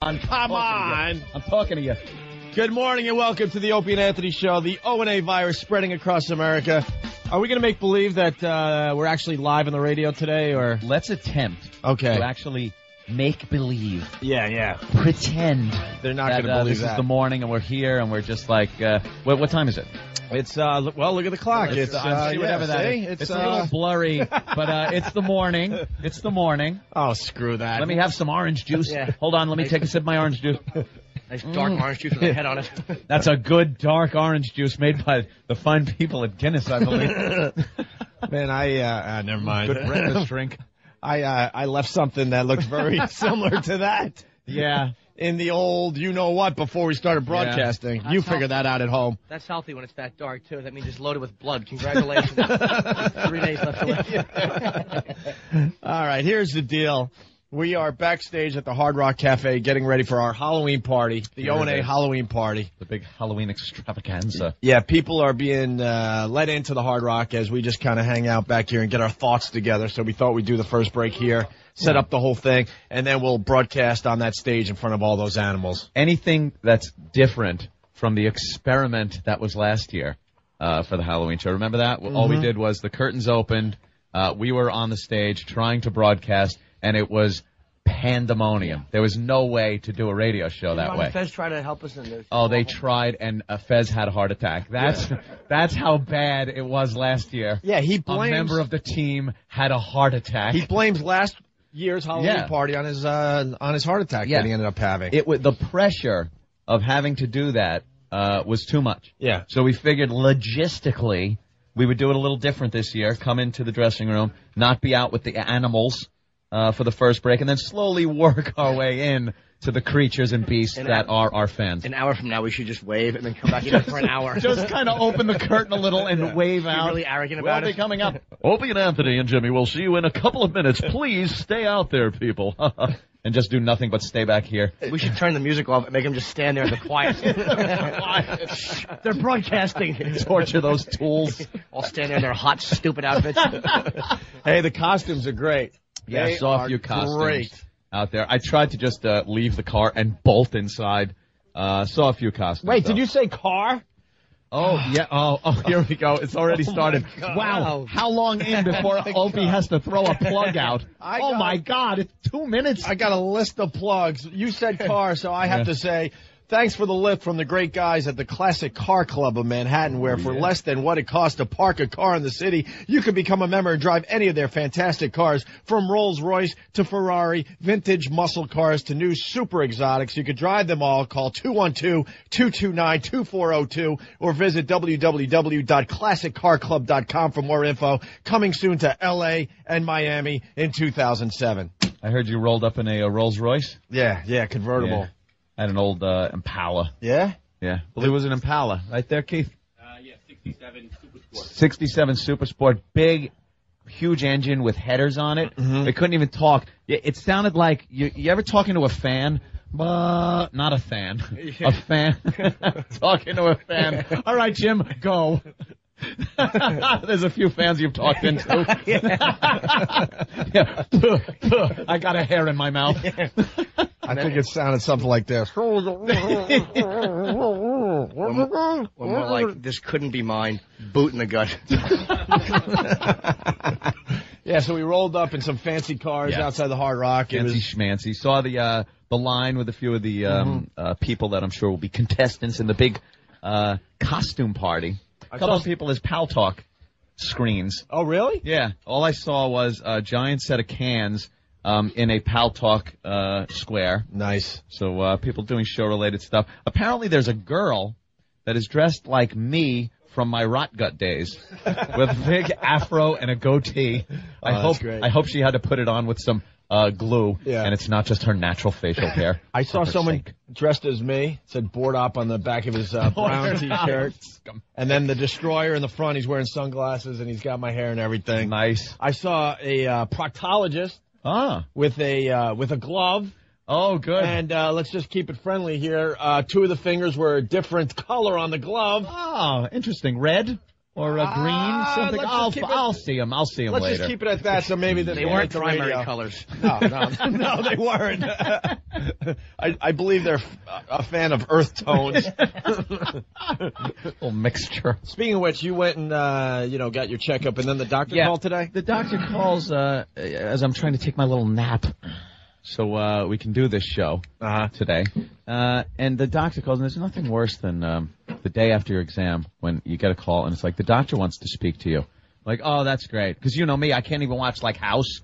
on. Come on. I'm talking to you. Good morning and welcome to the Opie and Anthony Show. The O and A virus spreading across America. Are we going to make believe that uh, we're actually live on the radio today, or Let's attempt okay? to actually make believe, Yeah, yeah. pretend They're not going to uh, believe this that. is the morning and we're here and we're just like, uh, what, what time is it? it's uh, look- well, look at the clock. It's, uh, uh, see, whatever yeah, that see? is. It's, It's, a uh, little blurry, but uh, it's the morning. It's the morning. oh, screw that. Let me have some orange juice. Yeah. Hold on, let me take a sip of my orange juice. Nice dark orange juice with a head on it. That's a good dark orange juice made by the fine people at Guinness, I believe. Man, I uh, uh, never mind. good breakfast drink. I uh, I left something that looks very similar to that Yeah. in the old you know what before we started broadcasting. You That's figure that out at home. That's healthy when it's that dark too. That means it's loaded with blood. Congratulations. Three days left to live. All right, here's the deal. We are backstage at the Hard Rock Cafe getting ready for our Halloween party, the O and A. Halloween party. The big Halloween extravaganza. Yeah, people are being uh, let into the Hard Rock as we just kind of hang out back here and get our thoughts together. So we thought we'd do the first break here, set up the whole thing, and then we'll broadcast on that stage in front of all those animals. anything that's different from the experiment that was last year uh, for the Halloween show. Remember that? All we did was the curtains opened. Uh, we were on the stage trying to broadcast, and it was pandemonium. There was no way to do a radio show that way. Fez try to help us in this. Oh, they tried, and uh, Fez had a heart attack. That's that's how bad it was last year. Yeah, he A member of the team had a heart attack. he blames last year's Halloween Yeah. party on his uh, on his heart attack Yeah. that he ended up having. it was the pressure of having to do that uh, was too much. yeah. So we figured logistically we would do it a little different this year. Come into the dressing room, not be out with the animals uh, for the first break, and then slowly work our way in to the creatures and beasts And that I- are our fans. An hour from now, we should just wave and then come back in for an hour. Just kind of open the curtain a little and wave Be out. really arrogant about We'll about be it. coming up. Opie and Anthony and Jimmy We'll see you in a couple of minutes. Please stay out there, people. and just do nothing but stay back here. We should turn the music off and make them just stand there in the quiet. They're broadcasting. Torture those tools. All stand there in their hot, stupid outfits. Hey, the costumes are great. Yeah, They saw a few costumes Great. out there. I tried to just uh, leave the car and bolt inside. Uh, saw a few costumes. Wait, though. did you say car? Oh yeah. Oh, oh, here we go. It's already started. Wow. How long in before Opie has to throw a plug out? I oh got- my God! It's two minutes. I got a list of plugs. You said car, so I have Yeah. to say thanks for the lift from the great guys at the Classic Car Club of Manhattan, where for less than what it costs to park a car in the city, you can become a member and drive any of their fantastic cars, from Rolls Royce to Ferrari, vintage muscle cars to new super exotics. You could drive them all. Call 212-229-2402 or visit www.classiccarclub.com for more info. Coming soon to LA and Miami in 2007. I heard you rolled up in a, uh Rolls Royce. Yeah, yeah, convertible. Yeah. I had an old uh, Impala. Yeah? Yeah, I believe it was an Impala right there, Keith. Uh, yeah, 67 Super Sport. 67 Super Sport, big, huge engine with headers on it. They couldn't even talk. It it sounded like you, you ever talking to a fan? Uh, not a fan. A fan talking to a fan. All right, Jim, go. There's a few fans you've talked into. yeah. I got a hair in my mouth. I think it sounded something like this. Or more like, this couldn't be mine. Boot in the gut. yeah, so we rolled up in some fancy cars Yeah. outside the Hard Rock. It Fancy was, schmancy. Saw the uh, the line with a few of the um, uh, people that I'm sure will be contestants in the big uh, costume party. A couple saw- of people as Pal Talk screens. oh, really? Yeah, all I saw was a giant set of cans um, in a Pal Talk uh, square. Nice. So uh, people doing show related stuff. Apparently, there's a girl that is dressed like me from my rot gut days, with a big afro and a goatee. I Oh, that's hope great. I hope she had to put it on with some uh, glue, Yeah. and it's not just her natural facial hair. I saw someone sake. dressed as me. Said board op on the back of his uh, brown t-shirt. And then the destroyer in the front. He's wearing sunglasses and he's got my hair and everything. Nice. I saw a uh, proctologist Ah. with a uh, with a glove. Oh, good. And uh, let's just keep it friendly here. Uh, two of the fingers were a different color on the glove. oh, interesting. Red or a green Ah, something. I'll it- I'll see them. I'll see him Let's later. just keep it at that. So maybe the They weren't the primary radio. colors. No, no, no, they weren't. I, I believe they're a fan of earth tones. little mixture. Speaking of which, you went and uh, you know got your checkup, and then the doctor Yeah. called today. The doctor calls uh, as I'm trying to take my little nap, so uh, we can do this show Uh-huh. today. Uh, and the doctor calls, and there's nothing worse than um, the day after your exam when you get a call and it's like the doctor wants to speak to you. Like, oh, that's great, because you know me, I can't even watch like House.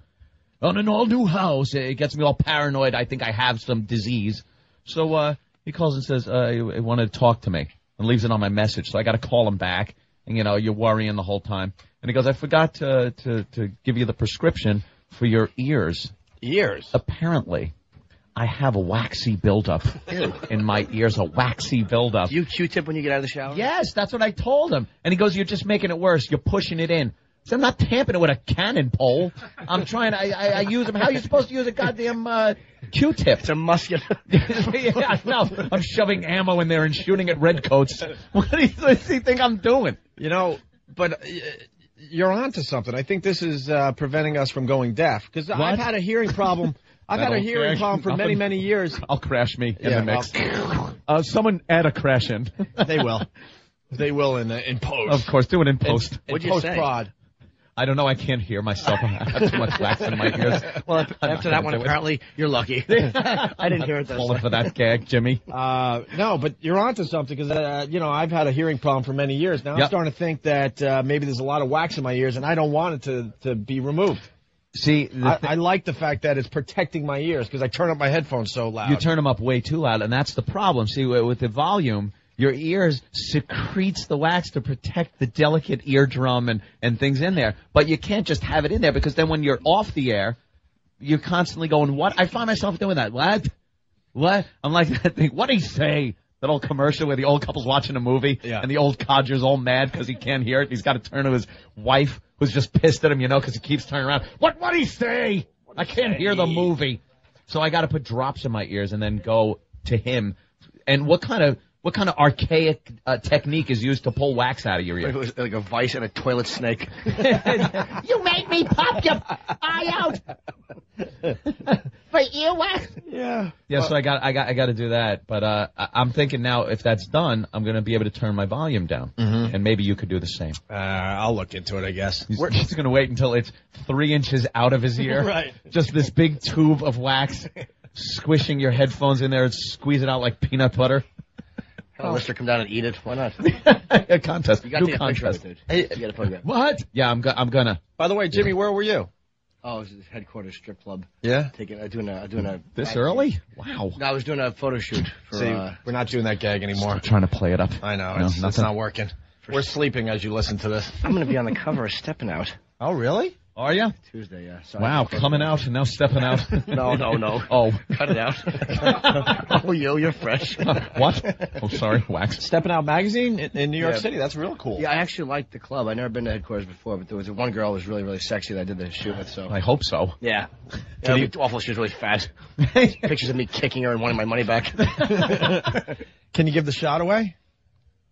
On an all new house, it gets me all paranoid. I think I have some disease. So uh, he calls and says uh, he, he wanted to talk to me and leaves it on my message. So I got to call him back. And you know, you're worrying the whole time. And he goes, I forgot to to to give you the prescription for your ears. Ears. Apparently, I have a waxy buildup in my ears, a waxy buildup. Do you Q-tip when you get out of the shower? Yes, that's what I told him. And he goes, "You're just making it worse. You're pushing it in." So I'm not tamping it with a cannon pole. I'm trying. I I, I use them. How are you supposed to use a goddamn uh, Q-tip? It's a muscular. yeah, no, I'm shoving ammo in there and shooting at redcoats. What do you, what does he think I'm doing? You know, but uh, you're onto something. I think this is uh, preventing us from going deaf because I've had a hearing problem. I've had a hearing crash problem for many, nothing. many years. I'll crash me in Yeah, the mix. Uh, someone add a crash in. They will. They will in uh, in post. of course, do it in In, post. in What'd you post say? prod. I don't know. I can't hear myself. I have too much wax in my ears. Well, af- after that one, do it. apparently you're lucky. I didn't hear it though. Falling for that gag, Jimmy. Uh, no, but you're onto something because uh, you know I've had a hearing problem for many years. Now I'm starting to think that uh, maybe there's a lot of wax in my ears, and I don't want it to to be removed. See, I, I like the fact that it's protecting my ears because I turn up my headphones so loud. you turn them up way too loud, and that's the problem. See, with the volume, your ears secretes the wax to protect the delicate eardrum and, and things in there. But you can't just have it in there because then when you're off the air, you're constantly going, what? I find myself doing that. What? What? I'm like that thing. What'd he say? That old commercial where the old couple's watching a movie Yeah. and the old codger's all mad because he can't hear it. He's got to turn to his wife who's just pissed at him, you know, because he keeps turning around. What? What'd he say? I can't hear the movie. So I got to put drops in my ears and then go to him. And what kind of what kind of archaic uh, technique is used to pull wax out of your ear? It ear? was like a vice and a toilet snake. you made me pop your eye out for earwax. yeah. Yeah, so I got I got I got to do that. But uh, I- I'm thinking now if that's done, I'm gonna be able to turn my volume down, and maybe you could do the same. Uh, I'll look into it, I guess. He's We're just gonna wait until it's three inches out of his ear. Right. Just this big tube of wax, squishing your headphones in there and squeeze it out like peanut butter. Have a lister come down and eat it. Why not? a contest. You got New to take a picture of contest. dude. You got to photograph. What? Yeah, I'm go- I'm gonna. By the way, Jimmy, where were you? Oh, it was his headquarters strip club. Yeah. Taking, uh, doing a, doing a. This early? Wow. No, I was doing a photo shoot for. See, uh, we're not doing that gag anymore. Trying to play it up. I know No, it's, it's not working. We're sleeping as you listen to this. I'm going to be on the cover of Stepping Out Oh, really? Are you? Tuesday. Yeah. So I Wow, coming out and now stepping out. No, no, no. Oh. Cut it out. oh, yo, you're fresh. what? Oh, sorry, wax. Stepping Out Magazine in, in New York Yeah. City. That's real cool. Yeah, I actually liked the club. I never been to headquarters before, but there was one girl who was really, really sexy that I did the shoot with. So I hope so. yeah, yeah it was awful. She was really fat. Pictures of me kicking her and wanting my money back. Can you give the shot away?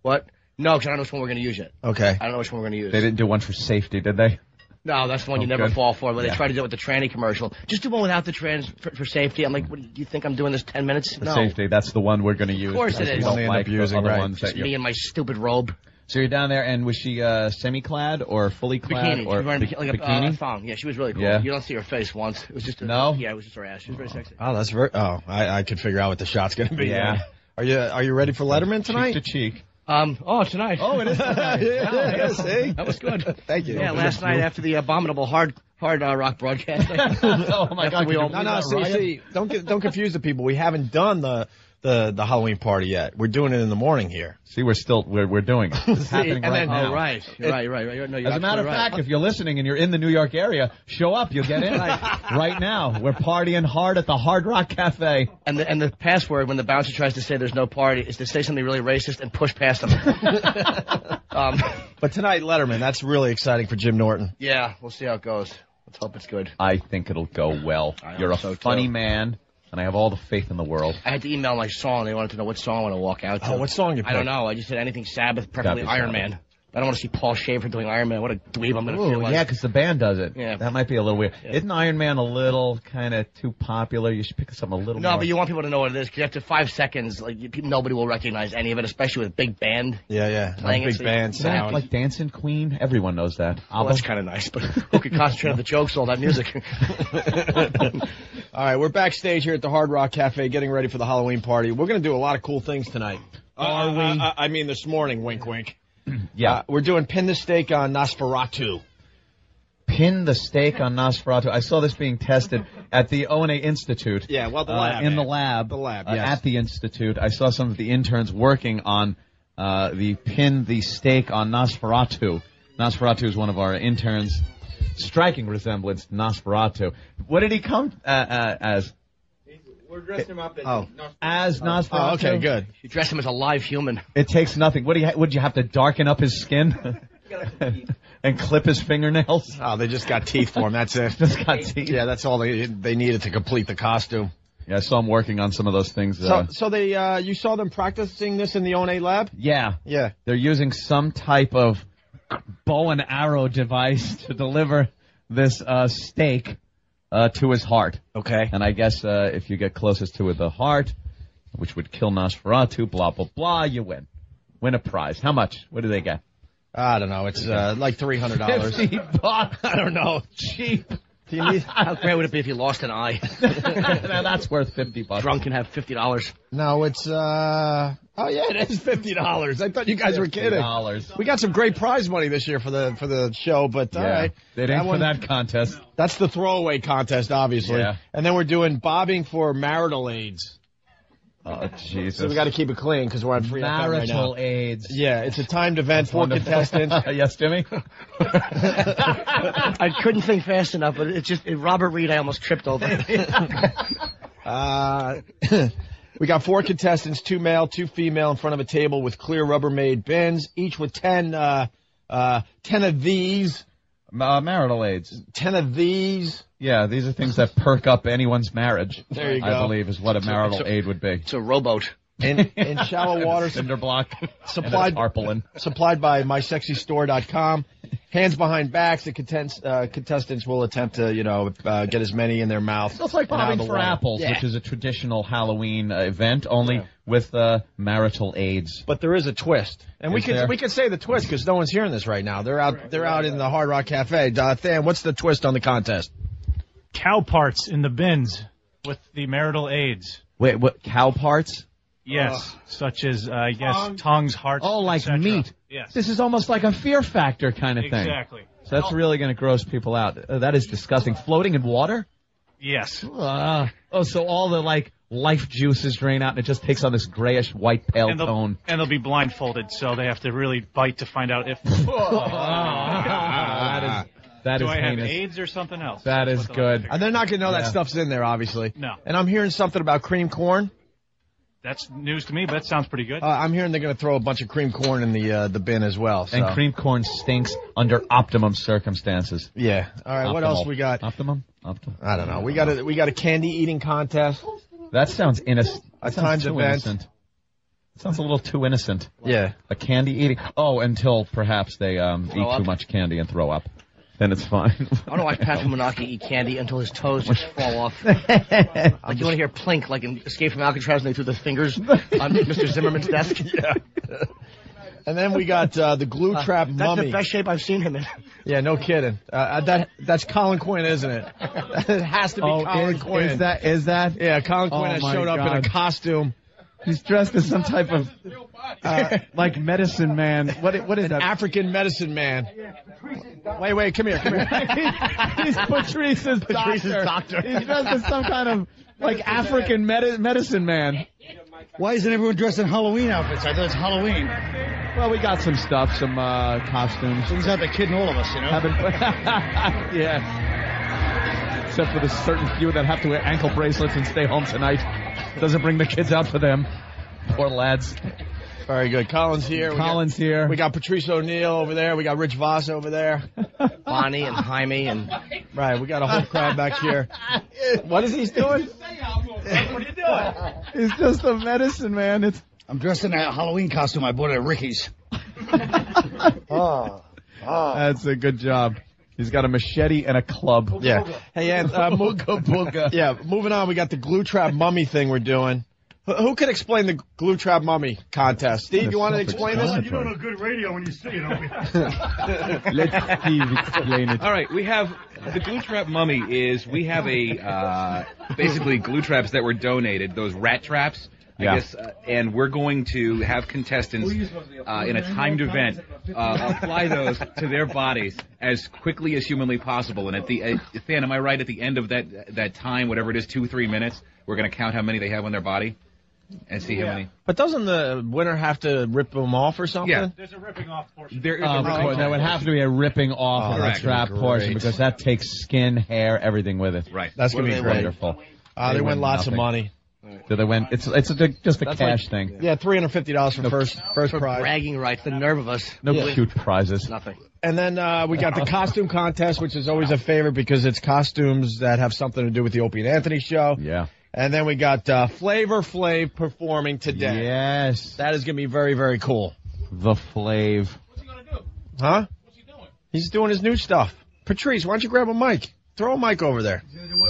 what? No, because I don't know which one we're going to use yet. Okay. I don't know which one we're going to use. They didn't do one for safety, did they? No, that's the one you never good. fall for. But Yeah. they try to do it with the tranny commercial. Just do one without the trans for, for safety. I'm like, what do you think I'm doing this ten minutes? For no, safety, that's the one we're going to use. Of course it because. We One don't end like up using, other right. ones that just you- me in my stupid robe, So you're down there, and was she uh, semi-clad or fully clad bikini, She or was wearing a bi- bikini, like a, bikini? uh, thong. Yeah, she was really cool. Yeah. You don't see her face once. It was just a, No? Yeah, it was just her ass. She was very sexy. Oh, that's very. Oh, I, I could figure out what the shot's going to be. Yeah. Are you Are you ready for Letterman tonight? cheek to cheek. Um. Oh, tonight. Oh, it is. yeah, yeah, yeah, see? That was good. Thank you. Yeah, last night after the abominable hard hard uh, rock broadcast. oh my After God! we all- you No, no, see, Ryan? see, don't get, don't confuse the people. We haven't done the, the the Halloween party yet. We're doing it in the morning here. See, we're still we're we're doing it. It's happening and right then- now. oh, right. Right. Right. Right. No, As a matter of absolutely fact, if you're listening and you're in the New York area, show up. You'll get in right now. We're partying hard at the Hard Rock Cafe. And the, and the password when the bouncer tries to say there's no party is to say something really racist and push past them. um, But tonight, Letterman, that's really exciting for Jim Norton. yeah, we'll see how it goes. Let's hope it's good. I think it'll go well. I You're a so, funny too. man, and I have all the faith in the world. I had to email my song. They wanted to know what song I want to walk out oh, to. Oh, what song you I don't know. I just said anything Sabbath, preferably Gotta Iron Sabbath. Man. I don't want to see Paul Shaffer doing Iron Man. What a dweeb I'm going to Ooh, feel like. yeah, because the band does it. Yeah. That might be a little weird. Yeah. Isn't Iron Man a little kind of too popular? You should pick something a little No, more. but you want people to know what it is because after five seconds, like you, people, nobody will recognize any of it, especially with big band. Yeah, yeah. Playing it, big so you- band Isn't sound. like Dancing Queen? Everyone knows that. Well, that's kind of nice, but who could concentrate on the jokes, all that music? All right, we're backstage here at the Hard Rock Cafe getting ready for the Halloween party. We're going to do a lot of cool things tonight. Are Uh, we? I, I mean, this morning, wink, wink. yeah. Uh, we're doing pin the stake on Nosferatu. Pin the stake on Nosferatu. I saw this being tested at the O&A Institute. Yeah, well, the uh, lab, in the lab. The lab, uh, yes. At the institute, I saw some of the interns working on uh, the pin the stake on Nosferatu. Nosferatu is one of our interns. Striking resemblance to Nosferatu. What did he come as? We're dressing him up as Oh. As Nosferatu. Oh, okay, good. you dress him as a live human. It takes nothing. What do you? Ha- would you have to darken up his skin and clip his fingernails? Oh, they just got teeth for him. That's it. Just got teeth. Yeah, that's all they they needed to complete the costume. Yeah, I saw him working on some of those things. So, Uh, so they uh, you saw them practicing this in the ONA lab? yeah, Yeah. they're using some type of bow and arrow device to deliver this uh, stake uh, to his heart. Okay. And I guess uh, if you get closest to the heart, which would kill Nosferatu, blah blah blah, you win. Win a prize. How much? What do they get? I don't know. It's uh, like three hundred dollars. Fifty bucks. I don't know. Cheap. Do you need? How great would it be if you lost an eye? now that's worth fifty bucks. Drunk and have fifty dollars. No, it's uh. Oh yeah, it is fifty dollars. I thought you guys were kidding. We got some great prize money this year for the for the show, but all Yeah, right. it ain't for one- that contest. That's the throwaway contest, obviously. Yeah. And then we're doing bobbing for marital aids. Oh Jesus! So we got to keep it clean because we're on free FM right marital now. AIDS. Yeah, it's a timed event. for contestants. yes, Jimmy. I couldn't think fast enough, but it's just it, Robert Reed. I almost tripped over. Uh, we got four contestants, two male, two female, in front of a table with clear Rubbermaid bins, each with ten, uh, uh, ten of these, Uh, marital AIDS. ten of these. Yeah, these are things that perk up anyone's marriage. There you go. I believe is what a marital so- aid would be. It's a rowboat. In, in shallow water, Cinder block. Supplied- and a tarpaulin. supplied by mysexystore.com. Hands behind backs. The contents, uh, contestants will attempt to, you know, uh, get as many in their mouth. So it's like and out of bobbing for water. apples, Yeah. which is a traditional Halloween uh, event, only with uh, marital aids. But there is a twist, and we can there? we can say the twist because no one's hearing this right now. They're out they're out in the Hard Rock Cafe. Uh, Than, what's the twist on the contest? cow parts in the bins with the marital aids. Wait, what? Cow parts? Yes, such as uh, I guess tongues, hearts. Oh, like etc. meat. Yes, This is almost like a fear factor kind of thing. exactly. So that's really going to gross people out. Uh, that is disgusting. Floating in water? Yes, Uh, oh, so all the like life juices drain out and it just takes on this grayish white pale and they'll, tone. and they'll be blindfolded, so they have to really bite to find out if that is that do is I have heinous. AIDS or something else. That That's is what they'll good. figure. And they're not gonna know that stuff's in there, obviously. No. And I'm hearing something about cream corn. That's news to me, but that sounds pretty good. Uh, I'm hearing they're gonna throw a bunch of cream corn in the uh, the bin as well. So. And cream corn stinks under optimum circumstances. Yeah. All right. What else we got? Optimum? Optimum. I don't know. We got a we got a candy eating contest. That sounds innocent. A That sounds timed event. innocent. Sounds a little too innocent. Yeah. A candy eating. Oh, until perhaps they um, eat up? too much candy and throw up. Then it's fine. I want to watch Patrick Menaki eat candy until his toes just fall off. Like you want to hear plink, like in Escape from Alcatraz, and they threw the fingers on Mr. Zimmerman's desk. Yeah. and then we got uh, the glue trap That's mummy. the best shape I've seen him in. Yeah, no kidding. Uh, uh, that that's Colin Quinn, isn't it? it has to be oh, Colin is, Quinn. is that is that? Yeah, Colin Quinn Oh has showed up in a costume, He's dressed as some type of uh, like medicine man. What what is that? African medicine man. Wait, wait, come here, come here. He's Patrice's, Patrice's doctor. doctor. He's dressed as some kind of like African medi- medicine man. Why isn't everyone dressed in Halloween outfits? I thought it's Halloween. Well, we got some stuff, some uh, costumes. Things out there kidding all of us, you know? Haven't yeah. Except for the certain few that have to wear ankle bracelets and stay home tonight. Doesn't bring the kids out for them. Poor lads. Very good. Collins here. We got- here. We got Patrice O'Neal over there. We got Rich Voss over there. Bonnie and Jaime and Right, we got a whole crowd back here. What is he doing? What are you doing? He's just a medicine man. It's I'm dressed in a Halloween costume I bought at Ricky's. Oh. That's a good job. He's got a machete and a club. Yeah. Hey, Ant, uh, mo- Booga booga. yeah, moving on, we got the glue trap mummy thing we're doing. Who- Who can explain the glue trap mummy contest? Steve, you want to explain this? You don't know good radio when you see it. Let Steve explain it. All right, we have the glue trap mummy. Is we have a uh, basically glue traps that were donated. Those rat traps. I Yeah. guess, uh, and we're going to have contestants uh, in a timed event uh, apply those to their bodies as quickly as humanly possible. And at the, uh, Than, am I right? At the end of that that time, whatever it is, two three minutes, we're going to count how many they have on their body and see how many. But doesn't the winner have to rip them off or something? Yeah. There's a ripping off portion. There is Um, a ripping there would have to be a ripping off Oh, of the that's trap gonna portion because that takes skin, hair, everything with it. Right. That's going to be. Wonderful. Uh, they, They win win lots of nothing. Money. Do they win? It's it's a, just a That's cash like- thing. Yeah, $350 for first first For prize. bragging rights, the nerve of us. No Yeah. cute prizes. Nothing. And then uh, we got the costume contest, which is always a favorite because it's costumes that have something to do with the Opie and Anthony show. Yeah. And then we got uh, Flavor Flav performing today. Yes. That is going to be very, very cool. The Flav. What's he gonna do? Huh? What's he doing? He's doing his new stuff. Patrice, why don't you grab a mic? Throw a mic over there.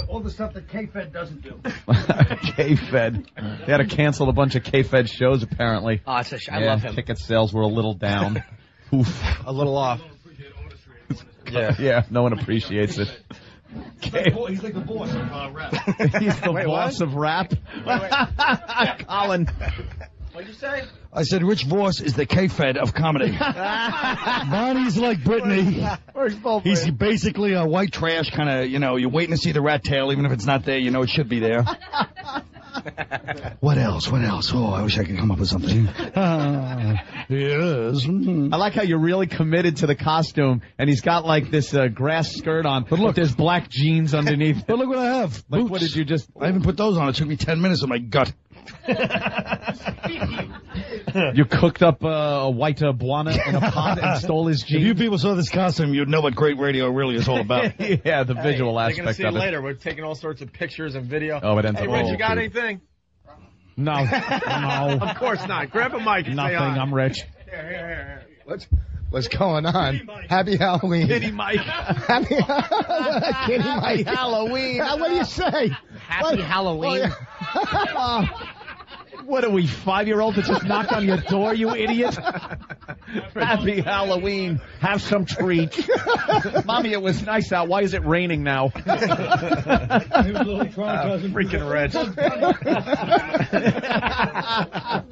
All the stuff that K-Fed doesn't do. K-Fed. They had to cancel a bunch of K-Fed shows apparently. Oh, it's a sh- I yeah, love him. ticket sales were a little down. Oof. A little off. Yeah. Yeah, no one appreciates it. K- He's like the boss of uh, rap. He's the Wait, boss of rap. Colin. I said, Rich Voss is the K-Fed of comedy. Bonnie's like Britney. He's basically a white trash kind of, you know, you're waiting to see the rat tail, even if it's not there, you know it should be there. what else? What else? Oh, I wish I could come up with something. Ah, yes. mm. I like how you're really committed to the costume, and he's got like this uh, grass skirt on, but look, there's black jeans underneath. But look what I have. Like, Boots. what did you just? I haven't put those on. It took me 10 minutes of my gut. You cooked up uh, a white uh, buana in a pot and stole his jeans. If you people saw this costume, you'd know what great radio really is all about. yeah, the visual They're going to aspect see it of it. later. We're taking all sorts of pictures and video. Oh, it ends Hey, up Rich, you got cute. anything? No, no, Of course not. Grab a mic and nothing. I'm rich. What's what's going on? Happy Halloween. Kitty Mike. Happy, Kitty Mike. Halloween. Uh, what do you say? Happy What? Halloween. Uh, What are we, five year olds that just knocked on your door, you idiot? Happy Halloween. Have some treats. Mommy, it was nice out. Why is it raining now? I was freaking Rich.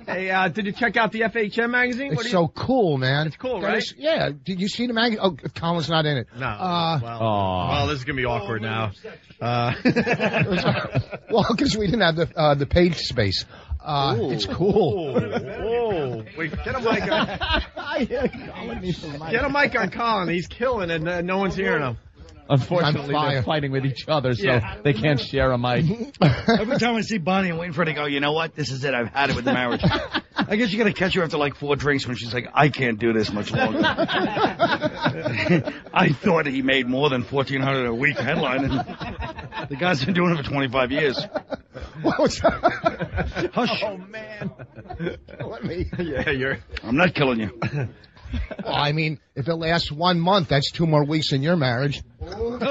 hey, uh, did you check out the FHM magazine? What it's do you- so cool, man. It's cool, That right? yeah. Did you see the magazine? Oh, Colin's not in it. No. Uh, well, well, this is gonna be awkward now. Uh, well, because we didn't have the uh, the page space. Uh, it's cool. Whoa. Wait, get a mic on. Get a mic on Colin. He's killing and uh, no one's hearing him. Unfortunately, they're fighting with each other, so Yeah. they can't share a mic. Every time I see Bonnie, I'm waiting for her to go, you know what? This is it. I've had it with the marriage. I guess you got to catch her after like four drinks when she's like, I can't do this much longer. I thought he made more than 1400 a week headline. And the guy's been doing it for 25 years. What was that? Hush. Oh, man. Let me. Yeah, you're. I'm not killing you. Well, I mean, if it lasts one month, that's two more weeks in your marriage. Oh.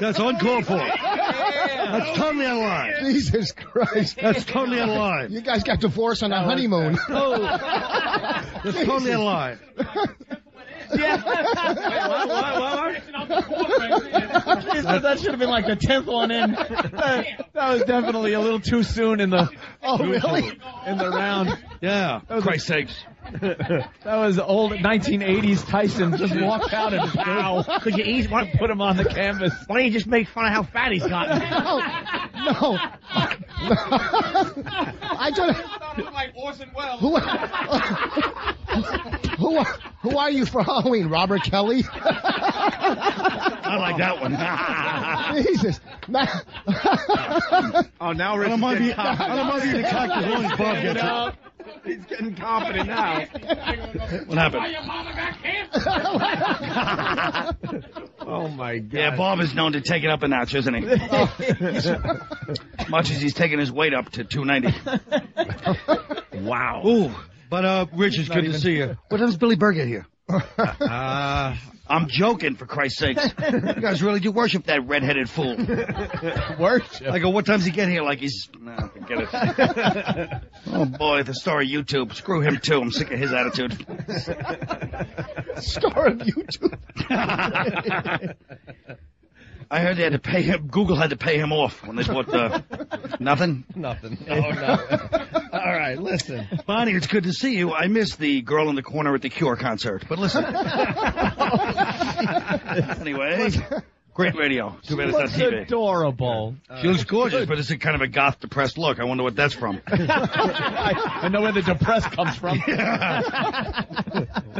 That's uncalled for. That's totally out of line. Jesus Christ. That's totally out of line. You guys got divorced on a honeymoon. Oh. That's totally out of line. that should have been like the tenth one in. That, that was definitely a little too soon in the Oh, really? in the round. Yeah. Christ's sakes. That was old 1980s Tyson just walked out and pow. Could you ease? Why, Put him on the canvas. why don't you just make fun of how fat he's gotten? No. No. I don't. Who, who, are- who are you for Halloween? Robert Kelly? I like that one. Jesus. Oh, now Rich don't is mind I don't mind being the cock as long as Bob gets it. He's getting confident now. What happened? Oh my god. Yeah, Bob is known to take it up a notch, isn't he? Much as he's taking his weight up to 290. Wow. Ooh. But uh, Rich, it's good to see you. What does Billy Burr get here? Uh, I'm joking, for Christ's sakes. you guys really do worship that redheaded fool. Worship. I go, what time's he get here? Like he's, no, forget it. oh boy, the star of YouTube. Screw him too. I'm sick of his attitude. Star of YouTube. I heard they had to pay him. Google had to pay him off when they bought the nothing. nothing. No, no. All right, listen. Bonnie, it's good to see you. I missed the girl in the corner at the Cure concert, but listen. anyway, great radio. Too bad it's not Looks TV. adorable. She looks gorgeous, but it's a kind of a goth, depressed look. I wonder what that's from. I, I know where the depressed comes from.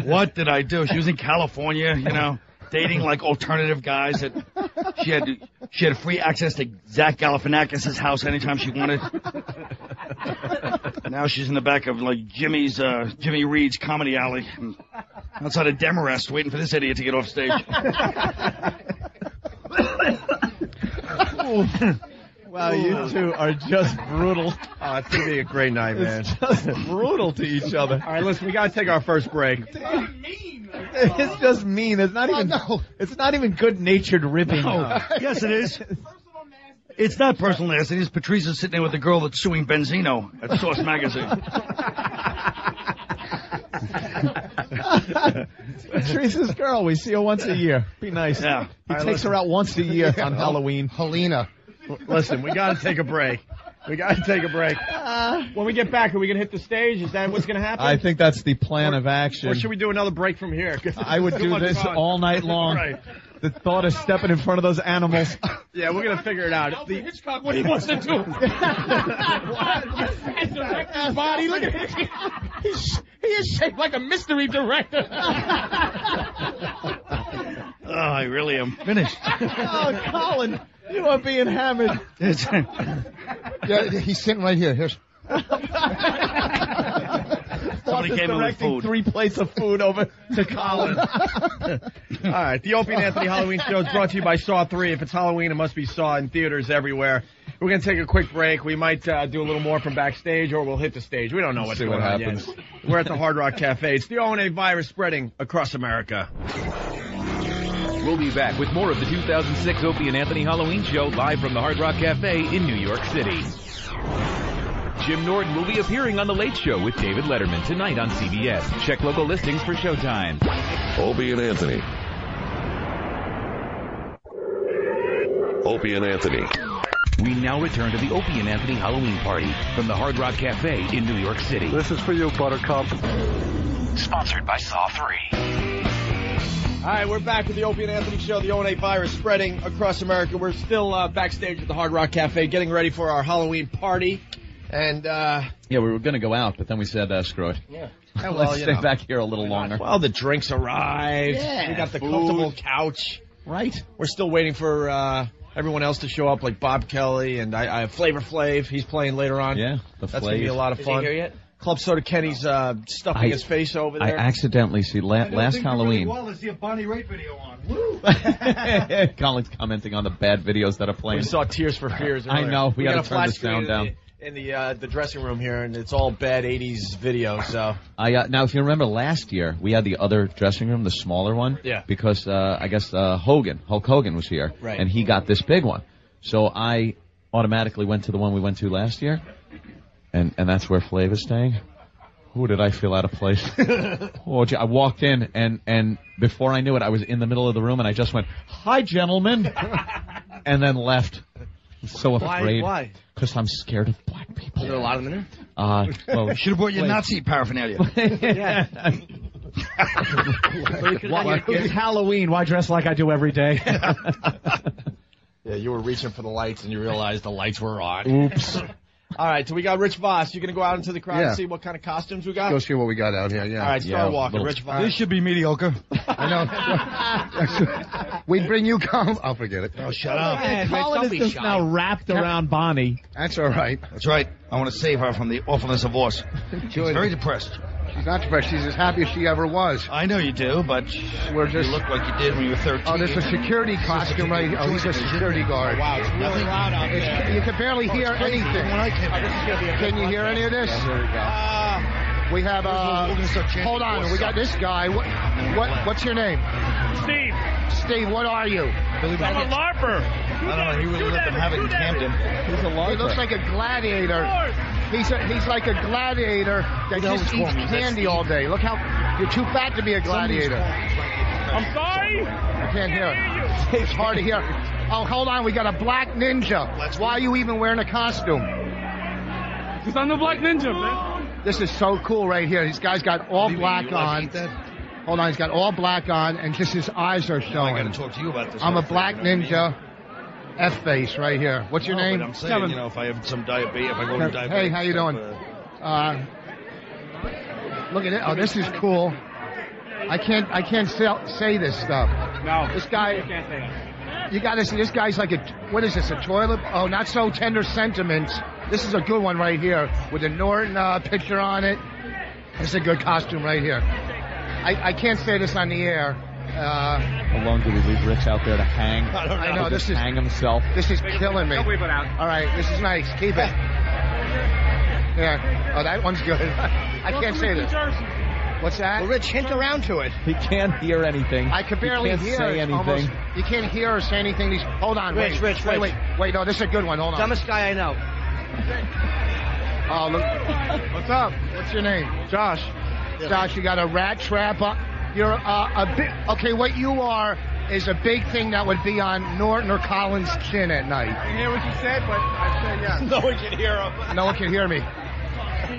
what did I do? She was in California, you know, dating like alternative guys. That she had she had free access to Zach Galifianakis' house anytime she wanted. now she's in the back of like Jimmy's uh, Jimmy Reed's comedy alley outside of Demarest, waiting for this idiot to get off stage. Wow, you two are just brutal. Oh, it's gonna be a great night, man. Just brutal to each other. All right, listen, we gotta take our first break. It's just mean. It's not oh, even. no. It's not even good natured ribbing. yes, it is. It's not personal nasty. It's Patrice is sitting there with the girl that's suing Benzino at Source Magazine. Teresa's girl. We see her once a year. Be nice. Yeah. He All right, takes her out once a year on Halloween. Helena. Listen, we gotta take a break. We gotta take a break. Uh. When we get back, are we gonna hit the stage? Is that what's gonna happen? I think that's the plan of action. or should we do another break from here? I would it's do this fun. all night long. Right. The thought of stepping in front of those animals. Yeah, we're gonna figure it out. The- Hitchcock what he wants to do. and direct his body. Look at him. He's, he is shaped like a mystery director. Oh, I really am finished. oh, Colin, you are being hammered. Yeah, he's sitting right here. Here's. Somebody Just came in with food. three plates of food over to Colin. All right, the Opie and Anthony Halloween show is brought to you by Saw 3. If it's Halloween, it must be Saw in theaters everywhere. We're going to take a quick break. We might uh, do a little more from backstage, or we'll hit the stage. We don't know what's See going what on happens. yet. We're at the Hard Rock Cafe. It's the ONA virus spreading across America. We'll be back with more of the 2006 Opie and Anthony Halloween Show live from the Hard Rock Cafe in New York City. Jim Norton will be appearing on The Late Show with David Letterman tonight on CBS. Check local listings for showtime. Opie and Anthony. Opie and Anthony. We now return to the Opie and Anthony Halloween party from the Hard Rock Cafe in New York City. This is for you, Buttercup. Sponsored by Saw 3. All right, we're back with the Opie and Anthony show. The ONA virus spreading across America. We're still uh, backstage at the Hard Rock Cafe getting ready for our Halloween party. And, uh, Yeah, we were going to go out, but then we said, uh, screw it. yeah. Let's well, you stay know. back here a little longer. Well, the drinks arrived. Yeah, we got the food. comfortable couch. Right? We're still waiting for uh, everyone else to show up, like Bob Kelly and I, I have Flavor Flav. He's playing later on. Yeah, the That's gonna be a lot of Is he fun. here yet? Club Soda Kenny's uh, stuffing I- his face over there. I there. accidentally see la- last Halloween. Well, let's see a Bonnie Raitt video on. Woo! Colin's commenting on the bad videos that are playing. we saw Tears for Fears. I know, we got gotta turn flat the sound in down. In the uh, the dressing room here, and it's all bad '80s video. So I uh, now, if you remember last year, we had the other dressing room, the smaller one. Yeah. Because uh, I guess uh, Hogan, Hulk Hogan, was here, Right. and he got this big one. So I automatically went to the one we went to last year, and and that's where Flav is staying. Who did I feel out of place? oh, gee, I walked in, and and before I knew it, I was in the middle of the room, and I just went, "Hi, gentlemen," and then left. So afraid. why? Because I'm scared of black people. Is there a lot of them in there? Uh, well, Should have brought your Nazi paraphernalia. yeah. Why, it's Halloween. Why dress like I do every day? Yeah, you were reaching for the lights, and you realized the lights were on. Oops. All right, so we got Rich Voss. You're gonna go out into the crowd Yeah. and see what kind of costumes we got? Go see what we got out here. Yeah. All right, start Yeah, walking. little- Rich Voss. This should be mediocre. I know. we bring you come. I'll forget it. Oh, shut up. Rich, Colin is just now wrapped around Bonnie. That's all right. That's right. I want to save her from the awfulness of Voss. She's very depressed. She's not depressed. She's as happy as she ever was. I know you do, but We're you just. look like you did when you were 13. Oh, there's a security costume right here. Oh, he's a security guard. Wow, it's really loud out there. You can barely hear anything. Can you hear any of this? Ah, We have, uh, hold on, we got this guy. What, what, what's your name? Steve. Steve, what are you? I'm a LARPer. I don't know. He wouldn't let them have it in Camden. He's a He looks like a gladiator. He's a, he's like a gladiator that just eats candy all day. Look how you're too fat to be a gladiator. I'm sorry. I can't hear. It's hard to hear. Oh, hold on. We got a black ninja. Why are you even wearing a costume? Because I'm the Black Ninja, man. This is so cool right here. This guy's got all black on. Hold on, he's got all black on, and just his eyes are showing. I got showing. to talk to you about this. I'm a black thing. ninja. F face right here. What's your No, name? But I'm saying, you know, if I have some diabetes, if I go to diabetes. Hey, how you doing? Uh, look at it. Oh, this is cool. I can't. I can't sell, say this stuff. No. This guy. You can't say that. You got to see. This guy's like a. What is this? A toilet? Oh, not so tender sentiments. This is a good one right here with a Norton uh, picture on it. This is a good costume right here. I, I can't say this on the air. Uh, How long do we leave Rich out there to hang? I don't know. I know, this just is- hang himself. this is killing me. Don't worry about out. All right, this is nice. Keep it. Yeah. Oh, that one's good. I can't say this. What's that? Well, Rich, hint around to it. He can't hear anything. I could barely he can't hear say it, anything. almost- you can't hear or say anything. These. Hold on. Rich, wait, Rich, wait, Rich. wait, wait. Wait. No, this is a good one. Hold on. Dumbest guy I know. Oh, look. What's up? What's your name? Josh. Josh, you got a rat trap up. You're uh, a big. Okay, what you are is a big thing that would be on Norton or Collins' chin at night. I hear what you said, but I said yes. No one can hear him. No one can hear me.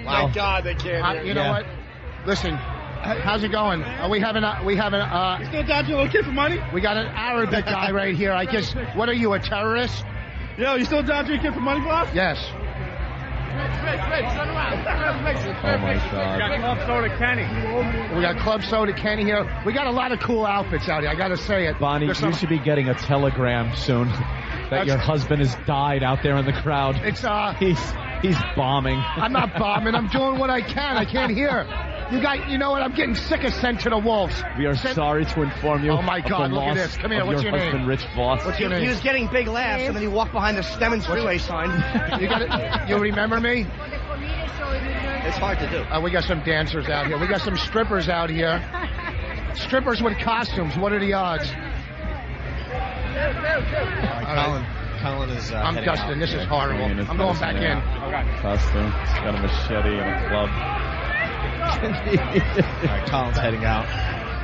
My God, they can't Uh, hear you know Yeah. what? Listen, how's it going? Are we having a we having a uh, Still dodging a little kid for money? we got an Arabic guy right here. I guess. What are you, a terrorist? Yo, you still dodging a kid for money, boss? Yes. Oh my God. Got Club Soda Kenny. We got Club Soda Kenny here. We got a lot of cool outfits out here. I got to say it. Bonnie, There's you some- should be getting a telegram soon that That's- your husband has died out there in the crowd. It's uh. He's he's bombing. I'm not bombing. I'm doing what I can. I can't hear. You got. You know what? I'm getting sick of sent to the wolves. We are Sent- sorry to inform you. Oh, my of the God, look at this. Come here, what's your your name? husband, Rich Voss. What's He, your he name? was getting big laughs, and then he walked behind the Stemmons freeway sign. You got it. You remember me? It's hard to do. Uh, we got some dancers out here. We got some strippers out here. Strippers with costumes. What are the odds? Colin, Colin is. Uh, I'm Dustin. out. This is horrible. I'm going back in. out. Costume. He's got a machete and a club. All right, Colin's heading out.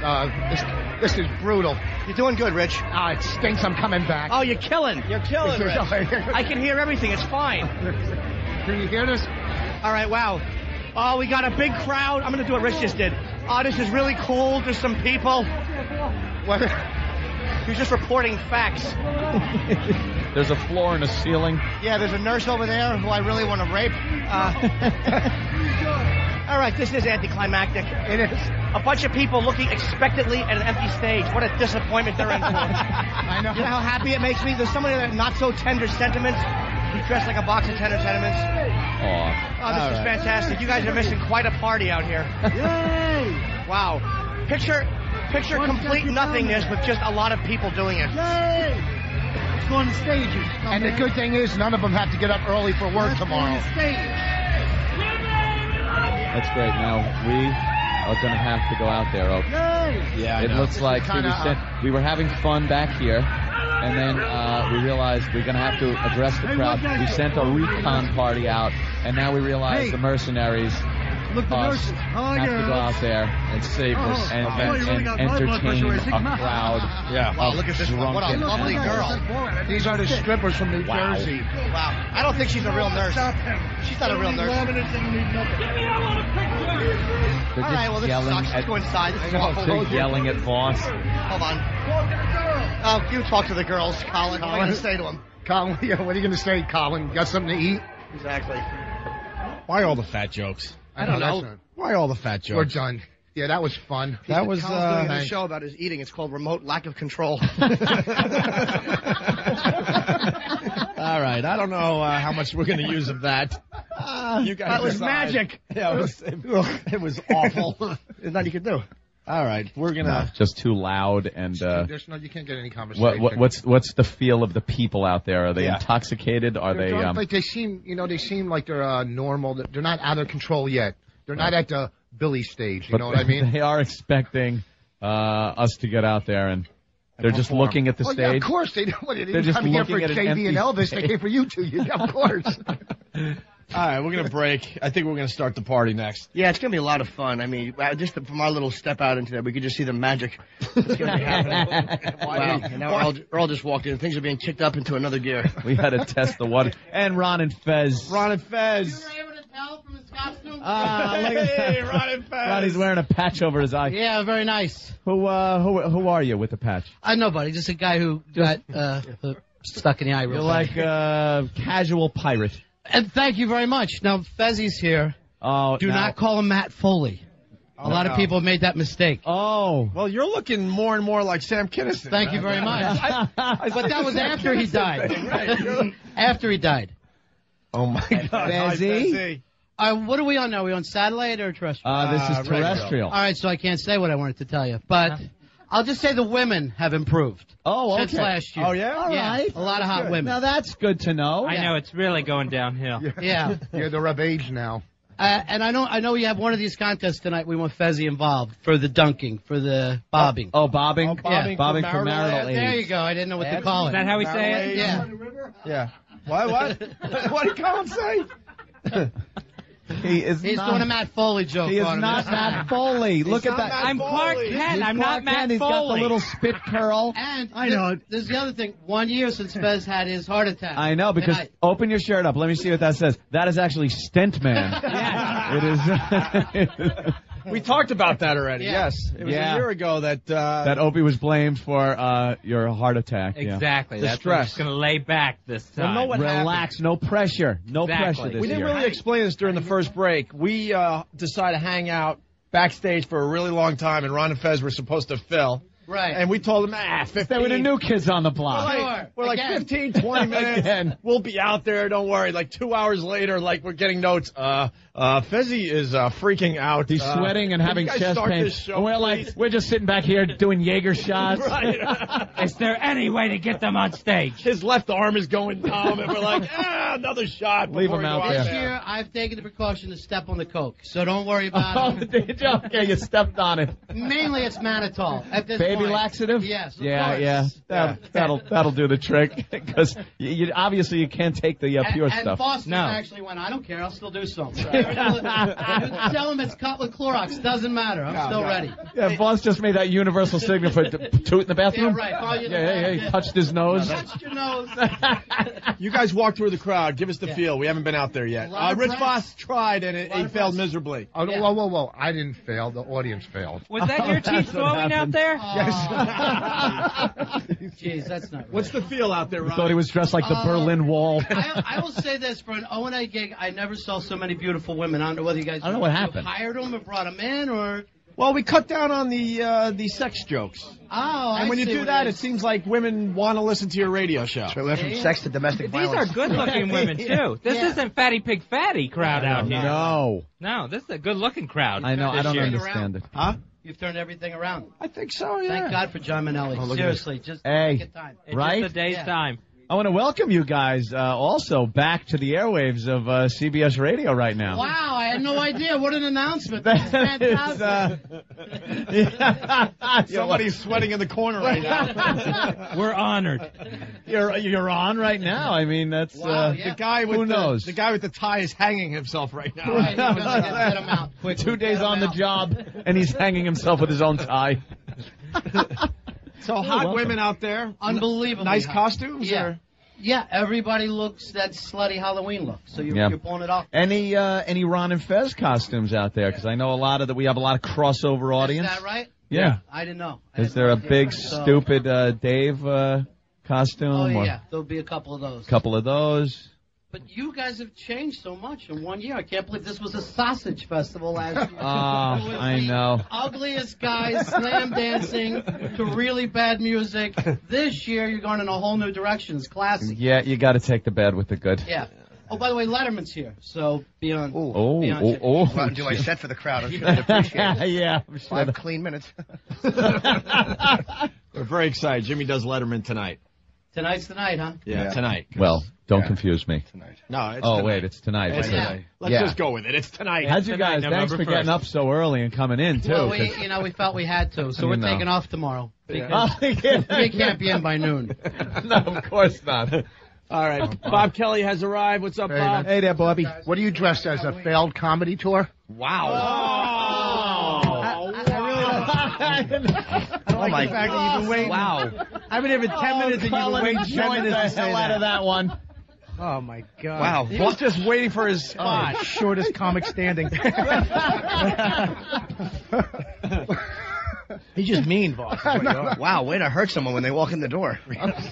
Uh, this, this is brutal. You're doing good, Rich. Ah, it stinks. I'm coming back. Oh, you're killing. You're killing, Rich. I can hear everything. It's fine. Can you hear this? All right, wow. Oh, we got a big crowd. I'm going to do what Rich just did. Oh, this is really cool. There's some people. What? You're just reporting facts. There's a floor and a ceiling. Yeah, there's a nurse over there who I really want to rape. Uh, all right, this is anticlimactic. It is. A bunch of people looking expectantly at an empty stage. What a disappointment they're in for. I know. You know how happy it makes me? There's someone in there not so tender sentiments. He's dressed like a box of tender sentiments. Aw. Oh, this is fantastic. You guys are missing quite a party out here. Yay! Wow. Picture picture complete nothingness with just a lot of people doing it. Let's go on the stages. And the good thing is, none of them have to get up early for work tomorrow. That's great. Now we are going to have to go out there. Okay. Yeah, I it know. looks like see, we, kinda, sent, we were having fun back here, and then uh, we realized we're going to have to address the crowd. We sent a recon party out, and now we realize the mercenaries Look, us have to go out there and save us and, and, and entertain a crowd Yeah. Wow, look at this one. What a drunken- lovely girl. These are the strippers from New Wow. Jersey. Wow. I don't think she's a real nurse. She's not a real nurse. They're All just right, well, this yelling sucks. at, Let's go inside. This is oh, awful. they're yelling at Voss. Hold on. Oh, you talk to the girls, Colin. What are you going to say to them? Colin, yeah, what are you going to say, Colin? Got something to eat? Exactly. Why all the fat jokes? I don't know. that's Why all the fat jokes? We're done. Yeah, that was fun. That was. Colin's doing Uh, a show about his eating. It's called Remote Lack of Control. all right. I don't know uh, how much we're going to use of that. you guys that was decide. magic. Yeah, it was. It, was awful. There's nothing you can do. All right, we're gonna. just too loud and. Uh, There's no, you can't get any conversation. what, what what's what's the feel of the people out there? Are they Yeah. intoxicated? Are They're they? drunk, Um, like they seem, you know, they seem like they're uh, normal. They're not out of control yet. They're not at the Billy stage. You but know what I mean? They are expecting uh, us to get out there, and they're just perform. looking at the Well, stage. Yeah, of course they. What, they They're didn't just come here for looking at an JV and Elvis. stage. They came for you two. You, of course. All right, we're gonna break. I think we're gonna start the party next. Yeah, it's gonna be a lot of fun. I mean, uh, just from our little step out into that, we could just see the magic that's gonna be happening. wow! And now Earl, Earl just walked in. Things are being kicked up into another gear. We had to test the water. And Ron and Fez. Ron and Fez. Ah, look at Hey. Ron and Fez. Ronnie's wearing a patch over his eye. Yeah, very nice. Who uh who who are you with the patch? I nobody, just a guy who got uh, uh, stuck in the eye real You're bad. like a casual pirate. And thank you very much. Now Fezzi's here. Oh, Do now- not call him Matt Foley. A lot of people have made that mistake. Oh. Well, you're looking more and more like Sam Kinison. Thank you very much. but that was after he died. after he died. Oh my God. Hi, Fezzy? Fezzy. Uh, what are we on now? Are we on satellite or terrestrial? Uh, this Uh, is radio. terrestrial. All right, so I can't say what I wanted to tell you, but I'll just say the women have improved Oh, okay. since last year. Oh yeah. All yeah, right. a lot of hot Now women. Now, that's good to know. I know it's really going downhill. Yeah, You're the of age now. uh, and I know I know you have one of these contests tonight. We want Fezzi involved for the dunking, for the bobbing. Oh, bobbing. Oh, bobbing yeah, bobbing for for marital marital age. age. there you go. I didn't know what to call Is it. that how we say it? Yeah. Yeah. Why what? What? what did Colin say? He is He's not, doing a Matt Foley joke. He is not Matt Foley. Look at that. Matt I'm Clark Foley. Kent. I'm Clark not Matt Kent. He's got the little spit curl. And I know. th- There's the other thing. One year since Fez had his heart attack. I know because Tonight. open your shirt up. Let me see what that says. That is actually Stent Man. It is. We talked about that already. Yeah. Yes, it was Yeah. a year ago that. Uh, that Opie was blamed for uh, your heart attack. yeah. Exactly. The That's stress. just going to lay back this time. know what Relax. No pressure. No Exactly. pressure this we didn't year. really explain this during the first break. We uh, decided to hang out backstage for a really long time, and Ron and Fez were supposed to fill. Right. And we told them, ah, 15. They were the new kids on the We're block. Sure. we're like Again. 15, 20 minutes. Again. We'll be out there. Don't worry. Like two hours later, like we're getting notes. Uh, uh, Fezzy is uh, freaking out. He's Uh, sweating and can having you guys chest start pain. show, and we're like, please? we're just sitting back here doing Jaeger shots. right. Is there any way to get them on stage? His left arm is going numb, and we're like, ah, another shot. Leave him out go there. This year, I've taken the precaution to step on the coke, so don't worry about Oh, it. did you? Okay, you stepped on it. Mainly, it's mannitol. At this Baby point. laxative? Yes. of Yeah, course. yeah. That, That'll that'll do the trick because you, you obviously you can't take the uh, pure and stuff. Boston No. actually went. I don't care. I'll still do some. Tell him it's cut with Clorox. Doesn't matter. I'm still ready. Yeah, Voss just made that universal signal for t- toot in the bathroom. Yeah, right. Call you in the Yeah, yeah, yeah. He touched his nose. Touched your nose. You guys walk through the crowd. Give us the Yeah. feel. We haven't been out there yet. Uh, Rich press. Voss tried, and it, he failed press. miserably. Oh, Yeah. whoa, whoa, whoa! I didn't fail. The audience failed. Was that your teeth That's what flowing out happened. there? Jeez, that's not right. What's the feel out there, Ron? Thought he was dressed like the Uh, Berlin Wall. I, I will say this for an O and A gig, I never saw so many beautiful women. I don't know whether you guys I don't know what happened. hired them or brought them in or. Well, we cut down on the uh, the sex jokes, Oh, I and when you see do what that, it it is. seems like women want to listen to your radio show. So we went from sex to domestic violence. These are violence. good-looking women too. This Yeah. isn't fatty pig fatty crowd out here. No, No, this is a good-looking crowd. I know. I this don't year. understand it. Huh? You've turned everything around. I think so. Yeah. Thank God for John Manelli. Oh, look at Seriously, just Hey. take your time. It's Right? just a day's Yeah. time. I want to welcome you guys uh, also back to the airwaves of uh, CBS Radio right now. Wow, I had no idea. What an announcement. That's That is, fantastic. uh, Somebody's sweating in the corner right now. We're honored. You're you're on right now. I mean, that's Wow, uh, yeah. The guy with Who the, knows? The guy with the tie is hanging himself right now. Right, he was like, get him out quickly. two days Get him on the job, and he's hanging himself with his own tie. So hot welcome. women out there. unbelievable. Nice hot. costumes. Yeah. Or? Yeah, everybody looks that slutty Halloween look. So you're, Yeah. you're pulling it off. Any uh, any Ron and Fez costumes out there? Because I know a lot of that. We have a lot of crossover audience. Is that right? Yeah. I didn't know. I Is had there no a big So- stupid uh, Dave uh, costume? Oh or yeah, there'll be a couple of those. A couple of those. But you guys have changed so much in one year. I can't believe this was a sausage festival last year. Ah, It was I know. Ugliest guys slam dancing to really bad music. This year you're going in a whole new direction. It's classic. Yeah, you got to take the bad with the good. Yeah. Oh, by the way, Letterman's here, so be on. Oh, be on oh, check. oh. Well, do I set for the crowd? I'm sure they'd appreciate it. yeah, I'm sure Five that- clean minutes. We're very excited. Jimmy does Letterman tonight. Tonight's the night, huh? Yeah, tonight. Well, don't confuse me. Tonight. no, it's oh tonight. wait, it's tonight. It's right? tonight. Let's Yeah. just go with it. It's tonight. How'd you guys? Thanks for getting up so early and coming in too. Well, we, 'cause- you know, we felt we had to, so we're know. taking off tomorrow. Yeah. Because we can't be in by noon. no, of course not. All right, Bob Kelly has arrived. What's up, Bob? Hey there, Bobby. What are you dressed as? A failed comedy tour? Wow. Oh Oh my fact that you've been waiting. Wow. I've been here for 10 minutes and you've been waiting 10 minutes the to say hell out of that one. Oh my God. Wow. He was just waiting for his oh, spot. Shortest comic standing. He's just mean, boss. wow, way to hurt someone when they walk in the door.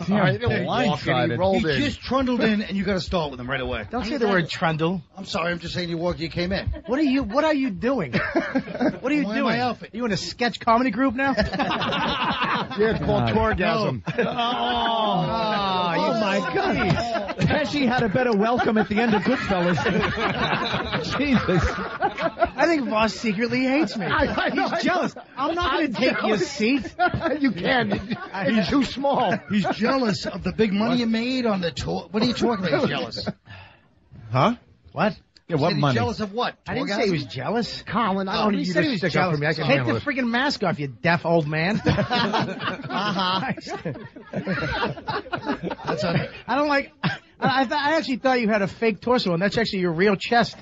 Sorry, blindsided. He rolled He in. just trundled in, and you got to start with him right away. Don't say the word trundle. I'm sorry, I'm just saying you walked, you came in. What are you? What are you doing? What are you Why doing? my outfit? You in a sketch comedy group now? Yeah, it's called Tourgasm. oh, ah, Oh my God! Pesci had a better welcome at the end of Goodfellas. Jesus. I think Voss secretly hates me. I- I know, I He's jealous. I'm not going I'm to take your seat. you can. It's too small. He's jealous of the big money you made on the tour. What are you talking about? He's jealous. Huh? What? Yeah, what Said he's money? jealous of what? I didn't Orgasm? say he was jealous. Colin, I Oh, don't he need you said to he was stick up jealous. for me. I can Take handle the it. freaking mask off, you deaf old man. Uh-huh. That's a, I don't like. I, I, th- I actually thought you had a fake torso, and that's actually your real chest.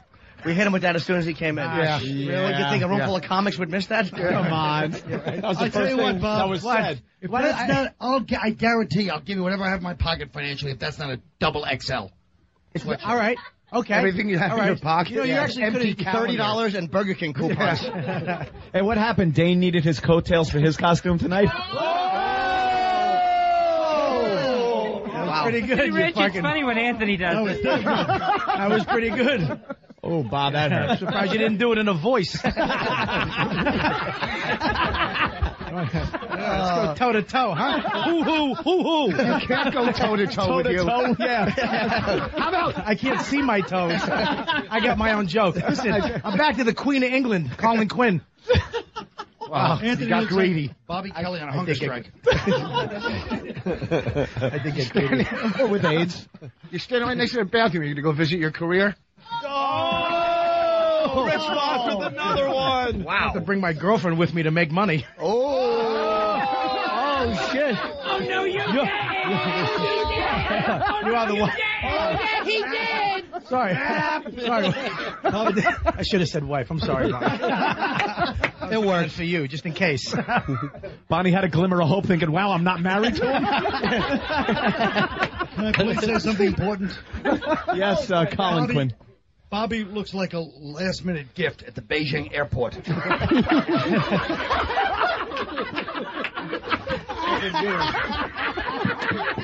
We hit him with that as soon as he came in. Yeah. Really? Yeah. You think a room Yeah. full of comics would miss that? Come on. That was the I tell first you what, Bob, that was what? said. If Why that's I- not, I'll, I guarantee I'll give you whatever I have in my pocket financially if that's not a double XL. It's, what, all right. Okay. Everything you have All in right. your pocket. You know, you Yeah. actually Empty could have thirty dollars and Burger King coupons. Hey, what happened? Dane needed his coattails for his costume tonight. Wow. Pretty good. you Rich, fucking- it's funny when Anthony does That was, it. that was pretty good. Oh, Bob, that I'm surprised you didn't do it in a voice. Let's go toe to toe, huh? Hoo hoo hoo hoo. You can't go toe to toe with you. Toe, yeah. How about I can't see my toes. I got my own joke. Listen, I'm back to the Queen of England, Colin Quinn. Wow, Anthony you got looks greedy. Like Bobby Kelly on a I hunger strike. I think it's greedy. with AIDS. You're standing right next to the bathroom. You're going to go visit your career? Oh, Rich Voss with another one. I have to bring my girlfriend with me to make money. Oh, Oh, shit. Oh, no, you did! You are the one. He did! Sorry. Sorry. I should have said wife. I'm sorry. Mom. It worked for you, just in case. Bonnie had a glimmer of hope, thinking, "Wow, I'm not married to him." Can I please say something important? yes, uh, Colin Bobby- Quinn. Bobby looks like a last minute gift at the Beijing airport.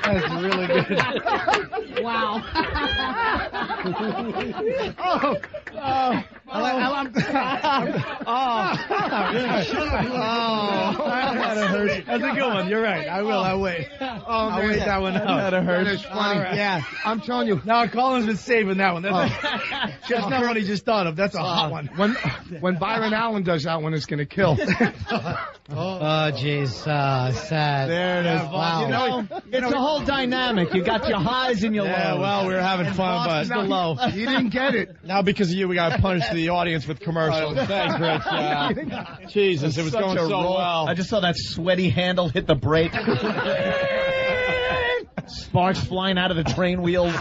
That's really good. Wow. Oh, oh. I like, I like, oh, oh, that's a good one. You're right. I will. I'll wait. Oh, I'll man. wait that one out. That is funny. All right. Yeah. I'm telling you. Now Colin's been saving that one. That's, that's not what he just thought of. That's a hot one. When when Byron Allen does that one, it's going to kill. Oh, jeez. Uh, sad. There it is. Wow. You know, it's a whole dynamic. You got your highs and your Yeah, lows. well, we were having fun, but the low. You didn't get it. now because of you, we got to punish the audience with commercials. Oh, Thanks, Rich. Yeah. Jesus, it was going a so roll. well. I just saw that sweaty handle hit the brake. Sparks flying out of the train wheels.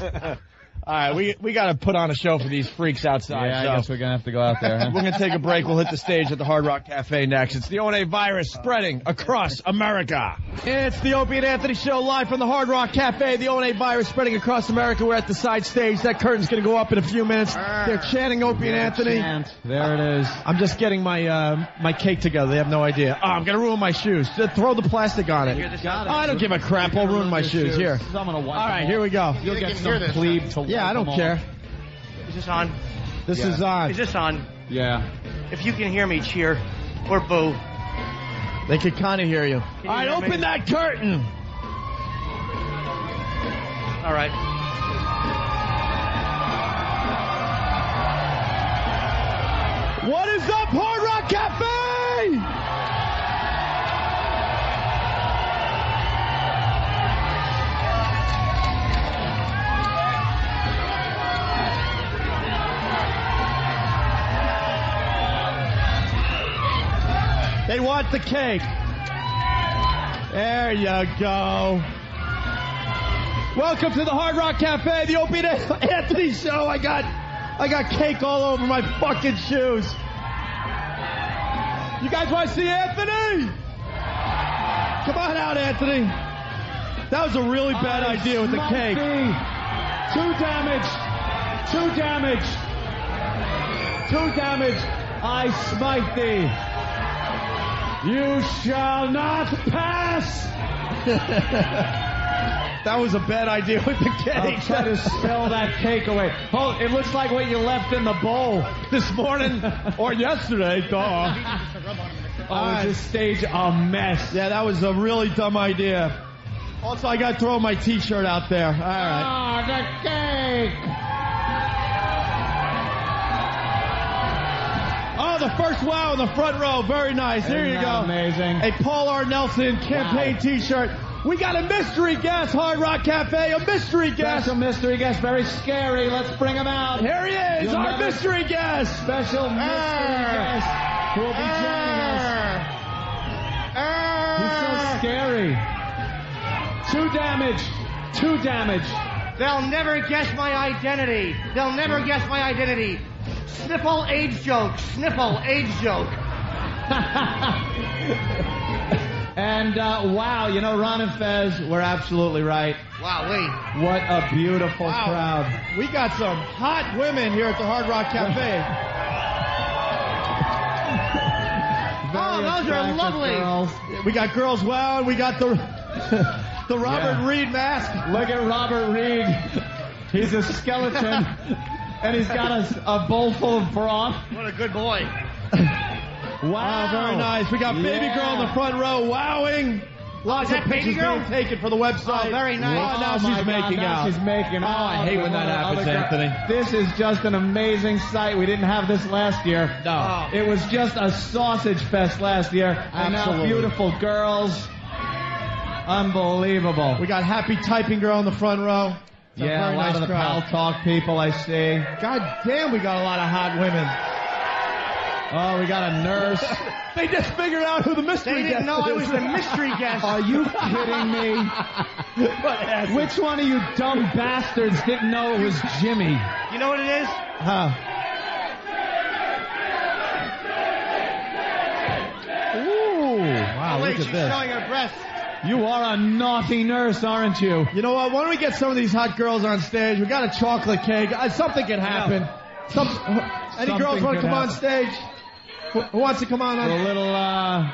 All right, we we got to put on a show for these freaks outside. Yeah, I so. guess we're gonna have to go out there. Huh? We're going to take a break. We'll hit the stage at the Hard Rock Cafe next. It's the O&A virus spreading across America. It's the Opie and Anthony Show live from the Hard Rock Cafe. The O&A virus spreading across America. We're at the side stage. That curtain's going to go up in a few minutes. They're chanting Opie and Anthony. Chant. There it is. I'm just getting my uh, my cake together. They have no idea. Oh, I'm going to ruin my shoes. Just throw the plastic on it. Oh, I don't give a crap. I'll ruin my shoes. Here. I'm gonna wipe All right, here we go. You'll get some plebe to Yeah, I don't them care. Is this on? This Yeah. is on. Is this on? Yeah. If you can hear me, cheer or boo. They could kind of hear you. All right, hear me? open that curtain. All right. What is up, Hard Rock Cafe? They want the cake. There you go. Welcome to the Hard Rock Cafe, the Opie and Anthony show. I got, I got cake all over my fucking shoes. You guys want to see Anthony? Come on out, Anthony. That was a really bad idea with the cake. Two damage. Two damage. Two damage. I smite thee. You shall not pass. That was a bad idea with the cake. I'll try to spell that cake away. Oh, it looks like what you left in the bowl this morning or yesterday, dog. Oh, is this stage a mess? Yeah, that was a really dumb idea. Also, I got to throw my T-shirt out there. All right. Ah, the cake. Oh, the first wow in the front row. Very nice. Here Isn't you that go. amazing? A Paul R. Nelson campaign Wow. T-shirt. We got a mystery guest, Hard Rock Cafe. A mystery guest. Special mystery guest, very scary. Let's bring him out. Here he is, You'll our mystery guest. Special mystery Arr. guest who will be joining us. He's so scary. Two damaged. Two damaged. They'll never guess my identity. They'll never guess my identity. Sniffle age joke. Sniffle age joke. And uh, wow, you know, Ron and Fez were absolutely right. Wow, wait. What a beautiful Wow. crowd. We got some hot women here at the Hard Rock Cafe. Oh, those are lovely. girls. we got girls wow, and we got the the Robert Yeah. Reed mask. Look at Robert Reed. He's a skeleton, and he's got a, a bowl full of broth. What a good boy. Wow. Oh, very nice. We got baby Yeah. girl in the front row, wowing. Lots Is that of pictures baby girl? being taken for the website. Oh, very nice. Oh, now Oh, my she's God, making now out. She's making Oh, out. I hate when that happens, other. Anthony. This is just an amazing sight. We didn't have this last year. No. It was just a sausage fest last year. Absolutely. And now beautiful girls. Unbelievable. We got happy typing girl in the front row. It's yeah, very a lot nice of the crowd. Paltalk people I see. God damn, we got a lot of hot women. Oh, we got a nurse. They just figured out who the mystery They guest didn't know I was the mystery guest. Are you kidding me? What. Which one of you dumb bastards didn't know it was Jimmy? You know what it is? Huh. Ooh, wow, oh, wait, look she's at this. showing her breasts. You are a naughty nurse, aren't you? You know what? Why don't we get some of these hot girls on stage? We got a chocolate cake. Uh, something can happen. Some, any Something girls want to could come on stage? Who, who wants to come on? A little, uh,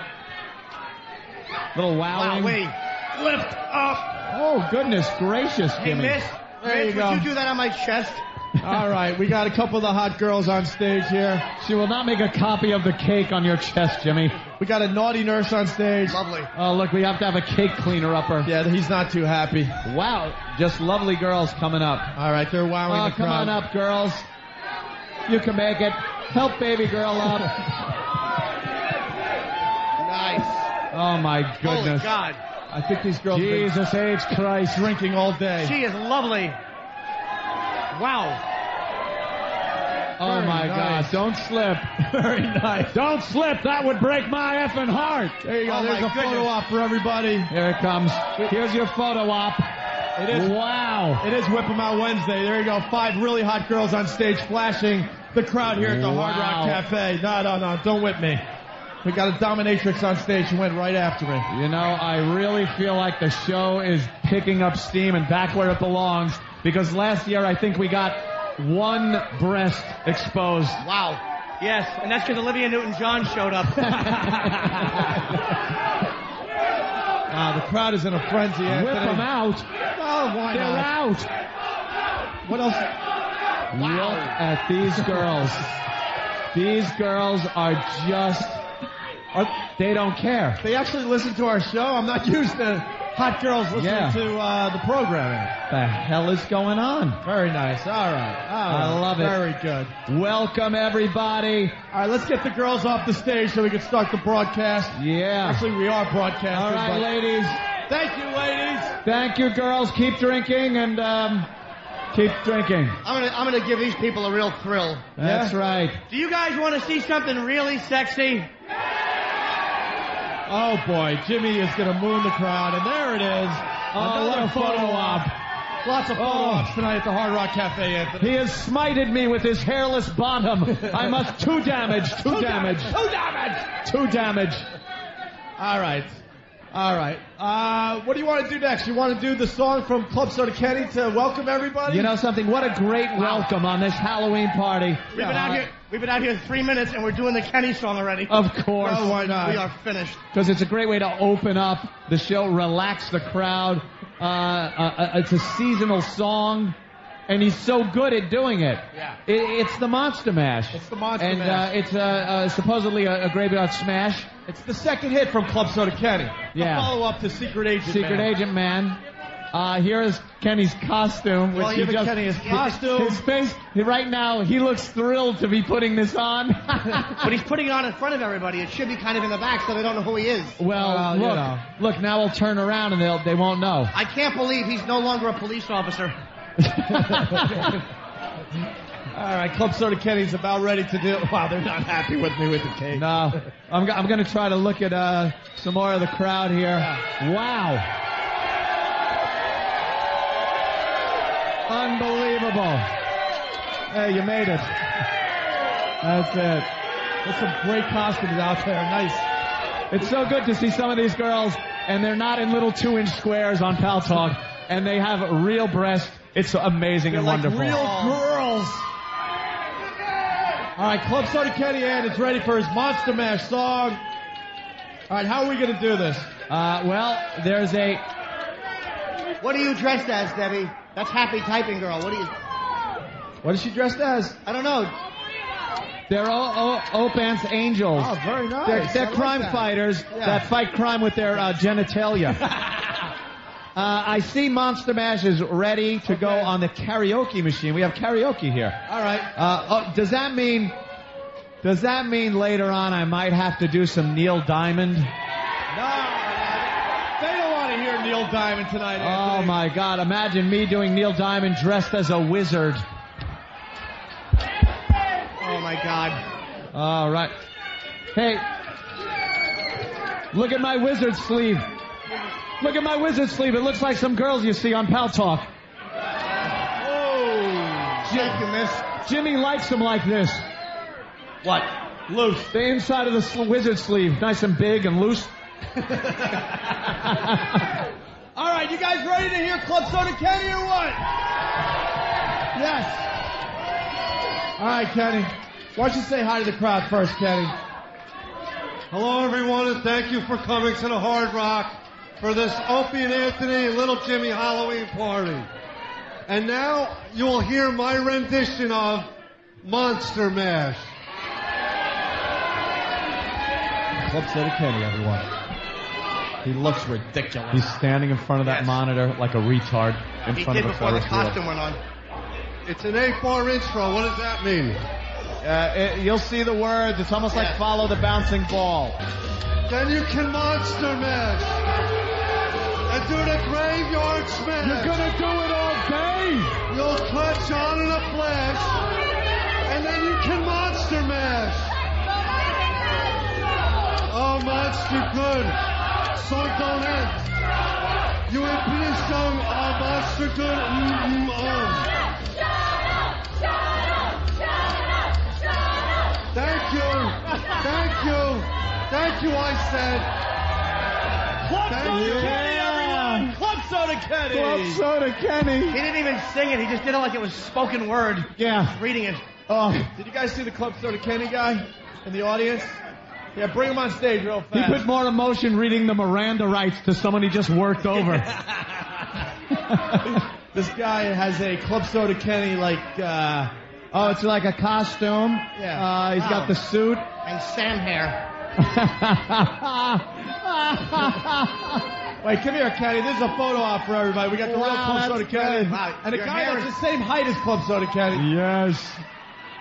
little Wow, wowing. wait. Lift up. Oh, goodness gracious, Hey, Jimmy. miss. There miss, you would you do that on my chest? All right, we got a couple of the hot girls on stage here. She will not make a copy of the cake on your chest, Jimmy. We got a naughty nurse on stage. Lovely. Oh, look, we have to have a cake cleaner upper. Yeah, he's not too happy. Wow, just lovely girls coming up. All right, they're wowing Oh, the come crowd. on up, girls. You can make it. Help baby girl up. Nice. Oh, my goodness. Holy goodness. God. I think these girls Jesus H. Christ. drinking all day. She is lovely. Wow. Oh, Very my nice. God. Don't slip. Very nice. Don't slip. That would break my effing heart. There you go. Oh, There's my a photo op for everybody. Here it comes. Here's your photo op. It is. Wow. It is Whip 'em Out Wednesday. There you go. Five really hot girls on stage flashing the crowd here at the Hard Rock Wow. Cafe. No, no, no. Don't whip me. We got a dominatrix on stage who went right after me. You know, I really feel like the show is picking up steam and back where it belongs because last year I think we got one breast exposed. Wow. Yes, and that's because Olivia Newton-John showed up. Ah, the crowd is in a frenzy. Anthony. Whip them out. Oh, why They're not? out. What else? Look at these girls. These girls are just, are, they don't care. They actually listen to our show. I'm not used to hot girls listening Yeah. to uh, the programming. The hell is going on? Very nice. All right. All I right. love it. Very good. Welcome everybody. All right, let's get the girls off the stage so we can start the broadcast. Yeah. Actually, we are broadcasting. All right, but- ladies. Thank you, ladies. Thank you, girls. Keep drinking and um, keep drinking. I'm gonna, I'm gonna give these people a real thrill. That's right. Do you guys want to see something really sexy? Oh boy, Jimmy is going to moon the crowd, and there it is. Oh, what a photo op. Lots of photo ops tonight at the Hard Rock Cafe, Anthony. He has smited me with his hairless bottom. I must two damage, two, damage, Two damage. two damage. All right. All right. Uh, what do you want to do next? You want to do the song from Club Soda Kenny to welcome everybody? You know something? What a great welcome on this Halloween party. We've been out here. We've been out here three minutes, and we're doing the Kenny song already. Of course. Oh, why not? We are finished. Because it's a great way to open up the show, relax the crowd. Uh, uh, uh, it's a seasonal song, and he's so good at doing it. Yeah. It, it's the Monster Mash. It's the Monster and, Mash. uh, it's uh, uh, supposedly a, a graveyard smash. It's the second hit from Club Soda Kenny. Yeah. A follow up to Secret Agent. Secret Man. Agent Man. Uh, here is Kenny's costume, which Well, he just Kenny, his costume. His face right now, he looks thrilled to be putting this on. But he's putting it on in front of everybody. It should be kind of in the back, so they don't know who he is. well, Well, you look, know. look. Now we'll turn around and they'll they won't know. I can't believe he's no longer a police officer. All right, Club Soda Kenny's about ready to do. Wow, they're not happy with me with the cake. No, I'm, I'm going to try to look at uh, some more of the crowd here. Wow. Unbelievable. Hey, you made it. That's it. There's some great costumes out there. Nice. It's so good to see some of these girls, and they're not in little two-inch squares on Paltalk, and they have real breasts. It's amazing They're and like wonderful. real girls. All right, Club Soda Kenny and is ready for his Monster Mash song. All right, how are we going to do this? Uh, well, there's a What are you dressed as, Debbie? That's Happy Typing Girl. What are you? What is she dressed as? I don't know. They're all o- Opance angels. Oh, very nice. They're, they're like crime that. fighters Yeah. that fight crime with their uh, genitalia. uh, I see Monster Mash is ready to go on the karaoke machine. We have karaoke here. All right. Uh, oh, does that mean? Does that mean later on I might have to do some Neil Diamond? No, they don't want to hear Neil Diamond tonight. Oh my God! Imagine me doing Neil Diamond dressed as a wizard. Oh my God. All right. Hey, look at my wizard sleeve. Look at my wizard sleeve. It looks like some girls you see on Paltalk. Oh. Thank you, miss. Jimmy likes them like this. What? Loose. The inside of the sl- wizard sleeve, nice and big and loose. All right, you guys ready to hear Club Soda Kenny or what? Yes. All right, Kenny. Why don't you say hi to the crowd first, Kenny? Hello, everyone, and thank you for coming to the Hard Rock for this Opie and Anthony and Little Jimmy Halloween party. And now you'll hear my rendition of Monster Mash. Club Soda Kenny, everyone. He looks ridiculous. He's standing in front of that Yes. monitor like a retard in He front of a before the Ferris wheel. costume went on. It's an eight-bar intro. What does that mean? Uh, it- you'll see the words. It's almost like follow the bouncing ball. Then you can Monster Mash and do the graveyard smash. You're gonna do it all day. You'll clutch on in a flash, and then you can Monster Mash. Oh, Monster Good. Song don't end. You ain't been song, oh, Monster Good. Mm-mm, um. Thank you. Thank you. Thank you, I said. Club Thank Soda you. Kenny, everyone! Club Soda Kenny! Club Soda Kenny. He didn't even sing it. He just did it like it was spoken word. Yeah. Reading it. Oh, Did you guys see the Club Soda Kenny guy in the audience? Yeah, bring him on stage real fast. he put more emotion reading the Miranda rights to someone he just worked over. this guy has a Club Soda Kenny like uh oh, it's like a costume. Yeah. Uh, he's Oh. got the suit. And Sam hair. Wait, come here, Kenny. This is a photo op for everybody. We got the real Wow, Club Soda Kenny. Wow, And a guy that's is- the same height as Club Soda Kenny. yes.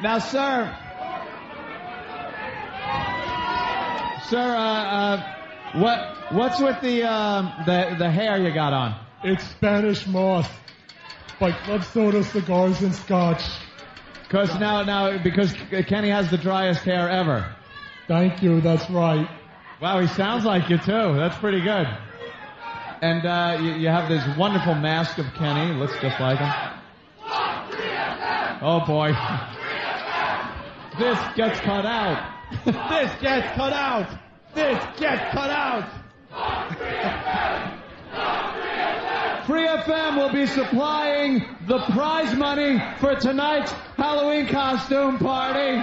Now, sir. Sir, uh, uh, what what's with the um, the the hair you got on? It's Spanish moss by Club Soda Cigars and Scotch. Because now now because Kenny has the driest hair ever. Thank you, that's right. Wow, he sounds like you too. That's pretty good. And uh, you, you have this wonderful mask of Kenny. Looks just like him. Oh boy. This gets cut out. This gets cut out. This gets cut out. Free FM will be supplying the prize money for tonight's Halloween costume party.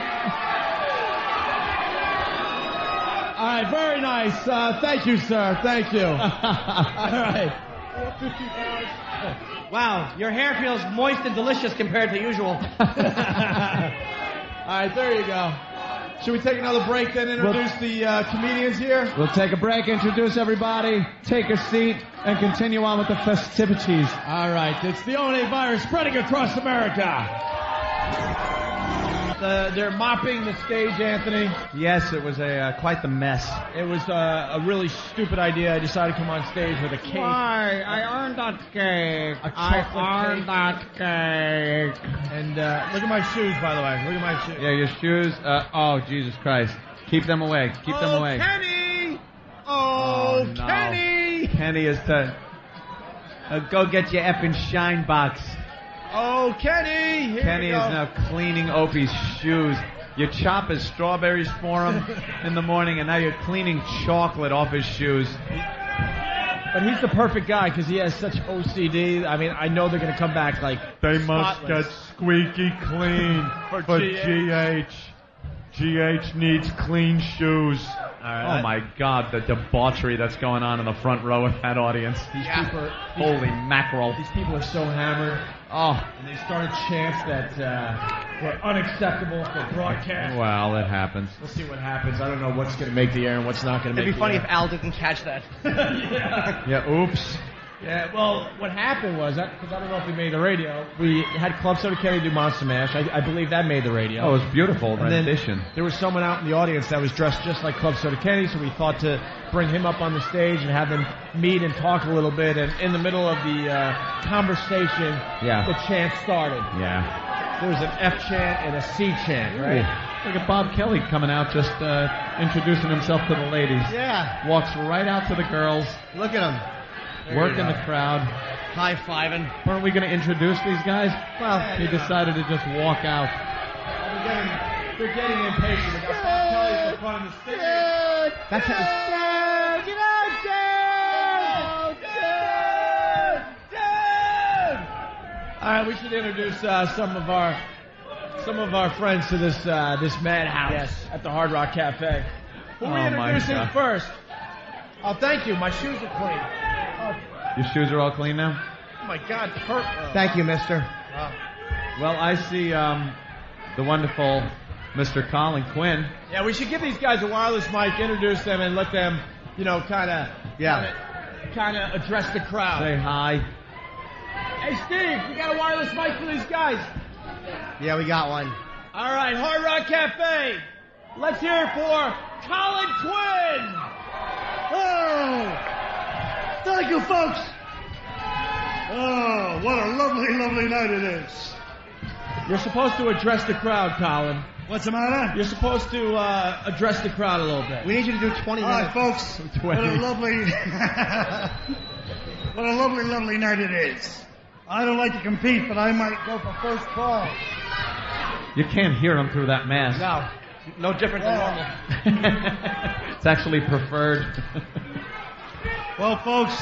All right, very nice. Uh, thank you, sir. Thank you. All right. Wow, your hair feels moist and delicious compared to usual. All right, there you go. Should we take another break then? Introduce the uh, comedians here. We'll take a break, introduce everybody, take a seat, and continue on with the festivities. All right, it's the O&A virus spreading across America. Uh, they're mopping the stage, Anthony. Yes, it was a uh, quite the mess. It was uh, a really stupid idea. I decided to come on stage with a cake. Why? I earned that cake. A I chocolate earned that cake. And uh, look at my shoes, by the way. Look at my shoes. Yeah, your shoes. Uh, oh, Jesus Christ. Keep them away. Keep them oh, away. Kenny! Oh, no. Kenny! Kenny is to uh, go get your effing shine box. Oh, Kenny! Here Kenny we is now cleaning Opie's shoes. You chop his strawberries for him in the morning, and now you're cleaning chocolate off his shoes. But he's the perfect guy because he has such OCD. I mean, I know they're going to come back like They must spotless. get squeaky clean For for GH. GH. GH needs clean shoes. Oh my God, the debauchery that's going on in the front row of that audience. These people, are, Holy mackerel! these people are so hammered. Oh, And they started chants that uh, were unacceptable for broadcast. well, it happens. We'll see what happens. I don't know what's going to make the air and what's not going to make It'd be funny the if Al didn't catch that. yeah. Yeah, oops. Yeah, well, what happened was, because I don't know if we made the radio, we had Club Soda Kenny do Monster Mash. I, I believe that made the radio. Oh, it was beautiful And then rendition. there was someone out in the audience that was dressed just like Club Soda Kenny, so we thought to bring him up on the stage and have them meet and talk a little bit. And in the middle of the uh, conversation, Yeah. the chant started. Yeah. There was an F chant and a C chant, right? Look at Bob Kelly coming out, just uh, introducing himself to the ladies. Yeah. Walks right out to the girls, Look at him. Working the crowd. High fiving. Weren't we going to introduce these guys? Well, he decided to just walk out. They're getting, they're getting impatient. We got Bob Kelly front of the stage. That's how, All right, we should introduce uh, some of our some of our friends to this uh, this madhouse Yes. at the Hard Rock Cafe. Who are we Oh, introducing first? Oh, thank you. My shoes are clean. Oh, Your shoes are all clean now? oh my God, per- uh, Thank you, mister. Well, I see um, the wonderful Mr. Colin Quinn. Yeah, we should give these guys a wireless mic, introduce them, and let them, you know, kind of, Yeah. kind of address the crowd. Say hi. Hey, Steve, we got a wireless mic for these guys. Yeah, we got one. All right, Hard Rock Cafe. Let's hear it for Colin Quinn. Oh! Thank you, folks! Oh, what a lovely, lovely night it is. You're supposed to address the crowd, Colin. What's the matter? You're supposed to uh, address the crowd a little bit. We need you to do 20 All right, minutes. folks. What a lovely, what a lovely, lovely night it is. I don't like to compete, but I might go for first call. You can't hear him through that mask. No, no different than normal. it's actually preferred. Well, folks,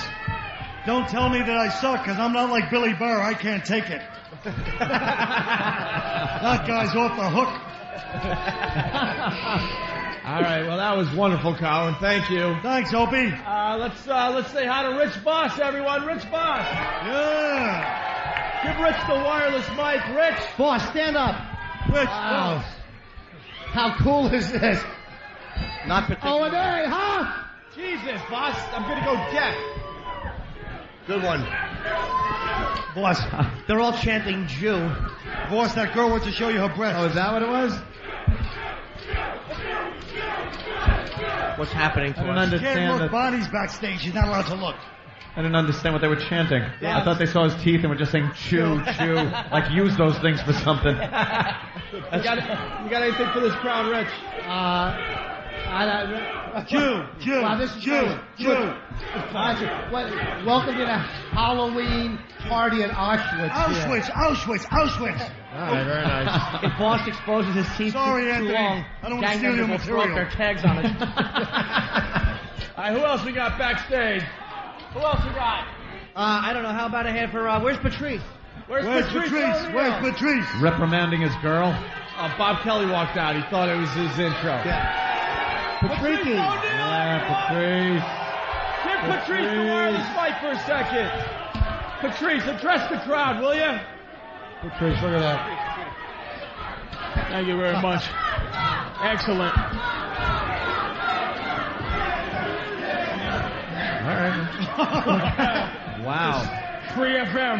don't tell me that I suck, because I'm not like Billy Burr. I can't take it. that guy's off the hook. All right, well that was wonderful, Colin. Thank you. Thanks, Opie. Uh, let's uh, let's say hi to Rich Voss, everyone. Rich Voss. Yeah. Give Rich the wireless mic. Rich. Voss, stand up. Rich, Wow. How cool is this? Not Oh, particularly. and hey, huh? Jesus, Voss. I'm gonna go deaf. Good one. Voss, They're all chanting Jew. Voss, that girl wants to show you her breasts. Oh, is that what it was? What's happening I to didn't us? Can't look. Bonnie's backstage. She's not allowed to look. I didn't understand what they were chanting. Yeah. I thought they saw his teeth and were just saying chew, chew. Like use those things for something. You got, you got anything for this crowd, Rich? Uh, Jew, Jew, wow, this is Jew, Jew. Welcome to the Halloween party at Auschwitz. Auschwitz, Auschwitz, Auschwitz. All right, very nice. If Voss exposes his teeth Sorry, too, Anthony. long, I don't wanna gang steal your will throw up material. their tags on it. All right, who else we got backstage? Who else we got? Uh, I don't know. How about a hand for uh, where's Patrice? Where's, Where's Patrice? Patrice? Where's? Patrice? Reprimanding his girl. Oh, Bob Kelly walked out. He thought it was his intro. Yeah. Patrice, yeah, Patrice. Give Patrice the wireless mic for a second. Patrice, address the crowd, will you? Patrice, look at that. Thank you very much. Excellent. Wow. Free FM.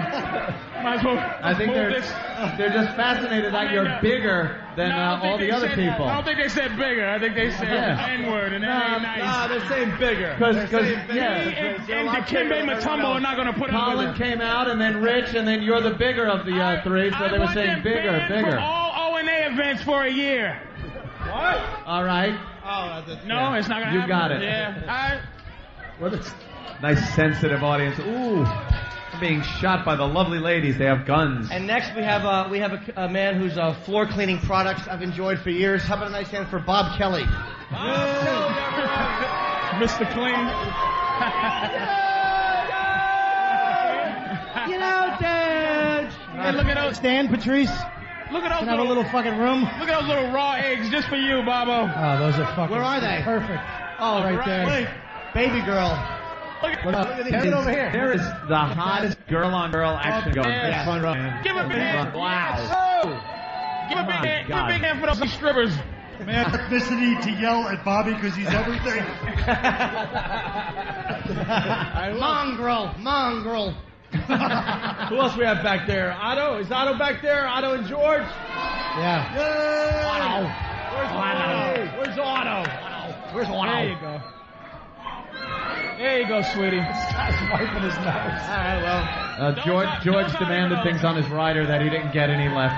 Might as well I think move they're this. they're just fascinated that you're bigger than No, uh, all the other said- people. I don't think they said bigger. I think they said Yeah. N-word, and that ain't nice. Nah, they're saying bigger. Because, Me yeah, and, and Dikembe Mutombo are not going to put up Colin with it. came out, and then Rich, and then you're the bigger of the uh, three, so I they were saying them bigger, bigger. All O&A events for a year. What? All right. Oh, no, it's not going to happen. You got it. Yeah. All right. What is nice, sensitive audience. Ooh, I'm being shot by the lovely ladies. They have guns. And next we have uh, we have a, a man whose uh, floor cleaning products I've enjoyed for years. How about a nice hand for Bob Kelly? Mr. Clean. Get out there! Hey, look at those. Stand, Patrice. Look at those Can I have a little, little fucking room? Look at those little raw eggs just for you, Bobo. Oh, those are fucking. Where are they? Perfect. Oh, right there. Wait, baby girl. Look at, What up? look at Get these. over here. There is the hottest girl on girl action going. yeah. Front row. Give a big hand. Wow. Give a big hand. Give a big hand for those strippers. Man, ethnicity to yell at Bobby because he's everything. Mongrel, mongrel. Who else we have back there? Otto? Is Otto back there? Otto and George? Yeah. Where's Otto? Where's Otto? Where's Otto? There you go. There you go, sweetie. Guy's wiping his nose. All right, well. Uh, George George demanded things on his rider that he didn't get any left.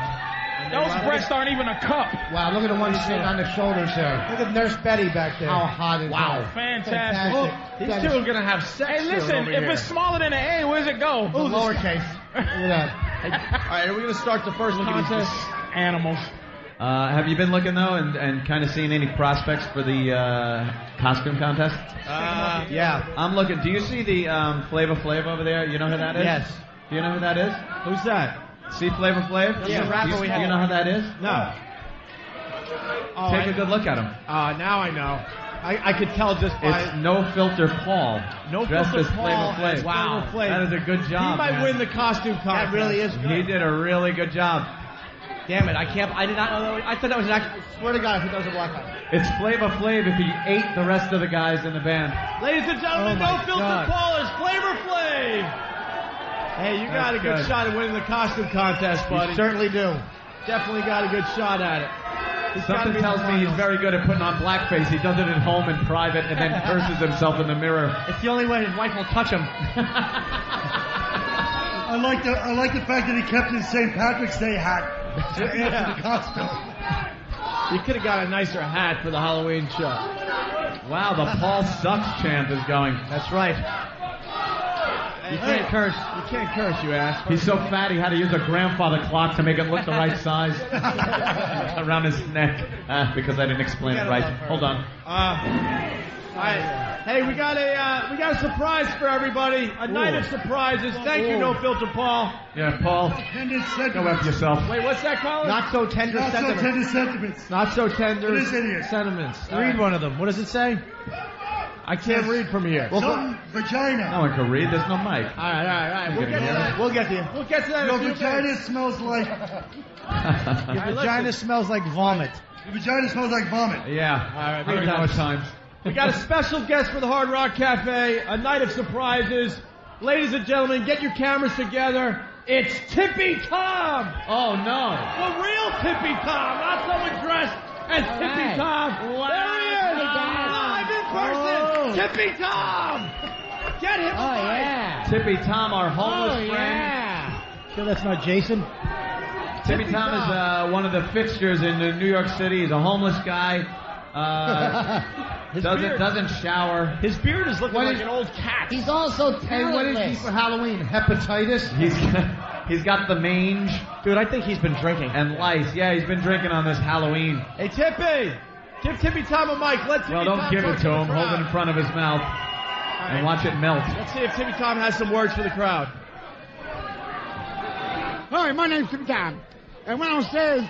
Those breasts aren't even a cup. Wow, look at the one sitting on the shoulders there. Look at Nurse Betty back there. How hot is Wow. that? Fantastic. Fantastic. These That two are gonna have sex. Hey, listen, if it's smaller than an A, where's it go? The lowercase. Look at that. All right, are we gonna start the first contest? Animals. Uh, have you been looking though, and, and kind of seeing any prospects for the uh, costume contest? Uh, yeah. I'm looking. Do you see the um, Flavor Flav over there? You know who that is? Yes. Do you know who that is? Who's that? See Flavor Flav? That's the rapper Do you, we do you know who that is? No. Oh, Take a good look at him. Uh, now I know. I, I could tell just by It's No Filter Paul. No dressed Filter as Paul Flavor as Flav. Wow. Flavor Flav. That is a good job. he might man. win the costume contest. That really is He good. did a really good job. Damn it! I can't. I did not know. That, I thought that was an act. I swear to God, I thought that was a black guy. It's Flavor Flav if he ate the rest of the guys in the band. Ladies and gentlemen, Oh, my No Filter God. Paul is Flavor Flav. Hey, you got a good, good. shot at winning the costume contest, buddy. You certainly do. Definitely got a good shot at it. He's Something tells me he's very good at putting on blackface. He does it at home in private and then curses himself in the mirror. It's the only way his wife will touch him. I like the I like the fact that he kept his St. Patrick's Day hat to add to the costume. You could have got a nicer hat for the Halloween show. Wow, the Paul sucks chant is going. That's right. You can't curse. You can't curse, you ass. He's so fat he had to use a grandfather clock to make it look the right size around his neck. Ah, because I didn't explain it right. Hold on. Uh, all right. Hey, we got a uh, we got a surprise for everybody. A night of surprises. Thank you, No Filter Paul. Yeah, Paul, Tender go sentiments. F yourself. Wait, what's that, called? Not so tender Not so sentiment. tender sentiments. Not so tender. It is idiot. Sentiments. All Read right. one of them. What does it say? I can't read from here. Some vagina. No one can read. There's no mic. All right, all right, all right. We'll gonna get to that. We'll get to you. We'll get to that. in Your a few vagina minutes. smells like Your Vagina smells like vomit. your vagina smells like vomit. yeah. All right, How many time. times? We got a special guest for the Hard Rock Cafe, a night of surprises. Ladies and gentlemen, get your cameras together. It's Tippy Tom. Oh no. The real Tippy Tom, not someone dressed as Tippy Tom. There he is, live in person. Tippy Tom. Get him. Oh, a mic. Tippy Tom, our homeless Oh, friend. Sure that's not Jason? Tippy Tom is uh, one of the fixtures in New York City. He's a homeless guy. Uh, doesn't beard- doesn't shower. His beard is looking What like is- an old cat. He's also And what is he for Halloween? Hepatitis? He's he's got the mange Dude, I think he's been drinking. and lice. Yeah, he's been drinking on this Halloween. Hey, Tippy! Give Tippy Tom a mic. Let Tippy Well, don't Tom give it to the him. Hold it in front of his mouth and watch it melt. Let's see if Tippy Tom has some words for the crowd. Hi, my name's Tippy Tom. And when I says,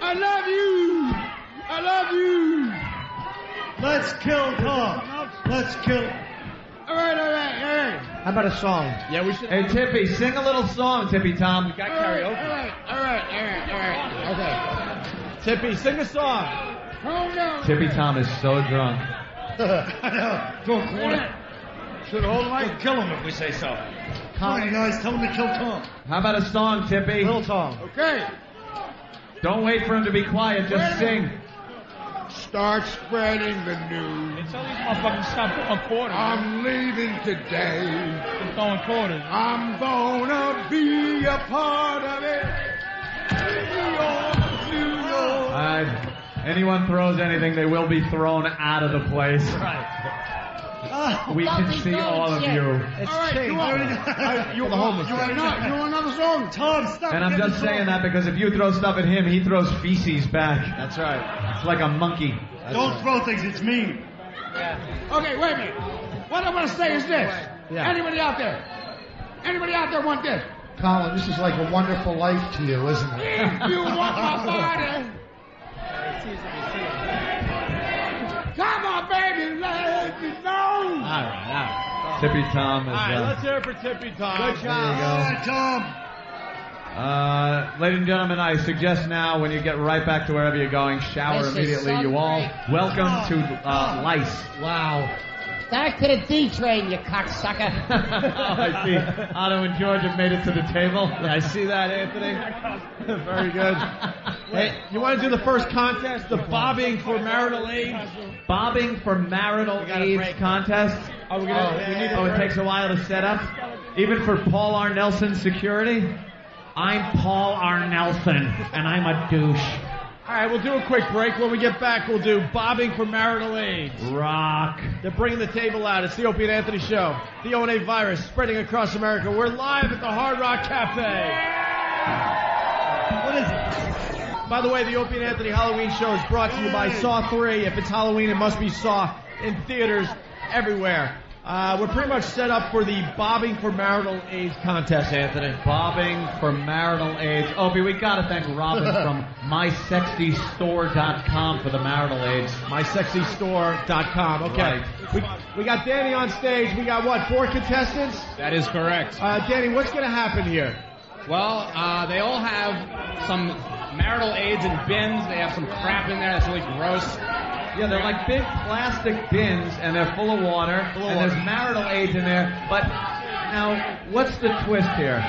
I love you. I love you. Let's kill Tom. Let's kill. All right, all right, all right. How about a song? Yeah, we should. Hey, Tippy, sing a little song, Tippy Tom. We got All right, all karaoke. right, all right, all right, all right. Okay. Tippy, sing a song. Okay. Hold on. Tippy Tom is so drunk. I know. Don't quarter. Should hold like kill him if we say so. Come on, guys. Tell him to kill Tom. How about a song, Tippy? Little Tom. Okay. Don't wait for him to be quiet. Just sing. Start spreading the news. Tell these motherfuckers to stop throwing quarters. I'm leaving today. They're throwing quarters. I'm gonna be a part of it. New York, New York. Uh, anyone throws anything, they will be thrown out of the place. Ah, we can see throwing all of shit. you. It's All right, changed. you want, you, the homeless. you, want another, you want another song? Tom, stop. And I'm just saying that because if you throw stuff at him, he throws feces back. That's right. It's like a monkey. Don't throw things. It's mean. Yeah. Okay, wait a minute. What I want to say is this. Yeah. Anybody out there? Anybody out there want this? Colin, this is like a wonderful life to you, isn't it? If you want my body. Come on, baby, let me know. All right, all right. Tippy Tom is. All right, uh, let's hear it for Tippy Tom. Good All job. right, Tom. Uh, ladies and gentlemen, I suggest now when you get right back to wherever you're going, shower This immediately. You all great. welcome to uh, lice. Wow. Back to the D train, you cocksucker. I see. Otto and George have made it to the table. Yeah, I see that, Anthony. Very good. Hey, you want to do the first contest, the bobbing for marital aid? Bobbing for marital gotta AIDS contest. Oh, we're gonna. Oh, we need Oh, it takes a while to set up. Even for Paul R. Nelson security. I'm Paul R. Nelson, and I'm a douche. All right, we'll do a quick break. When we get back, we'll do bobbing for marital aid. Rock. They're bringing the table out. It's the Opie and Anthony Show. The O&A virus spreading across America. We're live at the Hard Rock Cafe. What is it? By the way, the Opie and Anthony Halloween Show is brought to you by Saw 3. If it's Halloween, it must be Saw in theaters everywhere. Uh, we're pretty much set up for the bobbing for marital AIDS contest, Anthony. Bobbing for marital AIDS. Opie, we gotta thank Robin from MySexyStore.com for the marital AIDS. MySexyStore.com. Okay. Right. We, we got Danny on stage. We got what, four contestants? That is correct. Uh, Danny, what's going to happen here? Well, uh, they all have some marital aids in bins. They have some crap in there that's really gross. Yeah, they're like big plastic bins, and they're full of water, and there's marital AIDS in there. But now, what's the twist here?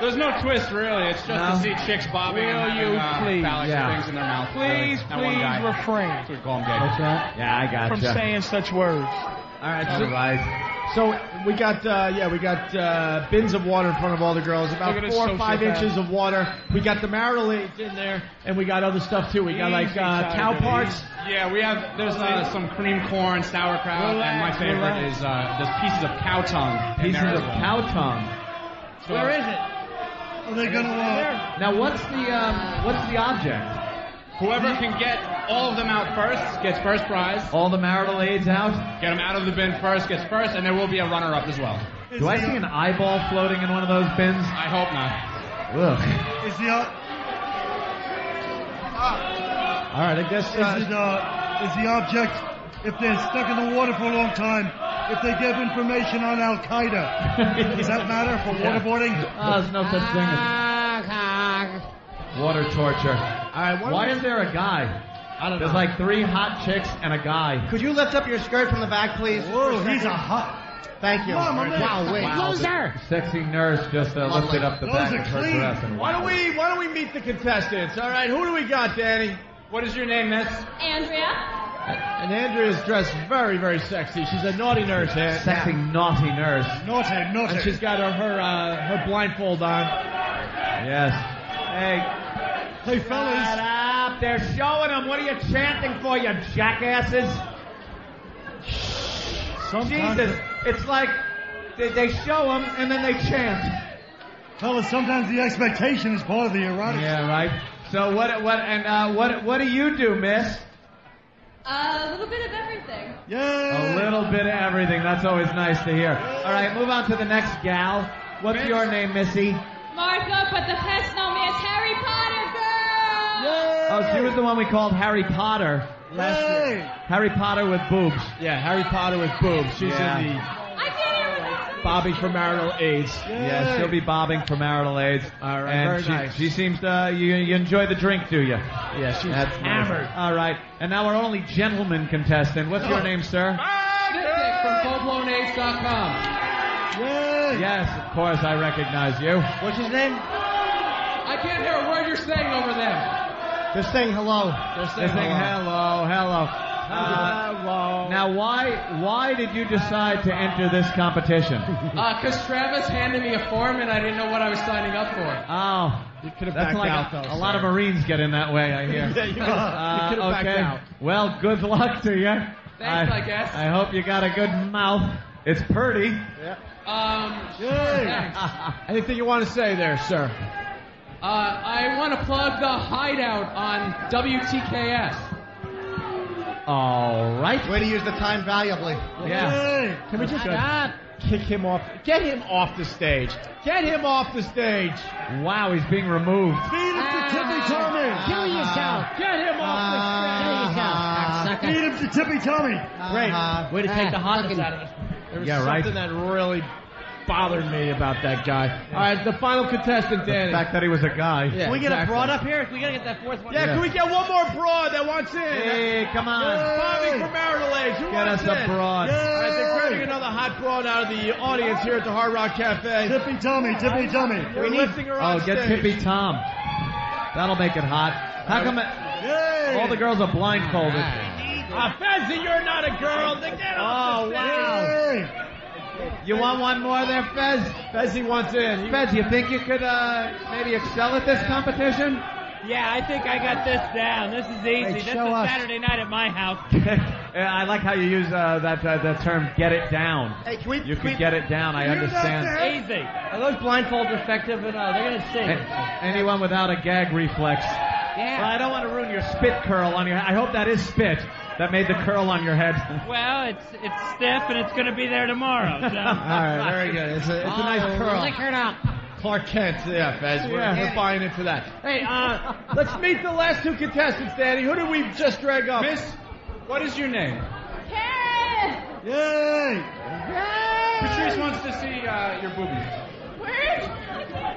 There's no twist, really. It's just No? to see chicks bobbing Will and you having, uh, please? phallic Yeah. things in their mouth. Please, That one guy. please refrain That's what we call him, gay. What's that? Yeah, I got From saying such words. All right. All So, right. so we got, uh, yeah, we got uh, bins of water in front of all the girls, about Look at this four or five sociopath. inches of water. We got the marital aids in there, and we got other stuff too. We got like uh, cow parts. Yeah, we have. There's uh, some cream corn, sauerkraut, and my favorite relax. is uh, there's pieces of cow tongue. in Pieces there of well. cow tongue. So- Where is it? Are they gonna? Uh, Now, what's the um, what's the object? Whoever can get all of them out first gets first prize. All the marital AIDS out? Get them out of the bin first gets first, and there will be a runner-up as well. Do I see an eyeball floating in one of those bins? I hope not. Ugh. is the uh, All right, I guess. is Uh, it uh, is the object if they're stuck in the water for a long time? If they give information on Al Qaeda, does that matter for waterboarding? Oh, there's no such thing as water torture. all right. Why, Why is there a guy? I don't There's know. like three hot chicks and a guy. Could you lift up your skirt from the back, please? Whoa, he's a hot. Thank you. Mama, man. wow, wait. Wow, the Sexy nurse just uh, lifted up the Those back are of her clean. dress and Why don't we Why don't we meet the contestants? All right, who do we got, Danny? What is your name, miss? Andrea. And Andrea's dressed very, very sexy. She's a naughty nurse, Aunt. Sexy naughty nurse. Naughty, naughty. And she's got her her, uh, her blindfold on. Yes. Hey, hey, fellas. They're showing them. What are you chanting for, you jackasses? Jesus, it's like they, they show them and then they chant. Fellas, sometimes the expectation is part of the erotic. Yeah, right. So what? What? And uh, what? What do you do, Miss? A little bit of everything. Yeah. A little bit of everything. That's always nice to hear. All right, move on to the next gal. What's your name, Missy? Martha, but the pets know me as Harry Potter girl. Oh, she was the one we called Harry Potter last year. Harry Potter with boobs. Yeah, Harry Potter with boobs. She's Yeah. in I can't hear what the bobbing for marital aids. Yeah, she'll be bobbing for marital aids. All right, and very she, nice. she seems to. Uh, you, you enjoy the drink, do you? Yeah, she's That's nice. hammered. All right, and now our only gentleman contestant. What's your name, sir? Nick from fullblownace.com. Yes, of course, I recognize you. What's his name? I can't hear a word you're saying over them. They're saying hello. They're They're saying hello, hello. Uh, Now, why why did you decide to enter this competition? Because Uh, Travis handed me a form and I didn't know what I was signing up for. Oh, you could have backed like out, a, though, a lot of. Marines get in that way. I hear. Yeah, you could- you Uh, could have backed okay. out. Well, good luck to you. Thanks, I guess. I hope you got a good mouth. It's pretty. Um, Anything you want to say there, sir? Uh, I want to plug the Hideout on WTKS. All right. Way to use the time valuably. Yeah. Can we just kick him off? Get him off the stage. Get him off the stage. Wow, he's being removed. Feed him to ah. Tippy Tommy. Kill yourself. Get him off ah. Kill yourself. Feed him to Tippy Tommy. Great. Uh-huh. Way to take ah, the hotness out of it. There was Yeah, right. something that really bothered me about that guy. All right, the final contestant, The fact that he was a guy. Yeah, Can we get a exactly. broad up here? Can We gotta get that fourth one. Yeah, can we get one more broad that wants in? Hey, come on. Bobby from marital age. Who Get wants us a in? broad. All right, they're grabbing another hot broad out of the audience here at the Hard Rock Cafe. Tippy Tommy. Tippy Tommy. We're lifting her on Oh, get stage. Tippy Tom. That'll make it hot. How come it, Yay. all the girls are blindfolded? Ah, Fezzi, you're not a girl. Then get off Oh, the wow. stage. Yay. You want one more there, Fez? Fezzi wants in. Fez, you think you could uh, maybe excel at this competition? Yeah, I think I got this down. This is easy. this is us. Saturday night at my house. Yeah, I like how you use uh, that uh, that term "get it down." Hey, can we? You can we- could get it down. I understand. Easy. Are those blindfolds effective? And uh, they're gonna sing. A- Anyone without a gag reflex. Yeah. Well, I don't want to ruin your spit curl on your. I hope that is spit that made the curl on your head. Well, it's it's stiff and it's going to be there tomorrow. So. All right, very good. It's a, it's a nice curl. Lick it up. Clark Kent, yeah, Fez. We're, Yeah. we're buying into that. Hey, uh, let's meet the last two contestants, Danny. Who did we just drag up? Miss, what is your name? Karen. Yay. Patrice wants to see uh, your boobies.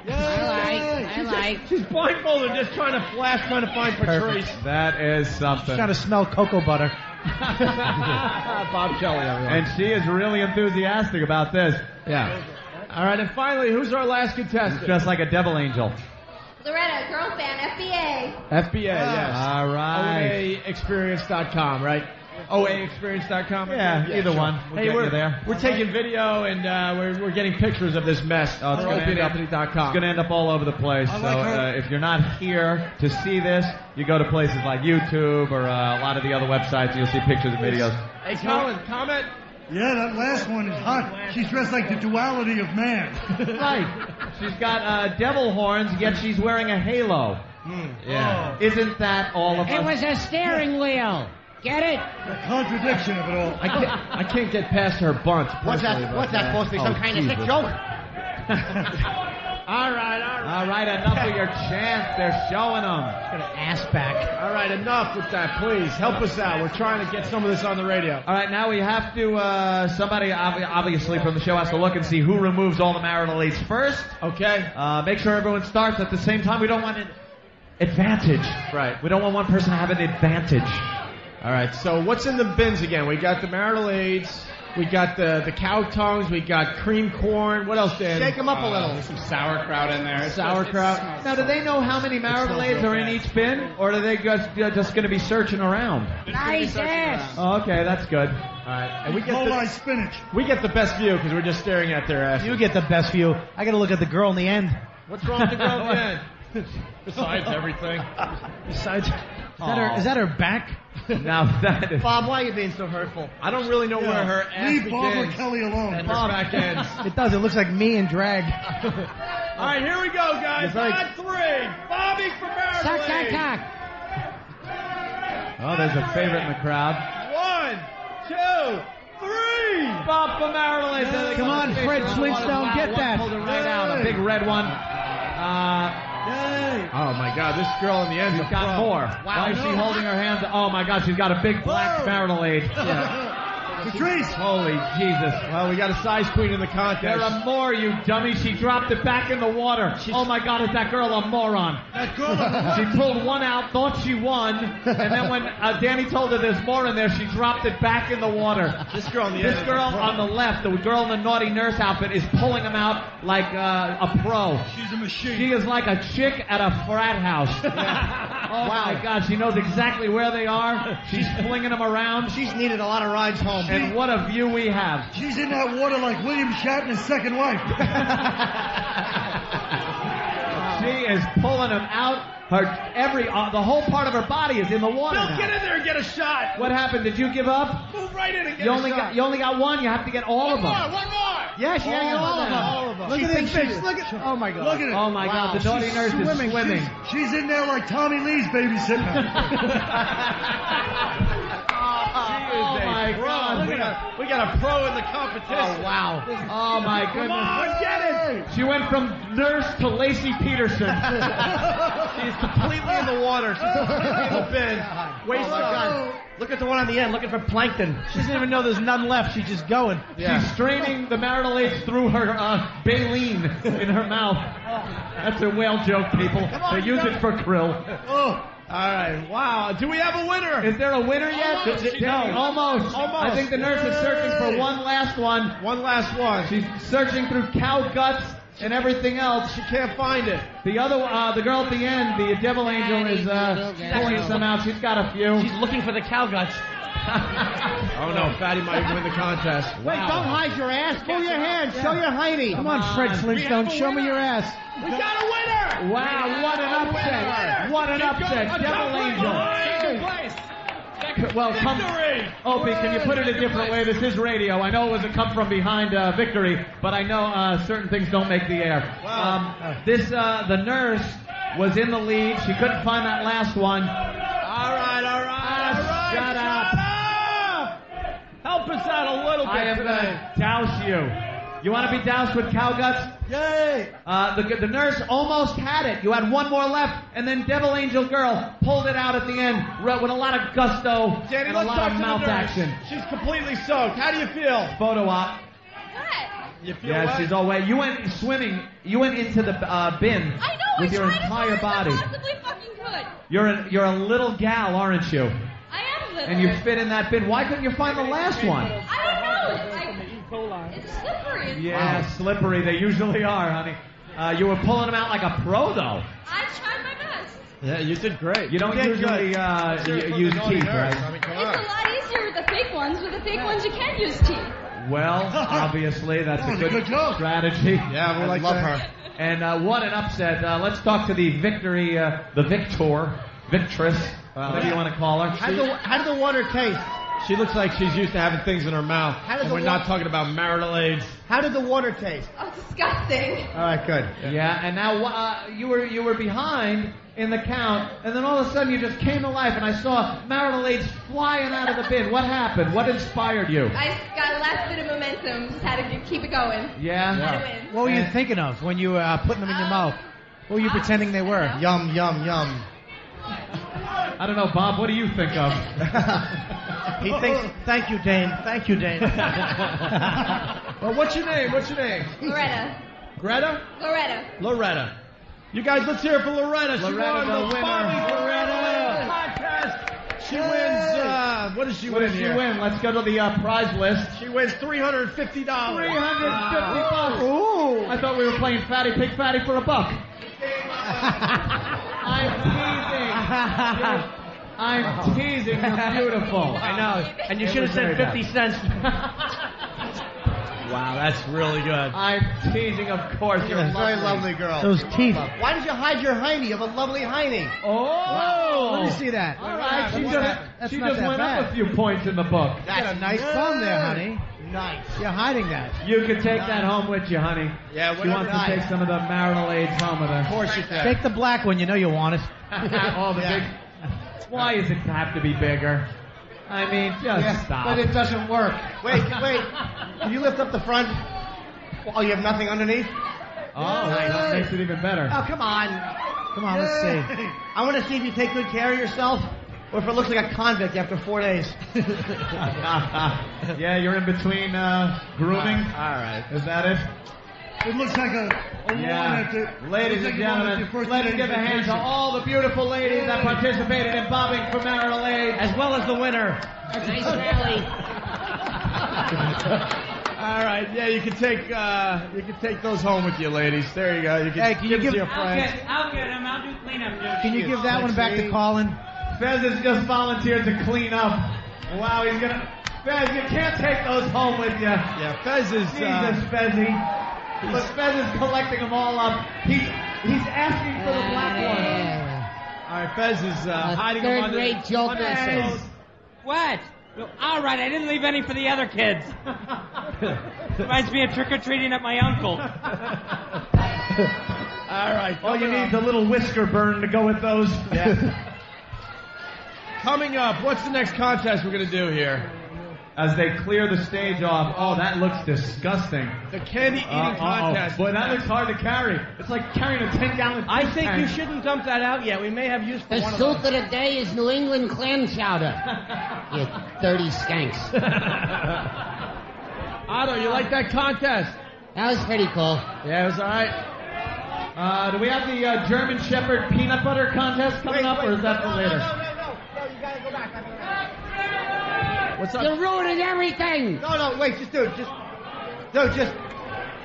Word. I like. I like. She's blindfolded, just trying to flash, trying to find Patrice. That is something. Trying to smell cocoa butter. Bob Kelly, everyone. And she is really enthusiastic about this. yeah. All right, and finally, who's our last contestant? Just like a devil angel. Loretta, girl fan, FBA. FBA, yes. All right. OAExperience.com, right? OAExperience.com? Yeah, either one. We'll hey, get we're, you there. we're taking video and uh, we're, we're getting pictures of this mess. Oh, it's on gonna end up- It's going to end up all over the place. I so like uh, if you're not here to see this, you go to places like YouTube or uh, a lot of the other websites. You'll see pictures and videos. Hey, Colin, comment. Yeah, that last one is hot. She's dressed like the duality of man. Right. She's got uh, devil horns, yet she's wearing a halo. Yeah. Isn't that all of It us? was a steering wheel. Get it? The contradiction of it all. I can't, I can't get past her bunt. What's that? What's that supposed to be? Some Oh, kind of sick joke? All right, all right. All right, enough of your chants. They're showing them. Get an Ass back. All right, enough with that, please. Help us out. We're trying to get some of this on the radio. All right, now we have to. Uh, somebody obviously from the show has to look and see who removes all the marital aids first. Okay? Uh, make sure everyone starts at the same time. We don't want an advantage. Right. We don't want one person to have an advantage. All right, so what's in the bins again? We got the marital aids. We got the, the cow tongues. We got cream corn. What else, Dan? Shake them up a little. There's some sauerkraut in there. It's Sauerkraut. Now, do they know how many marital aids are in each bin, or are they just, just going to be searching around? Nice ass. Oh, okay, that's good. All right, and we get the, spinach. we get the best view because we're just staring at their ass. You get the best view. I gotta look at the girl in the end. What's wrong with the girl in the end? Besides everything. Besides, Is that her, is that her back? now that is. Bob, why are you being so hurtful? I don't really know where her ass Leave Barbara begins Kelly alone. and her back ends. It does. It looks like me and drag. All right, here we go, guys. You're very- On three. Bobby for Maryland. Tack, tack, tack. Oh, there's a favorite in the crowd. One, two, three. Bob for Maryland. Come on, Fred Flintstone, get that. Pulled it right out. A big red one. Uh, Oh my God, this girl in the end she's got more. Why is she holding her hands? Oh my God, she's got a big black marital aid. Patrice! Holy Jesus. Well, we got a size queen in the contest. There are more, you dummy. She dropped it back in the water. Oh my God, is that girl a moron? That girl. She pulled one out, thought she won, and then when uh, Danny told her there's more in there, she dropped it back in the water. This girl in the This girl on the left, the girl in the naughty nurse outfit, is pulling them out like uh, a pro. She's a machine. She is like a chick at a frat house. Oh my God, she knows exactly where they are. She's flinging them around. She's needed a lot of rides home. And what a view we have. She's in that water like William Shatner's second wife. She is pulling them out. Her every uh, the whole part of her body is in the water Bill, now. get in there and get a shot. What happened? Did you give up? Move right in and get You a only shot. got you only got one. You have to get all one of them. more, one more. Yeah, she had all of them. All of them. Look She at this bitch. Look at. Oh my god. Look at it. Oh my God! The naughty nurse is swimming. swimming. She's, she's in there like Tommy Lee's babysitting. Oh my Bro, God! we got, we got a pro in the competition. Oh wow! Oh my goodness. Come on, get it. She went from nurse to Laci Peterson. She's completely in the water. She's completely in the bin. Waist Oh, Look at the one on the end, looking for plankton. She doesn't even know there's none left. She's just going. She's straining the marital aids through her uh, baleen in her mouth. That's a whale joke, people. on, they use it for krill. Oh. All right. Wow. Do we have a winner? Is there a winner yet? Almost. No, almost. Almost. I think the nurse is searching for one last one. One last one. She's searching through cow guts and everything else. She can't find it. The other, uh, the girl at the end, the devil angel, is uh, pulling some out. She's got a few. She's looking for the cow guts. Oh no, Fatty might win the contest. Wait, don't hide your ass. Pull your hand. Show your hiney. Come on, Fred Flintstone. Show me your ass. We got a winner. Wow, what an upset! What an upset! Devil angel. Well, come. Opie, can you put it a different way? This is radio. I know it was a come from behind uh, victory, but I know uh, certain things don't make the air. Um, this, uh, the nurse was in the lead. She couldn't find that last one. All right, all right, all right. shut up. up. Help us out a little bit I am today. gonna douse you. You want to be doused with cow guts? Yay! Uh, the, the nurse almost had it. You had one more left, and then Devil Angel Girl pulled it out at the end with a lot of gusto Danny, and a let's lot talk of mouth action. She's completely soaked. How do you feel? Photo op. You feel Yeah, wet? she's all wet. You went swimming. You went into the uh, bin I know. with I your tried entire as hard body. as I possibly fucking could. You're a, you're a little gal, aren't you? I am little. And you fit in that bin. Why couldn't you find the last one? I don't know. I, it's slippery. Yeah, slippery. They usually are, honey. Uh, you were pulling them out like a pro, though. I tried my best. Yeah, you did great. You don't did usually uh, Seriously, use teeth, nurse. right? I mean, come It's a lot easier with the fake ones. With the fake ones, you can use teeth. Well, obviously, that's a Oh, good, good strategy. Yeah, we I like love that. her. And uh, what an upset. Uh, let's talk to the victory, uh, the victor, victress, whatever you want to call her. How did the, how did the water taste? She looks like she's used to having things in her mouth. How did And the we're wa- not talking about marital aids. How did the water taste? Oh, disgusting. All right, good. Yeah, and now uh, you were you were behind in the count, and then all of a sudden you just came to life, and I saw marital aids flying out of the bin. What happened? What inspired you? I got a last bit of momentum. Just had to get- keep it going. Yeah. Had to win. What were you thinking of when you were uh, putting them in your mouth? What were you pretending they were? Yum, yum, yum. I don't know, Bob. What do you think of? He thinks, thank you, Dane. Thank you, Dane. Well, what's your name? What's your name? Loretta. Greta? Loretta. Loretta. You guys, let's hear it for Loretta. She Loretta, won the the. Bobby Loretta contest. She wins. Uh, what does she What win did she here? win? Let's go to the uh, prize list. She wins three hundred fifty dollars. 350 bucks. Ooh. I thought we were playing Fatty Pig Fatty for a buck. I'm teasing. I'm teasing. You're beautiful. I know. And you It should have was said very 50 cents. Wow, that's really good. I'm teasing, of course. You're You're a very lovely. lovely girl. Those teeth. Why did you hide your hiney? You have a lovely hiney. Oh! Let me see that. All right, she That's just, not- that's she not just that went bad. up a few points in the book. You got a nice thumb there, honey. Nice. You're hiding that. You can take that home with you, honey. Yeah, She whatever. wants to take some of the marital aids home with her. Of course you can. Take the black one. You know you want it. All the Yeah. big. Why does it have to be bigger? I mean, just stop. But it doesn't work. Wait, wait. Can you lift up the front? Oh, you have nothing underneath? oh, that makes it even better. Oh, come on. Come on, let's see. I want to see if you take good care of yourself or if it looks like a convict after four days. yeah, you're in between uh, grooming. All right. Is that it? It looks like a, a Yeah. Ladies and gentlemen, let's give a hand to all the beautiful ladies that participated in bobbing for marital aid. As well as the winner. Nice rally. All right, yeah, you can take uh, you can take those home with you, ladies. There you go. You can Hey, can you give, it give- to your I'll friends. get, I'll get him. I'll do cleanup duty. Can you give that one back to Colin? Fez has just volunteered to clean up. Wow, he's gonna. Fez, you can't take those home with you. Yeah, Fez is. Jesus, Uh, Fezzy. But Fez is collecting them all up. He, he's asking for the black one. all right, Fez is uh, A hiding them under, third-rate joker. under his clothes. What? Well, All right, I didn't leave any for the other kids. Reminds me of trick or treating at my uncle. All right, All you coming need is a little whisker burn to go with those. Yeah. Coming up, what's the next contest we're gonna do here? As they clear the stage off, oh, that looks disgusting. The candy eating Uh, uh-oh. contest. Boy, that looks hard to carry. It's like carrying a 10 gallon I think you shouldn't dump that out yet. We may have use for The one of soup those. of the day is New England clam chowder. you dirty skanks. Otto, you like that contest? That was pretty cool. Yeah, it was all right. Uh, do we have the uh, German Shepherd peanut butter contest coming up, or is that for later? No, no, no, no, you gotta go back. What's up? You're ruining everything. No, no, wait, just do it. Just, no, just.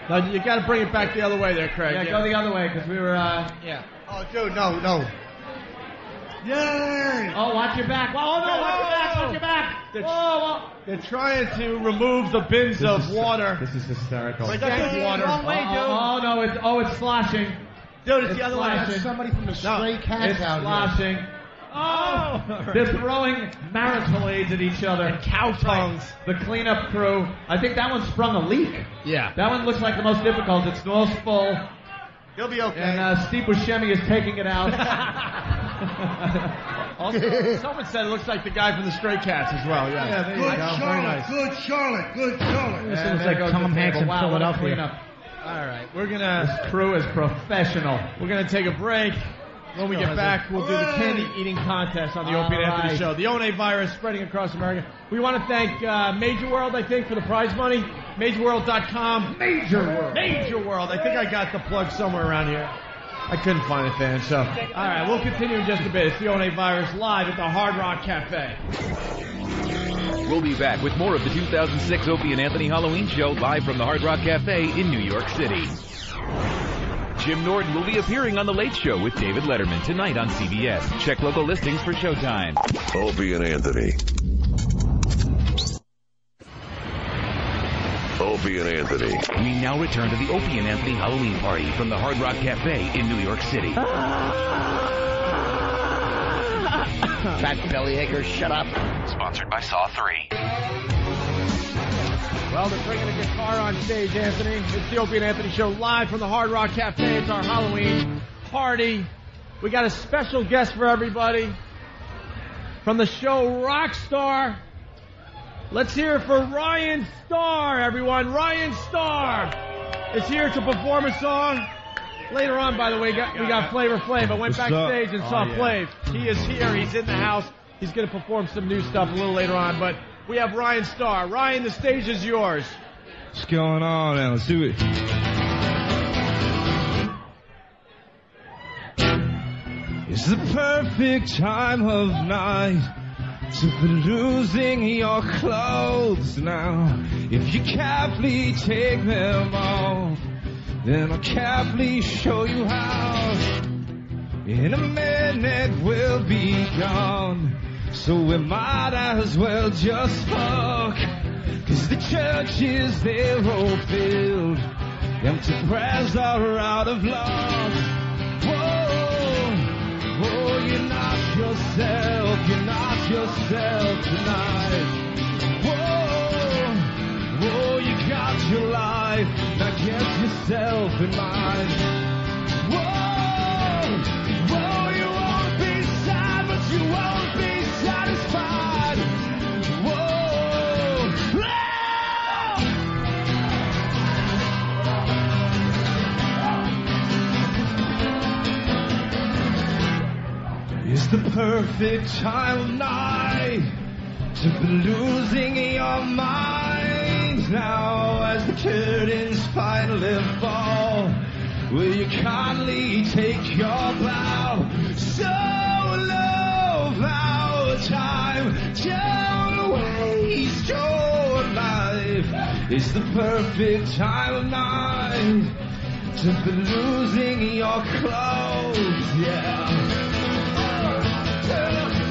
No, you got to bring it back the other way there, Craig. Yeah, go the other way, because we were, uh... Yeah. Oh, dude, no, no. Yay! Oh, watch your back. Oh, no, watch your back, watch your back. They're, Whoa, they're trying to remove the bins This of is- water. This is hysterical. Like that's water. Wrong way, dude. Oh, oh, no, it's, oh, it's sloshing. Dude, it's, It's the other way. flashing. Somebody from the stray cats It's out here. Sloshing. Oh, they're throwing marital aids at each other. Cow tongues. The cleanup crew. I think that one sprung a leak. Yeah. That one looks like the most difficult. It's nose full, You'll be okay. and uh, Steve Buscemi is taking it out. Also, someone said it looks like the guy from the Stray Cats as well. Yeah. Yeah, there you Good go. Charlotte, nice. good Charlotte, good Charlotte. This looks like Tom Hanks in wow, Philadelphia. cleanup. All right, we're gonna This crew is professional. we're gonna take a break. When we get back, we'll do the candy eating contest on the All Opie and Anthony. Show. The O&A virus spreading across America. We want to thank uh, Major World, I think, for the prize money. MajorWorld.com. Major World. Major World. I think I got the plug somewhere around here. I couldn't find it then. So, all right, we'll continue in just a bit. It's the O&A virus live at the Hard Rock Cafe. We'll be back with more of the 2006 Opie and Anthony Halloween Show live from the Hard Rock Cafe in New York City. Jim Norton will be appearing on The Late Show with David Letterman tonight on CBS. Check local listings for showtime. Opie and Anthony. Opie and Anthony. We now return to the Opie and Anthony Halloween party from the Hard Rock Cafe in New York City. Fat bellyacre, shut up. Sponsored by Saw 3. Well, they're bringing a guitar on stage, Anthony. It's the Opie and Anthony Show live from the Hard Rock Cafe. It's our Halloween party. We got a special guest for everybody from the show Rockstar. Let's hear it for Ryan Star, everyone. Ryan Star is here to perform a song. Later on, by the way, got, we got Flavor Flav. I went What's up? backstage and saw Oh, yeah. Flav. He is here. He's in the house. He's going to perform some new stuff a little later on. But we have Ryan Star. Ryan, the stage is yours. What's going on now? Let's do it. It's the perfect time of night to be losing your clothes now. If you carefully take them off, then I'll carefully show you how. In a minute we'll be gone, so we might as well just fuck. Cause the churches, they're all filled. Empty prayers are out of love. Whoa, whoa, you're not yourself, you're not yourself tonight. Whoa, whoa, you got your life, now get yourself in mind. Whoa, is the perfect time night to be losing your mind now as the curtains finally fall. Will you kindly take your bow? So love our time. Don't waste your life. It's the perfect time of night to be losing your clothes. Yeah. Whoa,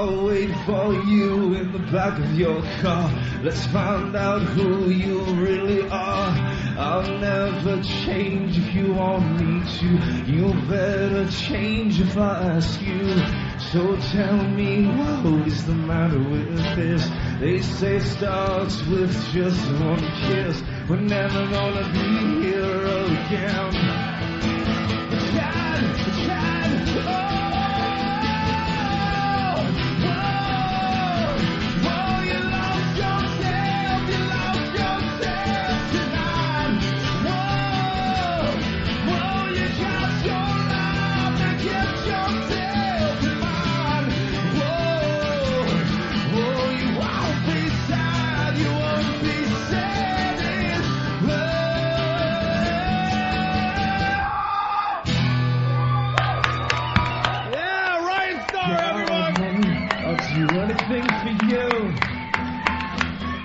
I'll wait for you in the back of your car. Let's find out who you really are. I'll never change if you want me to. You better change if I ask you. So tell me what is the matter with this? They say it starts with just one kiss. We're never gonna be here again. Chad,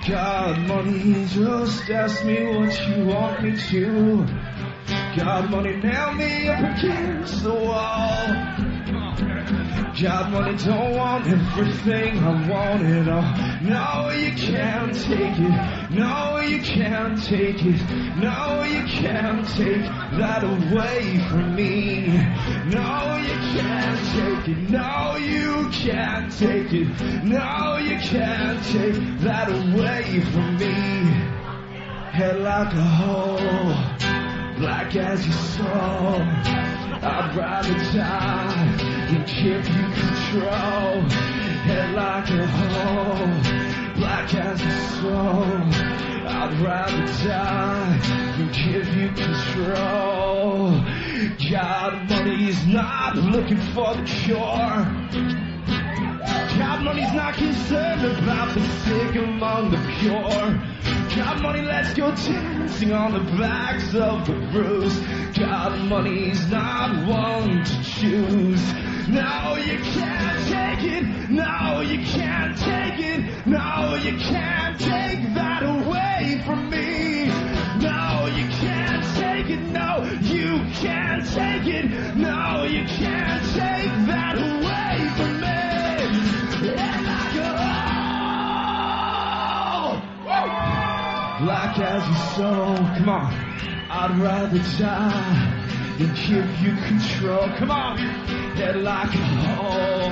God, money, just ask me what you want me to. God, money, nail me up against the wall. God, money, don't want everything, I want it oh, all. No, you can't take it. No, you can't take it. No, you can't take that away from me. No, you can't take it. No, you can't take it. No, you can't take that away from me. Head like a hole, black as your soul. I'd rather die than give you control. Head like a hole, black as a soul. I'd rather die than give you control. God, money's not looking for the cure. God, money's not concerned about the sick among the pure. God, money, let's go dancing on the backs of the bruised. God, money's not one to choose. No, you can't take it. No, you can't take it. No, you can't take that away from me. No, you can't take it. No, you can't take it. No, you can't take that away from me. Black as your soul, come on. I'd rather die than give you control. Come on, head like a hole,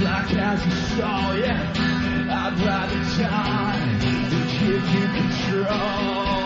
black as your soul, yeah. I'd rather die than give you control,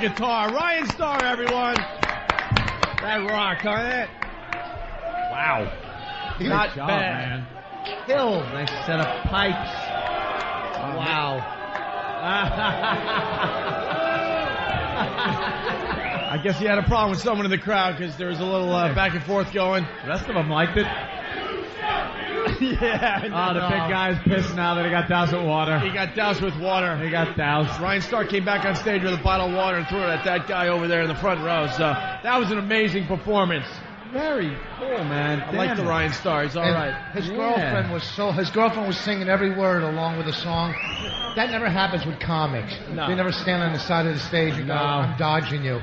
guitar. Ryan Star, everyone. That rock, on it. Wow. Good Not job, bad. man. Kill. Nice set of pipes. Wow. I guess he had a problem with someone in the crowd because there was a little uh, back and forth going. The rest of them liked it. yeah. Oh, the big guy's pissed now that he got doused with water. He got doused with water. He got doused. Ryan Star came back on stage with a bottle of water and threw it at that guy over there in the front row. So that was an amazing performance. Very cool, man. I like the Ryan Star. He's all And right. His Yeah. girlfriend was so. His girlfriend was singing every word along with the song. That never happens with comics. No. They never stand on the side of the stage and go, "I'm dodging you."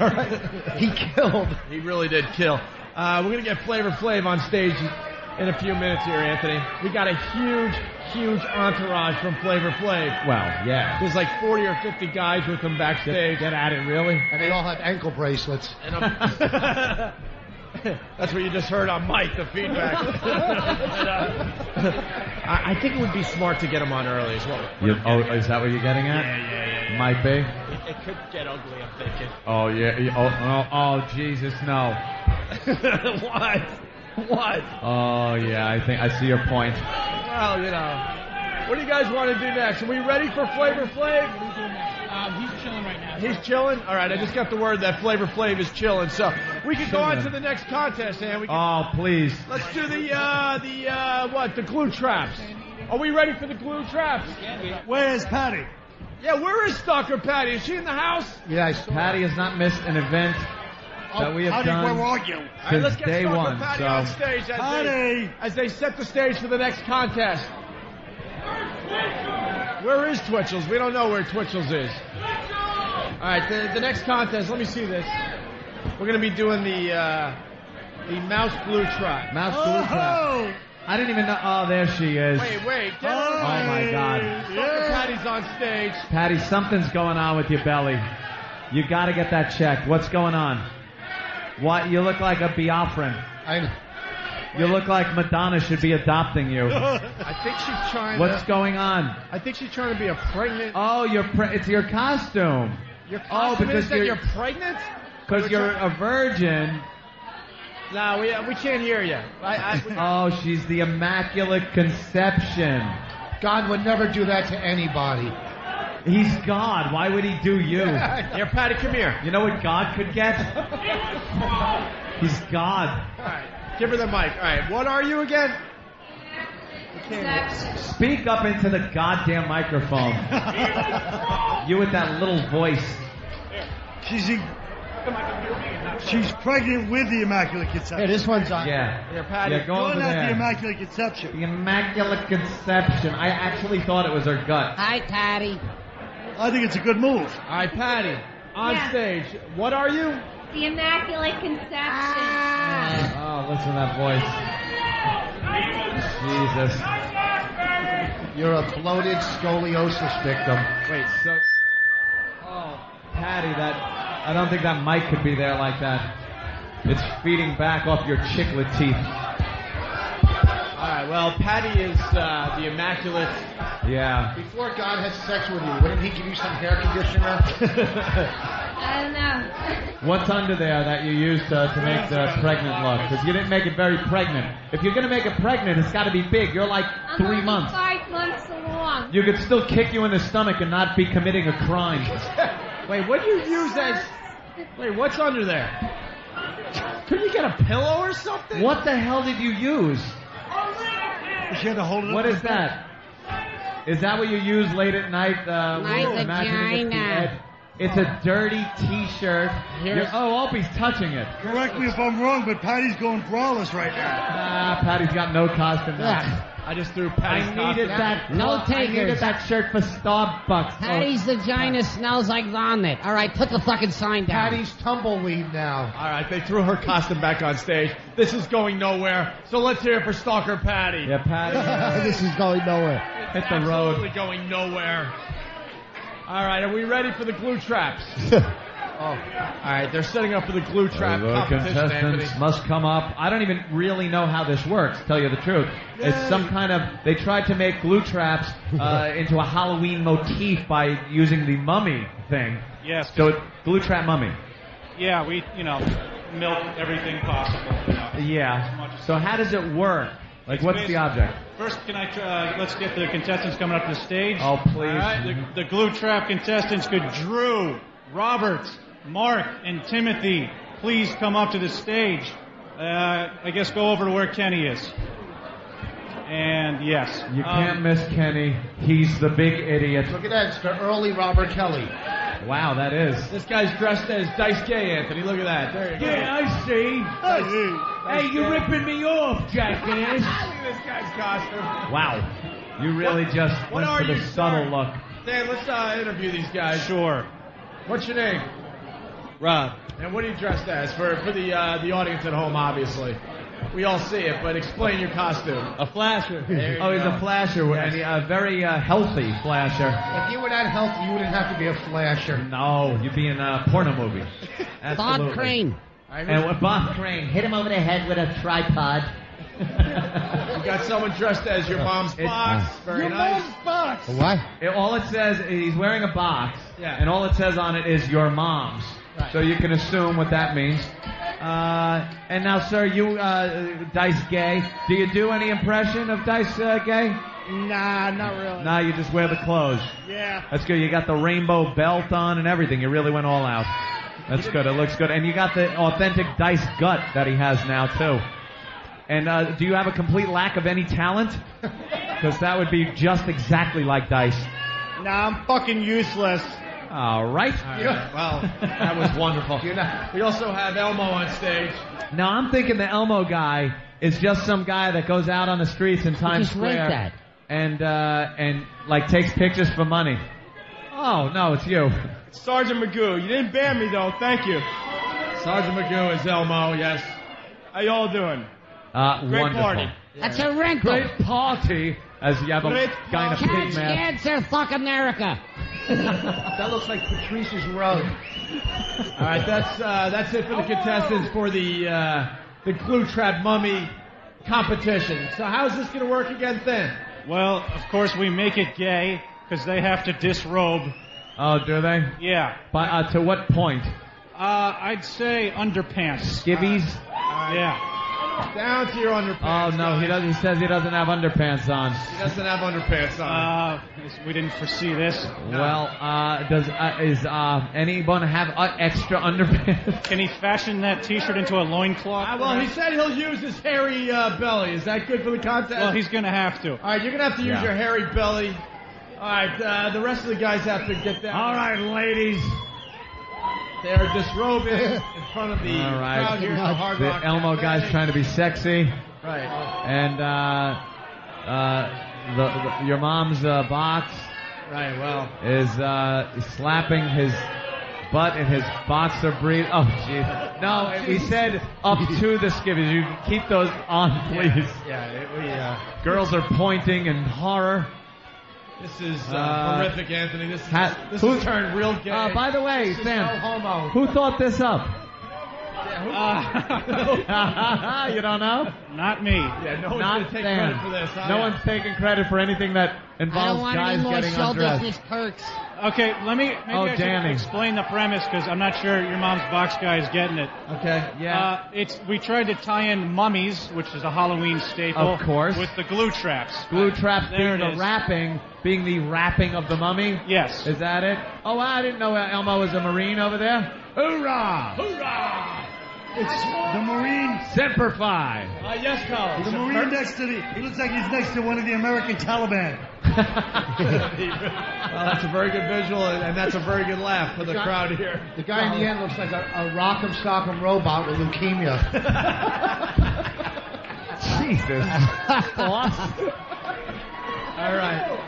All right. He killed. He really did kill. Uh, we're gonna get Flavor Flav on stage in a few minutes here, Anthony. We got a huge, huge entourage from Flavor Flav. Well, yeah. There's like 40 or 50 guys with him backstage. Get at it, really? And they all have ankle bracelets. And I'm- That's what you just heard on Mike, the feedback. I, I think it would be smart to get him on early as well. You, oh, is that what you're getting at? Yeah, yeah, yeah, yeah. Might be. It, it could get ugly, I'm thinking. Oh yeah. yeah, Oh, oh, oh Jesus, no. what? What? Oh yeah. I think I see your point. Well, you know. What do you guys want to do next? Are we ready for Flavor Flav? Um, he's chilling right now. He's chilling. All right, I just got the word that Flavor Flav is chilling, so we can go on to the next contest, and we can, Oh please. let's do the uh, the uh, what? The glue traps. Are we ready for the glue traps? Where's Patty? Yeah, where is Stalker Patty? Is she in the house? Yeah, I saw. Patty has not missed an event that we have Patty, done where are you? All right, let's get day one. Patty on stage as they, as they set the stage for the next contest. Where is Twitchell's? We don't know where Twitchell's is. All right, the, the next contest. Let me see this. We're going to be doing the uh, the mouse glue trap. mouse glue trap. I didn't even know. Oh, there she is. Wait, wait. Get Oh her my God. Stalker Patty's on stage. Patty, something's going on with your belly. You got to get that checked. What's going on? What? You look like a Biafran. I, You look like Madonna should be adopting you. I think she's trying. What's to, going on? I think she's trying to be a pregnant. Oh, you're pre- it's your costume. Your oh, costume because is that you're- you're pregnant? Because you're a virgin. No, we we can't hear you. I, I, Oh, she's the Immaculate Conception. God would never do that to anybody. He's God. Why would he do you? Here, Patty, come here. You know what God could get? He's God. All right, give her the mic. All right, what are you again? We. Speak up into the goddamn microphone. you with that little voice. She's she's pregnant with the Immaculate Conception. Hey, this one's on. Yeah. Here, Patty. Yeah, go You're over not the. Immaculate Conception. The Immaculate Conception. I actually thought it was her gut. Hi, Patty. I think it's a good move. All right, Patty, on Yeah. stage. What are you? The Immaculate Conception. Oh, listen to that voice. Jesus. You're a bloated scoliosis victim. Wait, so. Oh, Patty, that. I don't think that mic could be there like that. It's feeding back off your chiclet teeth. All right, well, Patty is uh, the immaculate. Yeah. Before God had sex with you, wouldn't He give you some hair conditioner? I don't know. What's under there that you used uh, to make the pregnant look? Because you didn't make it very pregnant. If you're going to make it pregnant, it's got to be big. You're like I'm three only months. Five months along. You could still kick you in the stomach and not be committing a crime. Wait, what do you use as? Wait, what's under there? Couldn't you get a pillow or something? What the hell did you use? She had to hold it up What like is that? Is that what you use late at night? Uh, My when you're imagining it's the vagina. It's a dirty T-shirt. You're- oh, Opie's touching it. Correct me if I'm wrong, but Patty's going braless right now. Ah, Patty's got no costume. now. I just threw I needed costume. that. No I needed that shirt for Starbucks. Oh, Patty's vagina smells like vomit. All right, put the fucking sign down. Patty's tumbleweed now. All right, they threw her costume back on stage. This is going nowhere. So let's hear it for Stalker Patty. Yeah, Patty. this is going nowhere. Hit the road. Absolutely going nowhere. All right, are we ready for the glue traps? oh, all right, they're setting up for the glue trap the competition, contestants Anthony. must come up. I don't even really know how this works. Tell you the truth, it's some kind of. They tried to make glue traps uh, into a Halloween motif by using the mummy thing, Yes. So glue trap mummy. Yeah, we, you know, milk everything possible. you know. Yeah. So how does it work? Like, It's what's the basic- object? First, can I try, uh, let's get the contestants coming up to the stage. Oh, please. All right, the, the glue trap contestants could Drew, Robert, Mark, and Timothy please come up to the stage. Uh, I guess go over to where Kenny is. And yes. You um, can't miss Kenny. He's the big idiot. Look at that. It's the early Robert Kelly. Wow, that is. This guy's dressed as Dice Gay, Anthony. Look at that. There you go. Yeah, I see. Hey, you're ripping me off, jackass. Look at this guy's costume. Wow. You really just what went are for the you, subtle sir? look. Dan, let's uh, interview these guys. Sure. What's your name? Rob. And what are you dressed as for for the uh, the audience at home? Obviously, we all see it, but explain your costume. A flasher. There you Oh, he's a flasher, and a very uh, healthy flasher. If you were that healthy, you wouldn't have to be a flasher. No, you'd be in a porno movie. Absolutely. Bob Crane. And with Bob Crane, hit him over the head with a tripod. You got someone dressed as your mom's box. Very nice. box. What? It, all it says, he's wearing a box, Yeah. and all it says on it is your mom's. So you can assume what that means. Uh, and now, sir, you, uh, Dice Gay, do you do any impression of Dice uh, Gay? Nah, not really. Nah, you just wear the clothes. Yeah. That's good. You got the rainbow belt on and everything. You really went all out. That's good. It looks good. And you got the authentic Dice gut that he has now, too. And uh, do you have a complete lack of any talent? Because that would be just exactly like Dice. Nah, I'm fucking useless. All right. Well, that was wonderful. We also have Elmo on stage. Now I'm thinking the Elmo guy is just some guy that goes out on the streets in Times Just rent Square that. and uh, and like takes pictures for money. Oh no, it's you. Sergeant Magoo. You didn't ban me though. Thank you. Sergeant Magoo is Elmo. Yes. How y'all doing? Uh, Great wonderful. party. That's a rental. Great party. As you have a Great guy in a Can't pig mask. answer fuck America. That looks like Patrice's Road. All right, that's uh, that's it for the contestants for the uh, the glue trap mummy competition. So how's this going to work again, then? Well, of course, we make it gay because they have to disrobe. Oh, do they? Yeah. But uh, to what point? Uh, I'd say underpants. Skivvies? Yeah. Down to your underpants. Oh no, he doesn't. He says he doesn't have underpants on. He doesn't have underpants on. Uh, we didn't foresee this. Well, uh, does uh, is uh, anyone have uh, extra underpants? Can he fashion that T-shirt into a loincloth? Uh, well, he said he'll use his hairy uh, belly. Is that good for the contest? Well, he's gonna have to. All right, you're gonna have to use Yeah. your hairy belly. All right, uh, the rest of the guys have to get down. All right, ladies. They're disrobing in front of the All right. crowd here at the Hard The Rock Elmo Cafe. guy's trying to be sexy, Right. and uh, uh, the, the, your mom's uh, box Right. Well. is uh, slapping his butt in his boxer brief. Oh, jeez. No, we said up to the skivvies. You keep those on, please. Yeah. it- we, uh, Girls are pointing in horror. This is uh, Uh, horrific, Anthony. This is ha- this who- has turned real gay. Uh, by the way, This Sam, no homo. who thought this up? Uh, you don't know? not me. Yeah, no one's Not gonna take Sam. credit for this. huh? No one's taking credit for anything that I don't involves want guys any more getting show undressed. business perks. Okay, let me. Maybe Oh, I Danny. explain the premise because I'm not sure your mom's box guy is getting it. Okay. Yeah. Uh, it's we tried to tie in mummies, which is a Halloween staple, Of course. with the glue traps. Glue traps There being the is. wrapping, being the wrapping of the mummy. Yes. Is that it? Oh, I didn't know uh, Elmo was a Marine over there. Hoorah! Hoorah! It's the Marine. Semper Fi. Uh, yes, Collins. The Marine next to the. He looks like he's next to one of the American Taliban. well, that's a very good visual, and, and that's a very good laugh for the guy- crowd here. The guy in the end looks like a, a rock'em sock'em robot with leukemia. Jesus. All right.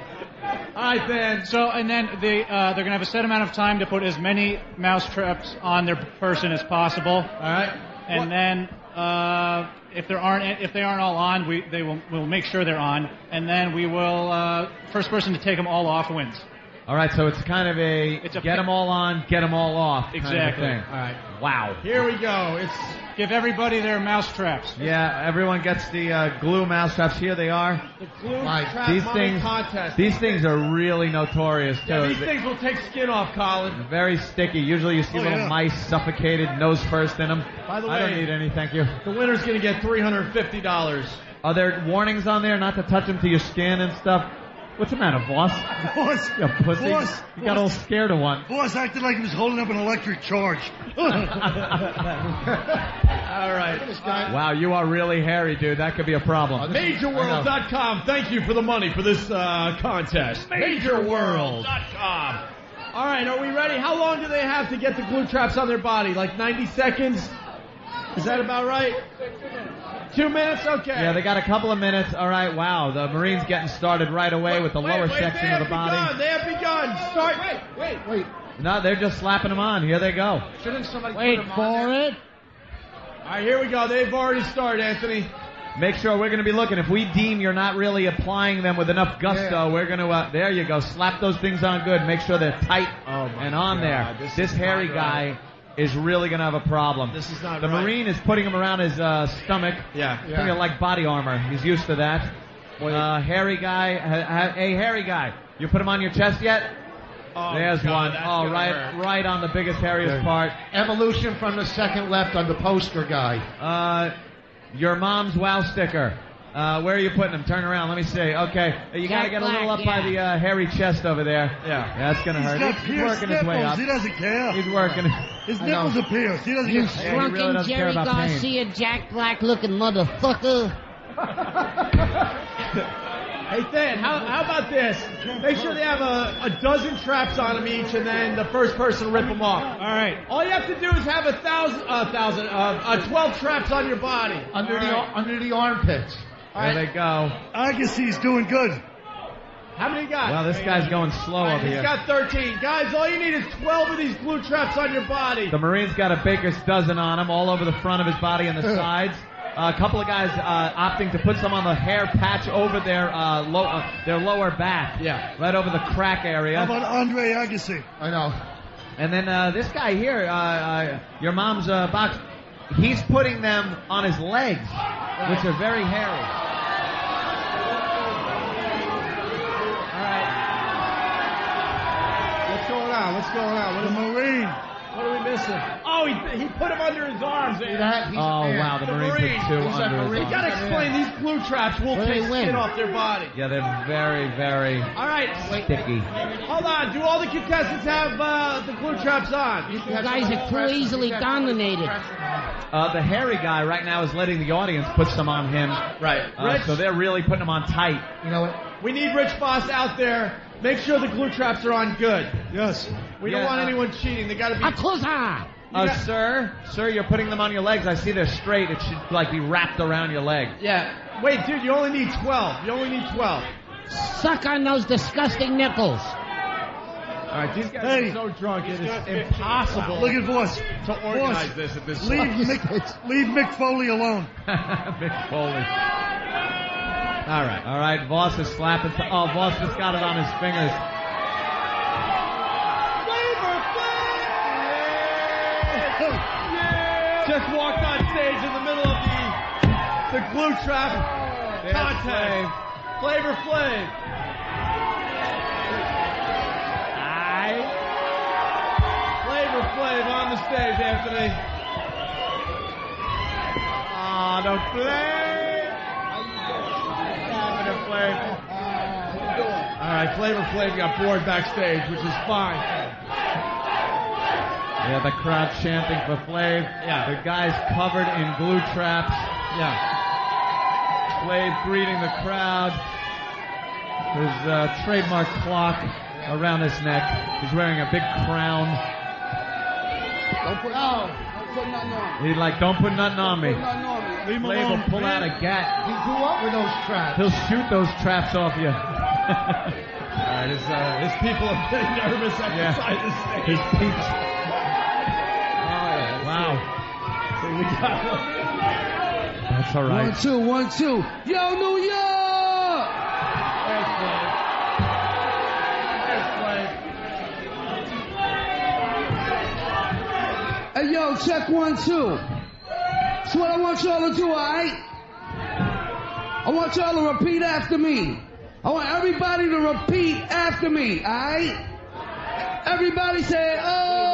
All right, then. So and then they uh, they're gonna have a set amount of time to put as many mouse traps on their person as possible. All right. And then uh, if there aren't if they aren't all on, we they will we'll make sure they're on, and then we will uh, first person to take them all off wins. All right, so it's kind of a, It's a get them all on, get them all off kind of Exactly. thing. All right. Wow. Here we go. It's Give everybody their mouse traps. Yeah, everyone gets the uh, glue mousetraps. Here they are. Glue trap These mummy things, contest. these things are really notorious too. Yeah, these things will take skin off, Colin. Very sticky. Usually you see Oh, little yeah. mice suffocated, nose first in them. By the I don't way- need any, thank you. The winner's going to get $350. Are there warnings on there not to touch them to your skin and stuff? What's the matter, boss? Boss, You pussy. Boss, you got all scared of one. Voss acted like he was holding up an electric charge. All right. Wow, you are really hairy, dude. That could be a problem. MajorWorld.com. Thank you for the money for this uh, contest. MajorWorld.com. All right, are we ready? How long do they have to get the glue traps on their body? Like 90 seconds? Is that about right? Two minutes? Okay. Yeah, they got a couple of minutes. All right, wow. The Marines getting started right away with the Wait, lower wait, section of the have body. Begun. They have begun. Start. Wait, wait, wait. No, they're just slapping them on. Here they go. Shouldn't somebody Wait put them for on it. All right, here we go. They've already started, Anthony. Make sure we're going to be looking. If we deem you're not really applying them with enough gusto, we're going to. Uh, there you go. Slap those things on good. Make sure they're tight and on God, there. this This, is not hairy right. Guy is really going to have a problem. This is not the right. Marine is putting him around his uh, stomach. Yeah. Putting it like body armor. He's used to that. Uh, hairy guy. Ha, ha, hey, hairy guy. You put him on your chest yet? Oh, There's God, one. Oh, right, hurt. right on the biggest, hairiest part. Evolution from the second left on the poster guy. Uh, your mom's wow sticker. Uh, where are you putting him? Turn around. Let me see. Okay, you gotta get a little Black, up by the uh, hairy chest over there. Yeah. that's gonna He's hurt. got He's, he's pierced working his way nipples. up. He doesn't care. He's working. His I know. nipples are pierced. He doesn't You get he shrunken really doesn't care Jerry about pain. Garcia, Jack Black looking motherfucker. Hey, Dan, how, how about this? Make sure they have a, a dozen traps on them each, and then the first person rip them off. All right. All you have to do is have a thousand, a thousand, uh, uh, twelve traps on your body. Under the right. under the armpits. There they go. Agassi's doing good. How many you got? Wow, this guy's going slow All right, over he's here. He's got 13. Guys, all you need is 12 of these glue traps on your body. The Marine's got a baker's dozen on him, all over the front of his body and the sides. Uh, a couple of guys uh, opting to put some on the hair patch over their uh, low, uh, their lower back. Yeah. Right over the crack area. How about Andre Agassi? I know. And then uh, this guy here, uh, uh, your mom's uh, box, he's putting them on his legs, which are very hairy. What's going on? What's going on? What, is, Marine. What are we missing? Oh, he, he put him under his arms. See that? He's Oh a wow, the, The Marine, Marine. put two He's a under his Marine. You arm. gotta explain these glue traps will Where take skin off their body. Yeah, they're very, very All right, sticky. hold on. Do all the contestants have uh, the glue traps on? You guys are too easily dominated. Uh, the hairy guy right now is letting the audience put some on him. Right. Uh, so they're really putting him on tight. You know what? we need Rich Voss out there. Make sure the glue traps are on good. Yes. We Yeah, don't want uh, anyone cheating. They gotta be. Akusa! Uh, got- sir, sir, you're putting them on your legs. I see they're straight. It should like be wrapped around your leg. Yeah. Wait, dude, you only need 12. You only need 12. Suck on those disgusting nipples. All right, these guys Hey. are so drunk, it is impossible Look at Voss. to organize Voss, this at this Leave point. Mick, leave Mick Foley alone. Mick Foley. All right. All right, Voss is slapping. oh, Voss just got it on his fingers. Yeah. Just walked on stage in the middle of the the glue trap contest. Flavor Flav. Aye. Flavor Flav on the stage, Anthony. Ah, don't play. Having All right, Flavor Flav got bored backstage, which is fine. Yeah, the crowd chanting for Flav. Yeah. The guy's covered in glue traps. Yeah. Flav greeting the crowd. His uh, trademark clock around his neck. He's wearing a big crown. Don't put no. Don't put nothing on. He's like, don't put nothing on me. Put nothing on me. Leave him Flav alone. will pull out a gat. He grew up with those traps. He'll shoot those traps off you. All right, his, uh, his people are getting nervous up Yeah. inside the stage. His peeps. Wow. So we got one. That's all right. One, two, one, two. Yo, New York! Hey, yo, check one, two. That's what I want y'all to do, alright? I want y'all to repeat after me. I want everybody to repeat after me, alright? Everybody say, oh!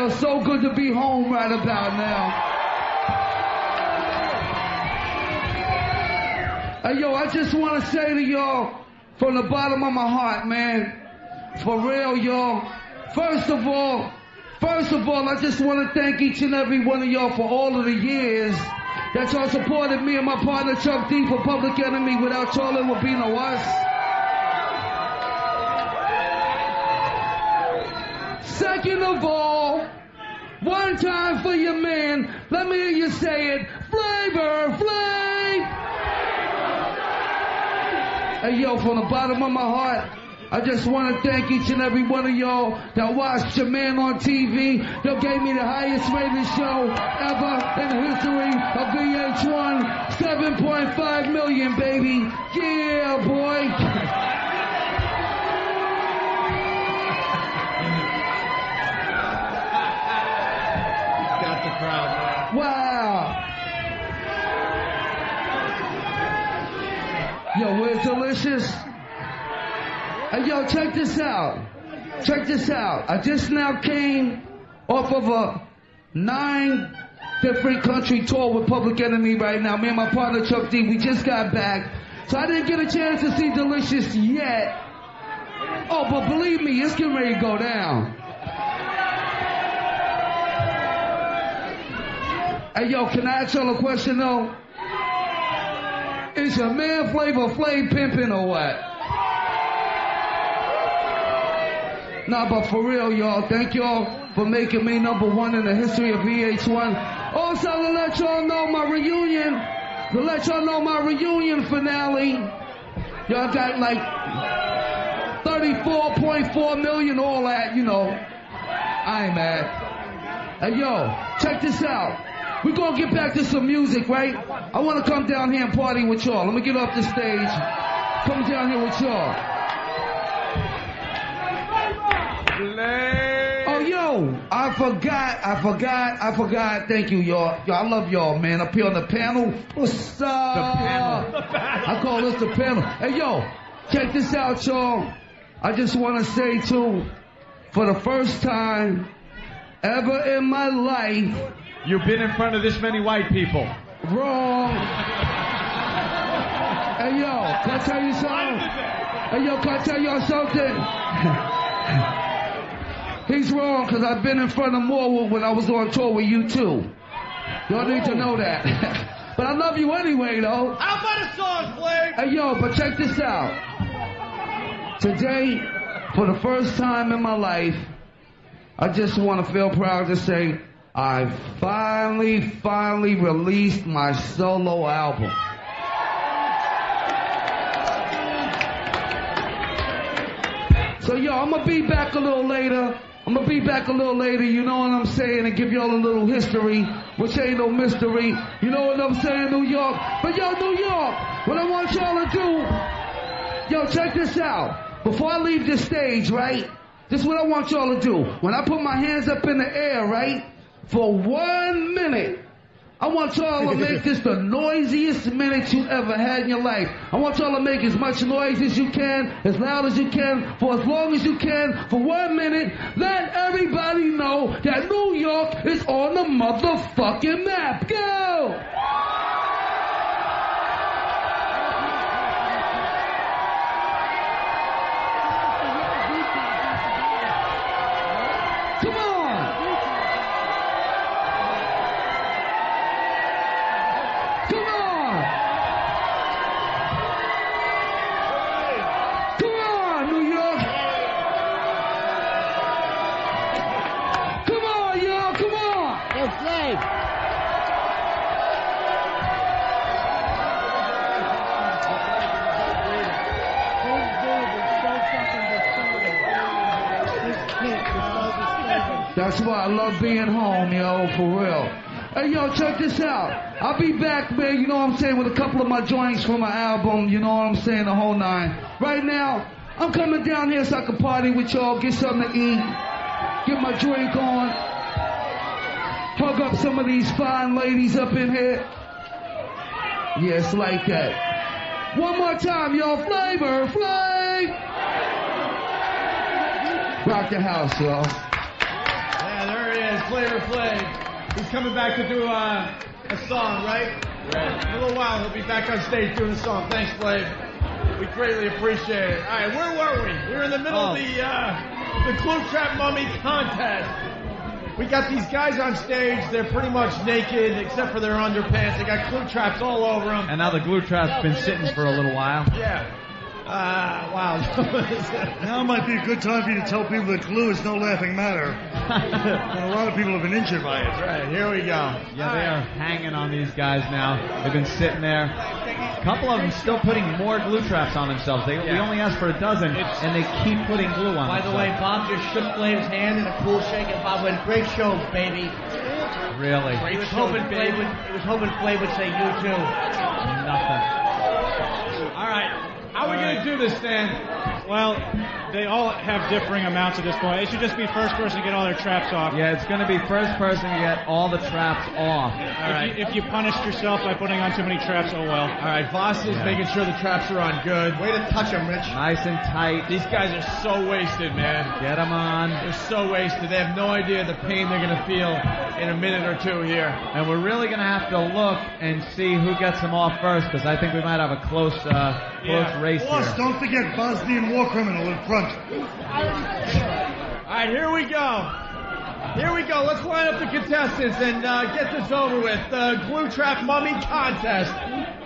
Feels so good to be home right about now. Hey, yo, I just want to say to y'all from the bottom of my heart, man, for real, y'all. First of all, first of all, I just want to thank each and every one of y'all for all of the years that y'all supported me and my partner Chuck D for Public Enemy. Without y'all, it would be no us. Second of all, one time for your man, let me hear you say it, Flavor Flav! Hey yo, from the bottom of my heart, I just want to thank each and every one of y'all that watched your man on TV. Y'all gave me the highest rated show ever in the history of VH1. 7.5 million, baby. Yeah, boy. Yo, we're delicious. Hey, yo, check this out. Check this out. I just now came off of a nine different country tour with Public Enemy right now. Me and my partner Chuck D, we just got back. So I didn't get a chance to see Delicious yet. Oh, but believe me, it's getting ready to go down. Hey, yo, can I ask y'all a question though? Is your man Flavor Flav pimping or what? Nah, but for real, y'all, thank y'all for making me number one in the history of VH1. Also, to let y'all know my reunion, to let y'all know my reunion finale, y'all got like 34.4 million, all that, you know. I ain't mad. Hey, yo, check this out. We're gonna get back to some music, right? I wanna come down here and party with y'all. Let me get off the stage. Come down here with y'all. Oh, yo, I forgot, I forgot, I forgot. Thank you, y'all. Yo, I love y'all, man. Up here on the panel. What's up? The panel. I call this the panel. Hey, yo, check this out, y'all. I just want to say, too, for the first time ever in my life, You've been in front of this many white people. Wrong. Hey yo, can I tell you something? Hey yo, can I tell y'all something? He's wrong because I've been in front of more when I was on tour with U2. Y'all need to know that. but I love you anyway though. How about a song, Flav? Hey yo, but check this out. Today, for the first time in my life, I just want to feel proud to say I finally, finally released my solo album. So yo, I'm gonna be back a little later. I'm gonna be back a little later, you know what I'm saying, and give y'all a little history, which ain't no mystery. You know what I'm saying, New York? But yo, New York, what I want y'all to do, yo, check this out. Before I leave this stage, right? This is what I want y'all to do. When I put my hands up in the air, right? For one minute, I want y'all to make this the noisiest minute you ever had in your life. I want y'all to make as much noise as you can, as loud as you can, for as long as you can, for one minute. Let everybody know that New York is on the motherfucking map. Go! That's why I love being home, yo, for real. Hey, yo, check this out. I'll be back, man, you know what I'm saying, with a couple of my joints from my album, you know what I'm saying, the whole nine. Right now, I'm coming down here so I can party with y'all, get something to eat, get my drink on, hug up some of these fine ladies up in here. Yeah, like that. One more time, y'all. Flavor, Flav! Rock the house, y'all. Yeah, there he is, Flavor Flav. He's coming back to do uh, a song, right? Right. In a little while, he'll be back on stage doing a song. Thanks, Flav. We greatly appreciate it. All right, where were we? We were in the middle of the uh, the Clue Trap Mummy contest. We got these guys on stage. They're pretty much naked except for their underpants. They got glue traps all over them. And now the glue trap's been sitting for a little while. Yeah. Uh, wow. Now might be a good time for you to tell people that glue is no laughing matter. and a lot of people have been injured by it. Right, here we go. Yeah, they are hanging on these guys now. They've been sitting there. A couple of them still putting more glue traps on themselves. They, We only asked for a dozen, and they keep putting glue on By the way. Bob just shook Flav's hand in a cool shake, and Bob went, "Great show, baby." Really? He was hoping Flav would. He was hoping Flav would say, "You too." Nothing. All right. How are we going to do this, Dan? Well, they all have differing amounts at this point. It should just be first person to get all their traps off. Yeah, it's going to be first person to get all the traps off. All right. If you, if you punished yourself by putting on too many traps, oh well. All right, Voss is Yeah. making sure the traps are on good. Way to touch them, Rich. Nice and tight. These guys are so wasted, man. Get them on. They're so wasted. They have no idea the pain they're going to feel in a minute or two here. And we're really going to have to look and see who gets them off first, because I think we might have a close, uh, close Yeah. race Plus, here. don't forget Bosnian war criminal in front. All right, here we go. Here we go. Let's line up the contestants and uh, get this over with. The glue trap mummy contest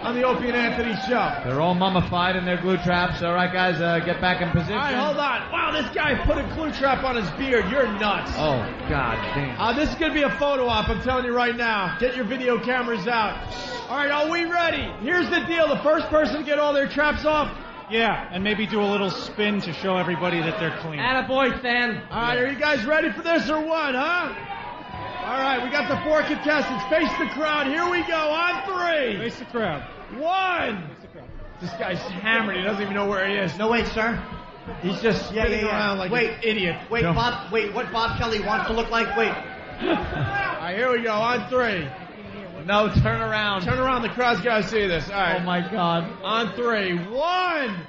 on the Opie and Anthony show. They're all mummified in their glue traps. All right, guys, uh, get back in position. All right, hold on. Wow, this guy put a glue trap on his beard. You're nuts. Oh, God damn. Uh, this is going to be a photo op, I'm telling you right now. Get your video cameras out. All right, are we ready? Here's the deal. The first person to get all their traps off. Yeah, and maybe do a little spin to show everybody that they're clean. Attaboy, Stan. All right, are you guys ready for this or what, huh? All right, we got the four contestants. Face the crowd. Here we go. On three. Face the crowd. One. This guy's hammered. He doesn't even know where he is. No, wait, sir. He's just Yeah, spinning yeah, yeah. around like wait, an idiot. Wait, No. Bob. Wait, what Bob Kelly wants to look like? Wait. All right, here we go. On three. No, turn around. Turn around. The crowd's got to see this. All right. Oh, my God. On three. One,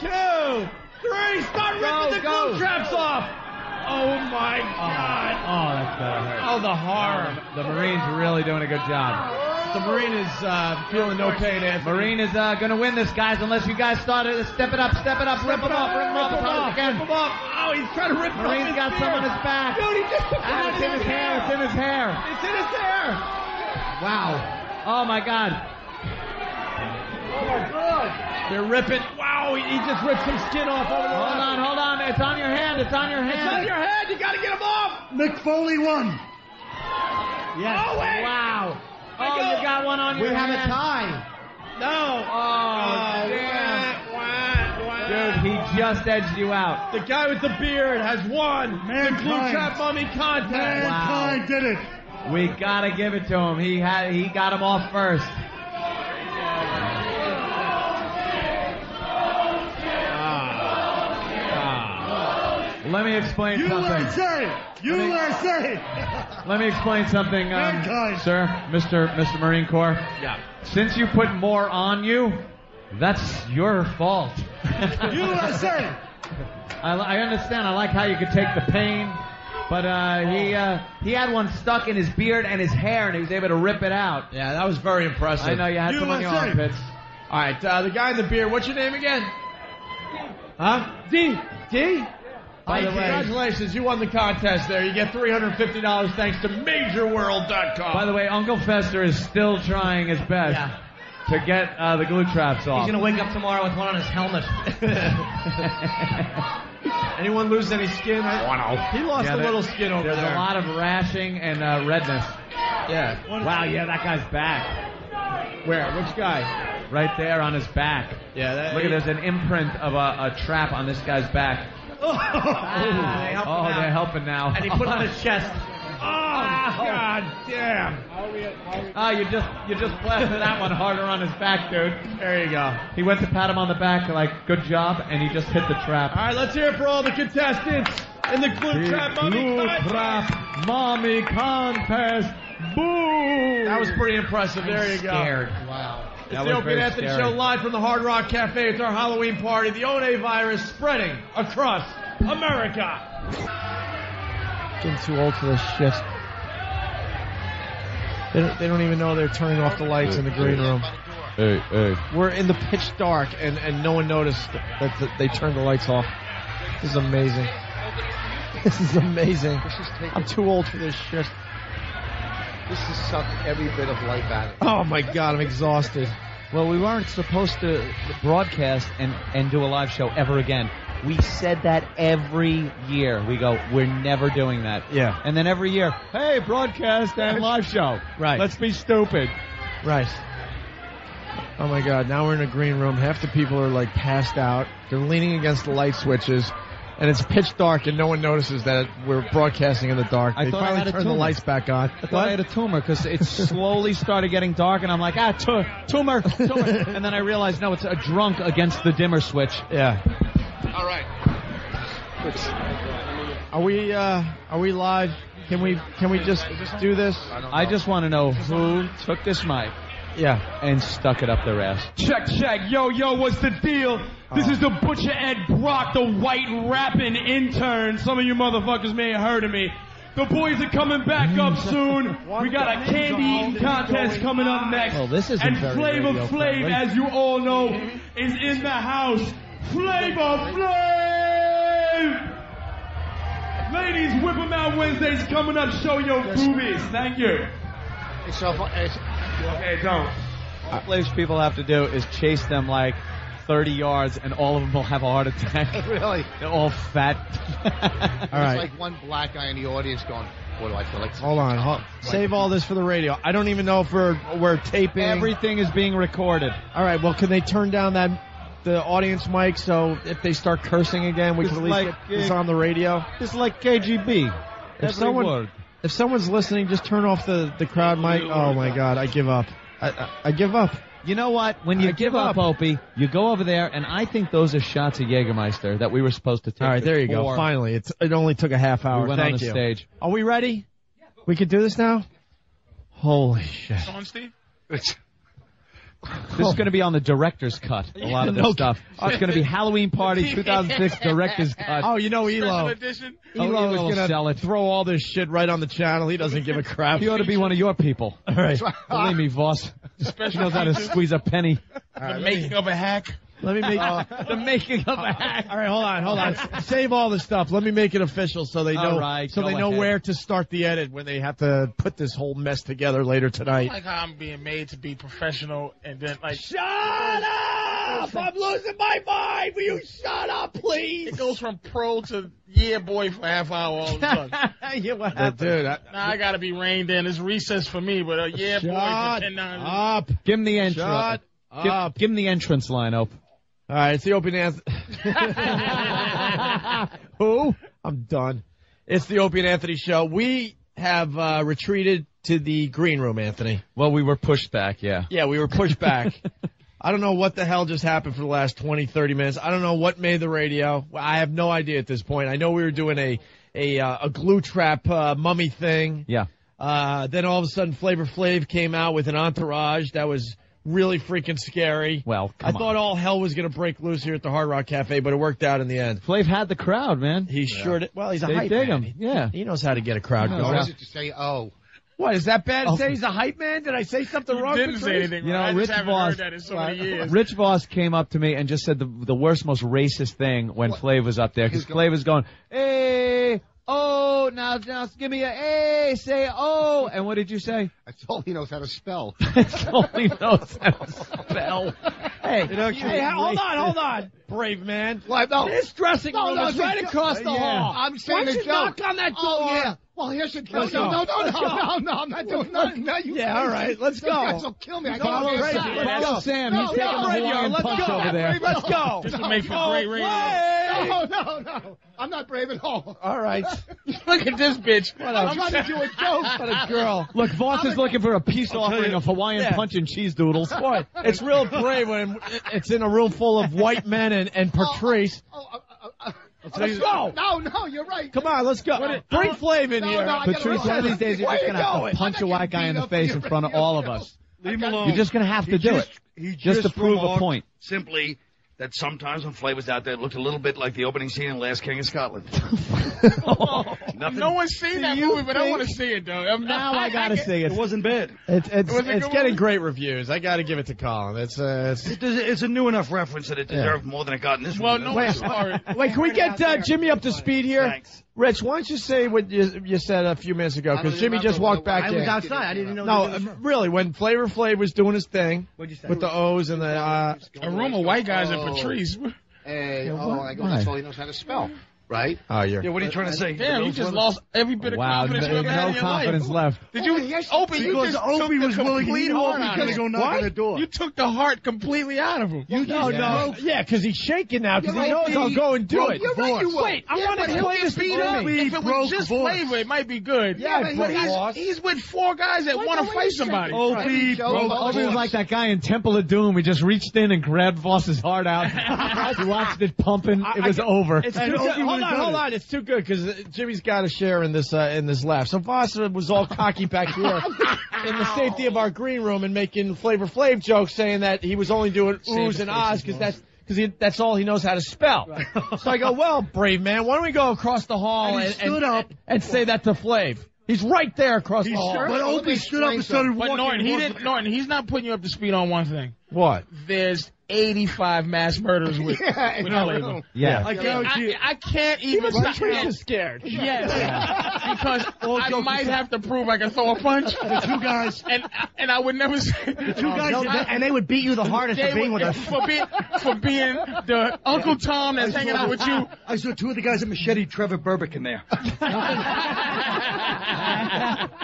two, three. Start ripping Go, the go. glue traps off. Oh my God. Oh, that's gotta hurt. Oh, the horror. The Marine's really doing a good job. The Marine is uh, feeling no pain, Anthony. Marine is uh, going to win this, guys, unless you guys start it. Step it up, step it up, rip them off, rip them off Rip as off, you can. off. Oh, he's trying to rip it off Marine's got some on his back. Dude, he just took Ah, it's in in his hair, it's in his hair. It's in his hair. Wow. Oh, my God. Oh my God. They're ripping. Wow, he, he just ripped some skin off over the Hold on, hold on. It's on your hand, it's on your hand. It's on your head. You got to get him off. Mick Foley won. Yes. Oh wait. Wow. I Oh, go- you got one on your We your have a tie. No. Oh, oh damn. wah, wah, wah. Dude, he just edged you out. The guy with the beard has won the Blue Mankind. Trap Mummy contest. Mankind did it. We gotta give it to him. He had, he got him off first. let me explain something. USA! USA! Let me explain something, um, Mankind. sir, Mr. Mr. Marine Corps. Yeah. Since you put more on you, that's your fault. USA! I, I understand. I like how you could take the pain, but uh, he uh, he had one stuck in his beard and his hair, and he was able to rip it out. Yeah, that was very impressive. I know you had some on your armpits. All right, uh, the guy in the beard. What's your name again? Huh? D. D. By Hey, the way- congratulations, you won the contest. There, you get three hundred fifty dollars thanks to MajorWorld.com. By the way, Uncle Fester is still trying his best to get uh, the glue traps off. He's gonna wake up tomorrow with one on his helmet. Anyone lose any skin? I, he lost Yeah, a little skin over There's there. There's a lot of rashing and uh, redness. Yeah. Wow, yeah, that guy's back. Where? Which guy? Right there on his back. Yeah, that, Look at there's an imprint of a, a trap on this guy's back. Help oh, they're helping now. And he put on his chest. Oh, ah. God damn. Oh, you just you just blasted that one harder on his back, dude. There you go. He went to pat him on the back, like good job, and he just hit the trap. All right, let's hear it for all the contestants in the glue trap mummy Glue contest. trap mommy contest. Boom! That was pretty impressive. There you go. Scared. Wow. It's That the was Opie and Anthony scary. Show live from the Hard Rock Cafe. It's our Halloween party. The O&A virus spreading across America. Getting too old for this shit. They don't, they don't even know they're turning off the lights in the green room. Hey, hey. We're in the pitch dark, and, and no one noticed that th- they turned the lights off. This is amazing. This is amazing. I'm too old for this shit. This has sucked every bit of life out of me. Oh my god, I'm exhausted. Well, we weren't supposed to broadcast and, and do a live show ever again. We said that every year. We go, we're never doing that. Yeah. And then every year, hey, broadcast and live show. Right. Let's be stupid. Right. Oh my god, now we're in a green room. Half the people are like passed out. They're leaning against the light switches. And it's pitch dark and no one notices that we're broadcasting in the dark. I they thought I finally had a turned the lights back on. I thought I had a tumor because it slowly started getting dark, and I'm like, ah, tu- tumor, tumor. and then I realized, no, it's a drunk against the dimmer switch. Yeah. All right. Are we uh are we live? Can we can we just do this? I just want to know who took this mic Yeah. and stuck it up their ass. Check, check. Yo, yo, what's the deal? This is the Butcher Ed Brock, the white rapping intern. Some of you motherfuckers may have heard of me. The boys are coming back up soon. We got a candy eating contest coming up next. Well, this isn't and very Flavor radio Flav, friendly. as you all know, is in the house. Flavor Flav! Ladies, whip 'em out Wednesdays coming up. Show your boobies. Thank you. It's so fu- it's, Okay, don't. All Flav's people have to do is chase them like 30 yards, and all of them will have a heart attack. really. They're all fat. All There's right. like one black guy in the audience going, "What do I feel like?" Hold on. Hold, save all this for the radio. I don't even know if we're we're taping. Everything is being recorded. All right. Well, can they turn down that the audience mic so if they start cursing again, we It's can at least like, get this on the radio? It's like KGB. If Every someone word. if someone's listening, just turn off the the crowd mic. Oh my God, I give up. I I, I give up. You know what? When you I give give up, up. Opie, you go over there, and I think those are shots of Jägermeister that we were supposed to take. All right, there you go. Finally, it's it only took a half hour. We went Thank on the you. stage. Are we ready? We could do this now. Holy shit! on, Steve? This is going to be on the director's cut. A lot of this No- stuff. Oh, it's going to be Halloween Party 2006 director's cut. Oh, you know Special Elo. edition. Oh, Elo Elo will is sell gonna it. throw all this shit right on the channel. He doesn't give a crap. He ought to be one of your people. All right. Believe me, Voss. He Special knows how to squeeze a penny. The making of a hack. Let me make. the making of a hack. all right, hold on, hold on. Save all the stuff. Let me make it official so they know All right, so they know ahead. where to start the edit when they have to put this whole mess together later tonight. like how I'm being made to be professional and then like Shut up! I'm losing my mind. Will you shut up, please? it goes from pro to yeah boy for half hour all of a sudden. yeah, what happened? Dude, I, now I gotta be reined in. It's recess for me, but uh, yeah boy for shut ten nine. up. Give him the entrance. Shut Give, up. give him the entrance line, Ope. All right, it's the open Anthony. Who? I'm done. It's the Opie and Anthony show. We have uh, retreated to the green room, Anthony. Well, we were pushed back, yeah. Yeah, we were pushed back. I don't know what the hell just happened for the last 20, 30 minutes. I don't know what made the radio. I have no idea at this point. I know we were doing a a uh, a glue trap uh, mummy thing. Yeah. Uh, then all of a sudden, Flavor Flav came out with an entourage that was really freaking scary. Well, I thought all hell was going to break loose here at the Hard Rock Cafe, but it worked out in the end. Flav had the crowd, man. He sure did. Well, he's a They hype dig man. him. Yeah. He knows how to get a crowd How going. is it to say oh? What is that bad to Oh. say he's a hype man? Did I say something wrong? didn't Patrice? You know, Rich Voss. Rich Voss came up to me and just said the the worst, most racist thing when Flav was up there because Flav was going, "Hey, oh, now, now, give me a hey, say oh." And what did you say? That's all he knows how to spell. That's all he knows how to spell. Hey, Hey, hold on, hold on, brave man. What? No. This dressing No, room no, is right it's a- across the yeah. hall. I'm saying Why don't you joke. knock on that oh, door? Oh, yeah. Well, here's the no, Let's no, no, no, no, no, no, I'm not doing nothing. No, you Yeah, all right, let's Those go. guys will kill me. I Follow don't Reggie. understand. Let's go. Sam. No, He's taking no, the Hawaiian let's punch go. over there. Let's go. This will make for No great radio. way. No, no, no. I'm not brave at all. All right. Look at this bitch. What I'm trying to do a joke. What a girl. Look, Voss is looking for a peace offering of Hawaiian Yeah. punch and cheese doodles. Boy, it's real brave when it's in a room full of white men and, and Patrice. Oh, uh, uh, uh, Let's go. No, no, you're right. Come on, let's go. Bring Flav in No, here. no, Patrice, one of these days you're just gonna have to punch a white guy in the face in front of all of us. Leave him alone. You're just gonna have to do it. He Just to prove a point. Simply that sometimes when Flav was out there, it looked a little bit like the opening scene in Last King of Scotland. Nothing. No one's seen that you movie, but I want to see it though. I'm- Now I gotta see It it. wasn't bad. It's it's, Was it it's getting movie? great reviews. I got to give it to Colin. It's uh, it's. It It's a new enough reference that it deserved more than it got in this Well, one. no, That's I'm for sure. sorry. Wait, can we get uh, Jimmy up to speed here? Thanks. Rich, why don't you say what you, you said a few minutes ago? Because Jimmy just walked it back I in. was outside. I didn't know. No, uh, really, when Flavor Flav was doing his thing What'd you say? with the O's and the uh, a room of white guys and. Patrice. Hey, oh, I go, that's all he knows how to spell. Right? oh, you're Yeah, what are you trying to say? Damn, you just lost every bit of Wow, confidence you no, ever had no in your confidence life. left. Did you, Oh, yes, Opie, you Because just Opie the was willing, complete he Opie was out going to go him. knock on the door. You took the heart completely out of him. You no, just no, yeah, because he's shaking now because he knows right, I'll go and do it. you're right, you will. Wait, I Yeah, want to but he'll explain this to beat up. Jimmy. If it was just flavor, it might be good. Yeah, but but he's, he's with four guys that want to fight somebody. Opie oh, broke Opie was like that guy in Temple of Doom. He just reached in and grabbed Voss's heart out. he watched it pumping. It was over. It's And too Opie good. Hold on, hold on. It's too good because Jimmy's got a share in this uh, in this laugh. So Voss was all cocky back here in the safety of our green room and making Flavor Flav jokes, saying that he was only doing oohs and ahs because that's because that's all he knows how to spell. So I go, well, brave man, why don't we go across the hall And and, he stood and, up. and say that to Flav? He's right there across He the hall. sure- But Opie stood up and started But walking. Norton, he didn't. Norton, he's not putting you up to speed on one thing. What? There's 85 mass murders with, Yeah, with I know. flavor. yeah. I guarantee you. I, I can't even Even stop. Patrice is scared. Yes, because I might have to prove I can throw a punch. The two guys. and and I would never say the two oh, guys that- and they would beat you the hardest for being with us. for being for being the Uncle Tom that's hanging out with you. I saw two of the guys at Machete, Trevor Berbick in there.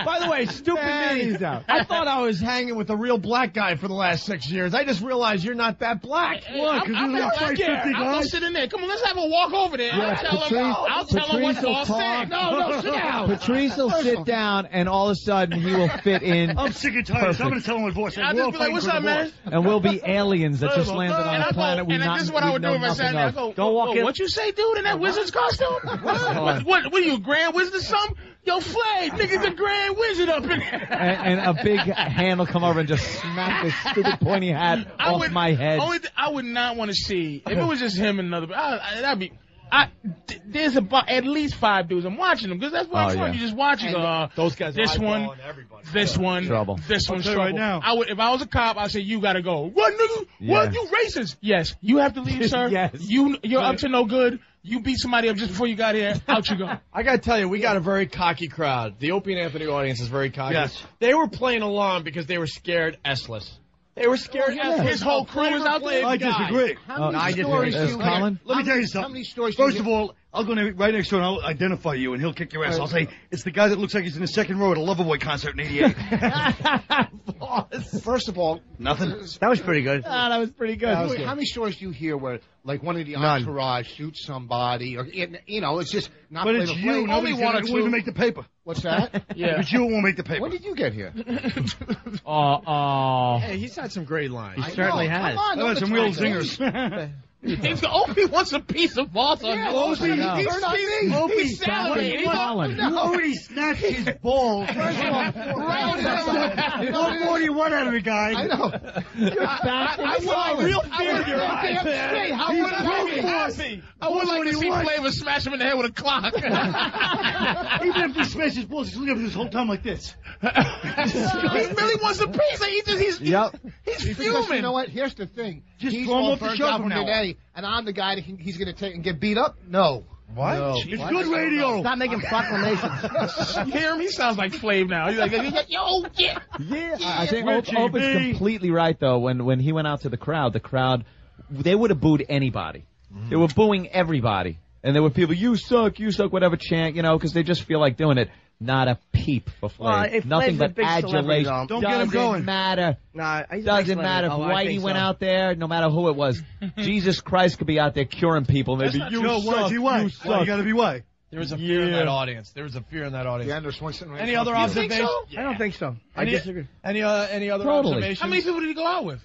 By the way, stupid me. I thought I was hanging with a real black guy for the last six years. I just realized you're not that black. Why? 'Cause I'm, you I'm look not like scared. 50 I'll go guys? sit in there. Come on, let's have a walk over there. Yeah, I'll tell Patrice- him. I'll tell him what Patrice will Boss talk. said. No, no, sit down. Patrice will sit down, and all of a sudden he will fit in, I'm sick and tired. So I'm going to tell him my voice. I'll just be like, "What's up, man?" and we'll be aliens that just landed on And a I go, planet we and not this is what I would do know if I sat nothing there. Go, Don't walk "Whoa, in. What you say, dude, in that wizard's costume? what, what, what, what are you, Grand Wizard or something? Yo, Flav, nigga's a Grand Wizard up in there. and, and a big hand will come over and just smack this stupid pointy hat I off would, my head. Only th- I would not want to see if it was just him and another. I, I, that'd be. I, th- there's about at least five dudes. I'm watching them because that's what Oh, I'm from. yeah. You just watch you. Uh, Those guys This one, eyeballing everybody. this one, Trouble. this I'll one's trouble. right now. I would if I was a cop. I'd say you got to go. What nigga? Yeah. What you racist? Yes, you have to leave, sir. Yes. You you're up to no good. You beat somebody up just before you got here. Out you go. I gotta tell you, we got a very cocky crowd. The Opie and Anthony audience is very cocky. Yes. They were playing along because they were scared S-less. They were scared S-less. His whole crew was out there. I disagree. How many I stories do you Uh, Colin? hear? Let me How tell you many- something. How many stories do you First hear? of all, I'll go ne- right next door and I'll identify you, and he'll kick your ass. I'll say it's the guy that looks like he's in the second row at a Loverboy concert in '88. First of all, Nothing. That was pretty good. Ah, that was pretty good. Wait, How many stories do you hear where, like, one of the None. entourage shoots somebody, or you know, it's just not But it's you. play. Nobody's Only one gonna, or it won't even make the paper. What's that? Yeah. But you won't make the paper. When did you get here? Oh, oh. Hey, he's had some great lines. He certainly know. has. Come on, I've don't some real to- zingers. If Opie wants a piece of Voss on Yeah, Opie, he's, no. he's, Turn on me. Opie, he's salivating. You already snatched his balls. First of all, Right. no 41 out of the guy. I know. I, I saw a real fear in your eyes. Damn straight. How He would was I be? I would like to see Flavor smash him in the head with a clock. Even if he smashes his balls, he's looking at this whole time like this. he really wants a piece. He just, he's, Yep. he's fuming. you know what? Here's the thing. Just He's throw him all off the burnt show from from now today, and I'm the guy that he- he's going to take and get beat up. No. What? No. It's What? good radio. Stop making proclamations. You hear him? He sounds like Flav now. He's like, yo, yeah. Yeah, I think Richie Op- Opie's B. completely right though. When when he went out to the crowd, the crowd they would have booed anybody. Mm. They were booing everybody, and there were people, "You suck, you suck," whatever chant, you know, because they just feel like doing it. Not a peep for Flav. Well, if Nothing Flav's a but big celebrity, adulation. though. Don't get him Doesn't going. matter. Nah, he's a big Doesn't celebrity. matter if Oh, I Whitey think went so. out there. No matter who it was, Jesus Christ could be out there curing people. and They'd be, "You Joe, why suck, is he white? you Why you suck." gotta be white? There was a fear in Yeah. that audience. There was a fear in that audience. Yeah, there's one sitting right Any other from you. observations? I don't think so. I Any, disagree. Any uh, any other Totally. observations? How many people did he go out with?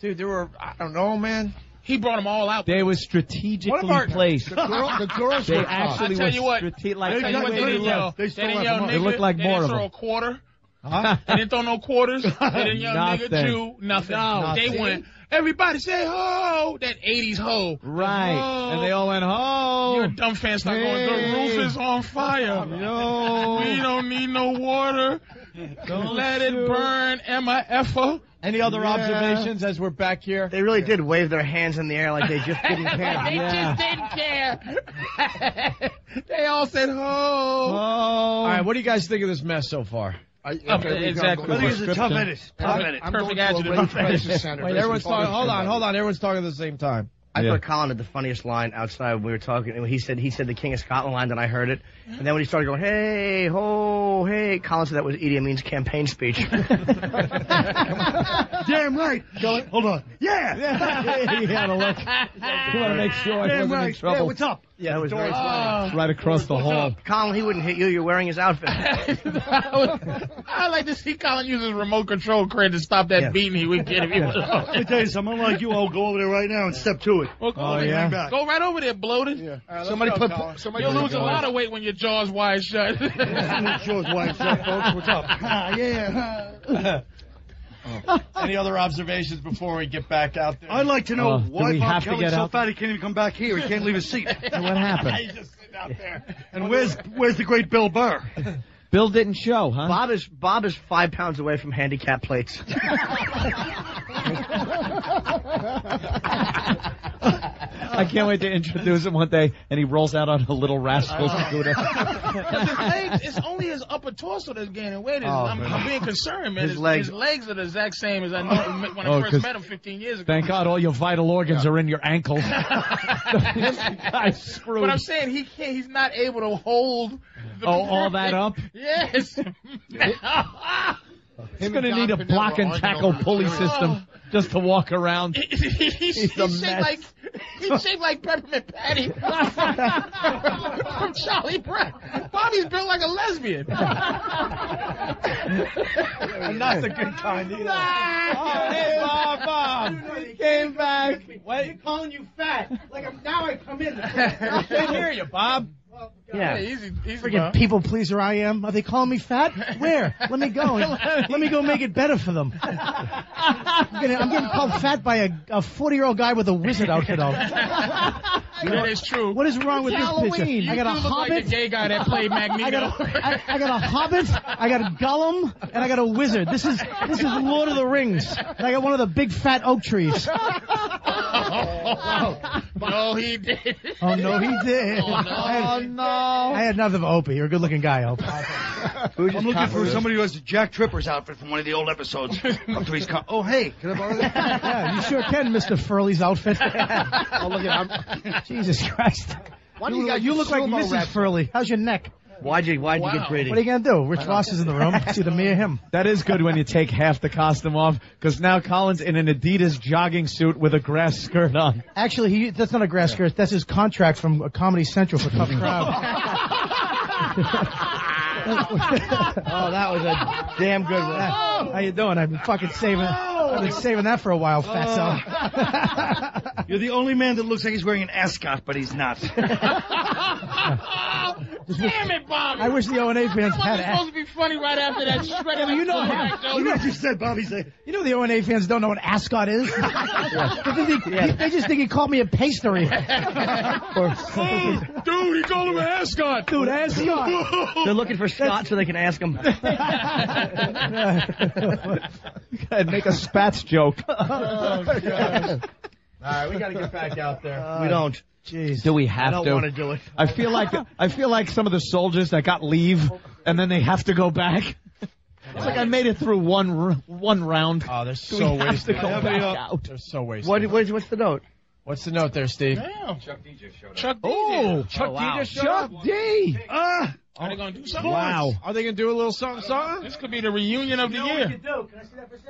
Dude, there were I don't know, man. He brought them all out. They were strategically What placed. The, girl, the girls They were actually I tell were you what. strate- like I tell you what, they They didn't yell. they They didn't yell them nigga. up. It looked like they more didn't throw a quarter. Huh? They didn't throw no quarters. They didn't yell nigga, Nothing. Jew, nothing. No. They went, everybody say ho, that 80s ho. Right. Ho. And they all went, oh. You're dumb fans start going, the roof is on fire. No. We don't need no water. Don't Let it burn, Emma Effa. Any other Yeah. observations as we're back here? They really did wave their hands in the air like they just didn't care. They Yeah. just didn't care. they all said ho. Oh. All right, what do you guys think of this mess so far? I, okay, we exactly. go- I think it's a tough Prescription. edit. Tough I'm, edit. Perfect going adjective. rape crisis center. Wait, everyone's talking. Hold on, hold on. Everyone's talking at the same time. I Yeah. thought Colin had the funniest line outside when we were talking. and He said he said the King of Scotland line, and I heard it. And then when he started going, "Hey ho, hey," Colin said that was Idi Amin's campaign speech. Damn right. Go, hold on. Yeah. yeah. he had a look. You want to make sure he Damn wasn't in trouble. Yeah, what's up? Yeah, that was very Oh. funny. right across the hall. Colin, he wouldn't hit you. You're wearing his outfit. I like to see Colin use his remote control credit to stop that Yeah. beating he would get if he was. Let me tell you something. Like you, I'll go over there right now and step to it. Well, go, Oh, over yeah? go right over there, bloated. Yeah. Somebody put somebody You'll put lose a lot of weight when your jaw's wide shut. Short white shirt, folks. What's up? Ah, yeah. Any other observations before we get back out there? I'd like to know Uh, do why we Bob have to Kelly's get so out? fat he can't even come back here. He can't leave his seat. So what happened? He's just sitting out there. And where's where's the great Bill Burr? Bill didn't show, huh? Bob is Bob is five pounds away from handicap plates. I can't wait to introduce him one day, and he rolls out on a little rascal uh, scooter. his legs, it's only his upper torso that's gaining weight. Oh, I'm. I'm being concerned, man. His His, legs- his legs are the exact same as I know when I Oh, first 'cause- met him 15 years ago. Thank God all your vital organs are in your ankles. this guy's screwed. But I'm saying he can't. He's not able to hold. The Oh, all that up? Yes. He's going to need a block and tackle pulley system oh. just to walk around. he's he's, He's a shaped mess. like he's shaped like peppermint patty from Charlie Brown. Bobby's built like a lesbian. And not the good kind either. Oh, hey, Bob, Bob. He came back. Wait, calling you fat. Like I'm, now I come in. I can't hear you, Bob. Yeah. easy, easy, Bob. people pleaser I am. Are they calling me fat? Where? Let me go. let me go make it better for them. I'm, gonna, I'm getting called fat by a, a 40 year old guy with a wizard outfit on. That is true. What is wrong with It's this picture? Halloween. I got a You hobbit. like the gay guy that played Magneto. I got, a, I, I got a hobbit, I got a Gollum, and I got a wizard. This is this is Lord of the Rings. And I got one of the big fat oak trees. no, he did. Oh no, he did. Oh, no. I had, no. I had nothing of Opie. You're a good looking guy, Opie. I'm looking for somebody who has the Jack Tripper's outfit from one of the old episodes. Up to his con- oh, hey, can I borrow that? yeah, you sure can, Mr. Furley's outfit. oh, look at him. Jesus Christ. Why do you, you guys you look like sumo Mrs. wrestling? Furley. How's your neck? Why'd you Why'd you get pretty? What are you gonna do? Rich Voss is in the room. It's either me or him. That is good when you take half the costume off, because now Colin's in an Adidas jogging suit with a grass skirt on. Actually, he that's not a grass skirt. That's his contract from Comedy Central for Tough Crowd. oh, that was a damn good one. Oh. How you doing? I've been fucking saving. I've been oh. saving that for a while, fatso. You're the only man that looks like he's wearing an ascot, but he's not. Damn it, Bobby! I wish the O and A fans That had was supposed to be funny right after that shredded. you know like, how- you know- you said, Bobby said. You know the O and A fans don't know what ascot is. they, think he- they just think he called me a pastry. Oh, dude, he called him an ascot. Dude, ascot. They're looking for Scott so they can ask him. And make a spats joke. Oh, God. All right, we got to get back out there. we don't. Jeez. Do we have I don't to? want to do it. I feel like I feel like some of the soldiers that got leave and then they have to go back. It's like I made it through one one round. Oh, they're Do so we have wasted. to go back uh, out? They're so wasted. What, what's, what's the note? What's the note there, Steve? Damn. Chuck D just showed up. Chuck D. Oh. Chuck Oh, wow. D just showed Chuck up. D. Ah, Are they gonna do something? wow. Are they gonna do a little something, something? This could be the reunion of the year.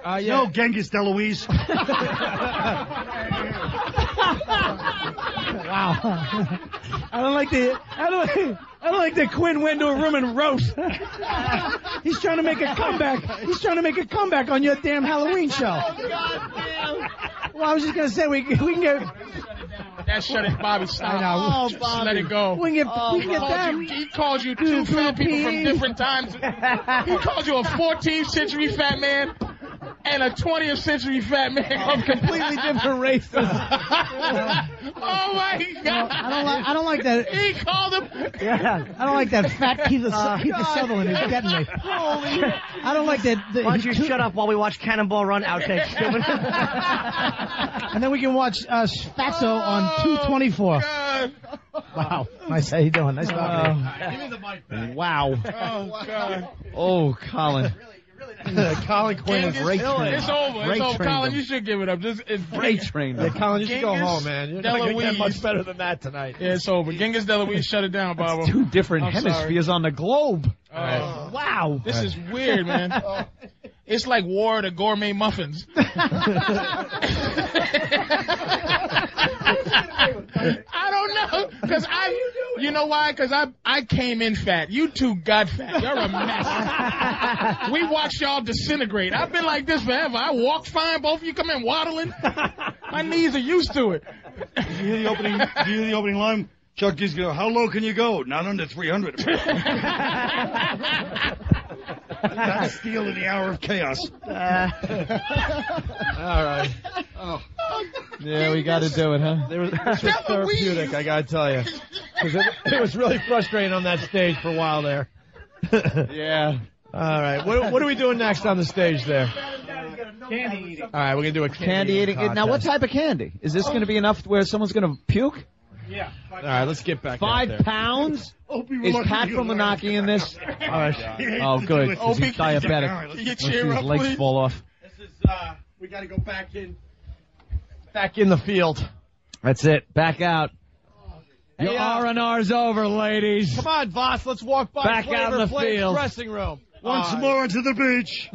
Uh, yeah. No, Genghis DeLuise. Wow. I don't like the I don't I don't like that Quinn went to a room and wrote. He's trying to make a comeback. He's trying to make a comeback on your damn Halloween show. Oh, well, I was just gonna say we we can get That shut it, Bobby. Stop. I know. Just let it go. we can get we He can get called, them. you, he called you two fat people from different times. He called you a 14th century fat man and a 20th century fat man of Completely different races. oh my God! I don't like I don't like that. He called him. Yeah, I don't like that fat Keith, Keith Sutherland who's getting me. Holy! I don't like that. the- Why don't you shut up while we watch Cannonball Run outtakes, stupid? And then we can watch uh, Fatso on 224. God. Wow. Nice. How you doing? Nice talking to you. Wow. Oh God! Oh, Colin. Colin Quinn is It's, great. it's over. It's over. Colin, him. you should give it up. Just it's Great trained. Yeah, Colin, you should go home, man. You're not gonna get DeLuise. much better than that tonight. Yeah, it's over. Genghis DeLuise, shut it down, Bobo. Two different I'm sorry. hemispheres on the globe. Oh, Wow. this is weird, man. Oh. It's like war to gourmet muffins. I don't know, cause I, you know why? Cause I, I came in fat. You two got fat. You're a mess. we watched y'all disintegrate. I've been like this forever. I walk fine. Both of you come in waddling. My knees are used to it. You hear the opening? You hear the opening line? Chuck D's go. How low can you go? Not under 300. That's steel in the hour of chaos. Uh. All right. Oh. Yeah, we got to do it, huh? There was, this was therapeutic, I gotta tell you. 'Cause it, it was really frustrating on that stage for a while there. Yeah. All right. What, what are we doing next on the stage there? Candy eating. All right, we're gonna do a candy, Candy eating. Now, what type of candy? Is this going to be enough where someone's going to puke? Yeah. All right, let's get back out Five there. pounds? Opie, Is Pat from Moonachie in this? All right. Oh, good. 'cause he's diabetic. Can you Let's see cheer his up, legs please? fall off. This is uh, we got to go back in, back in the field. That's it. Back out. Hey, Your uh, R&R's over, ladies. Come on, Voss, let's walk by Back Flavor out in the Flav's field. dressing room. Once Uh, more to the beach.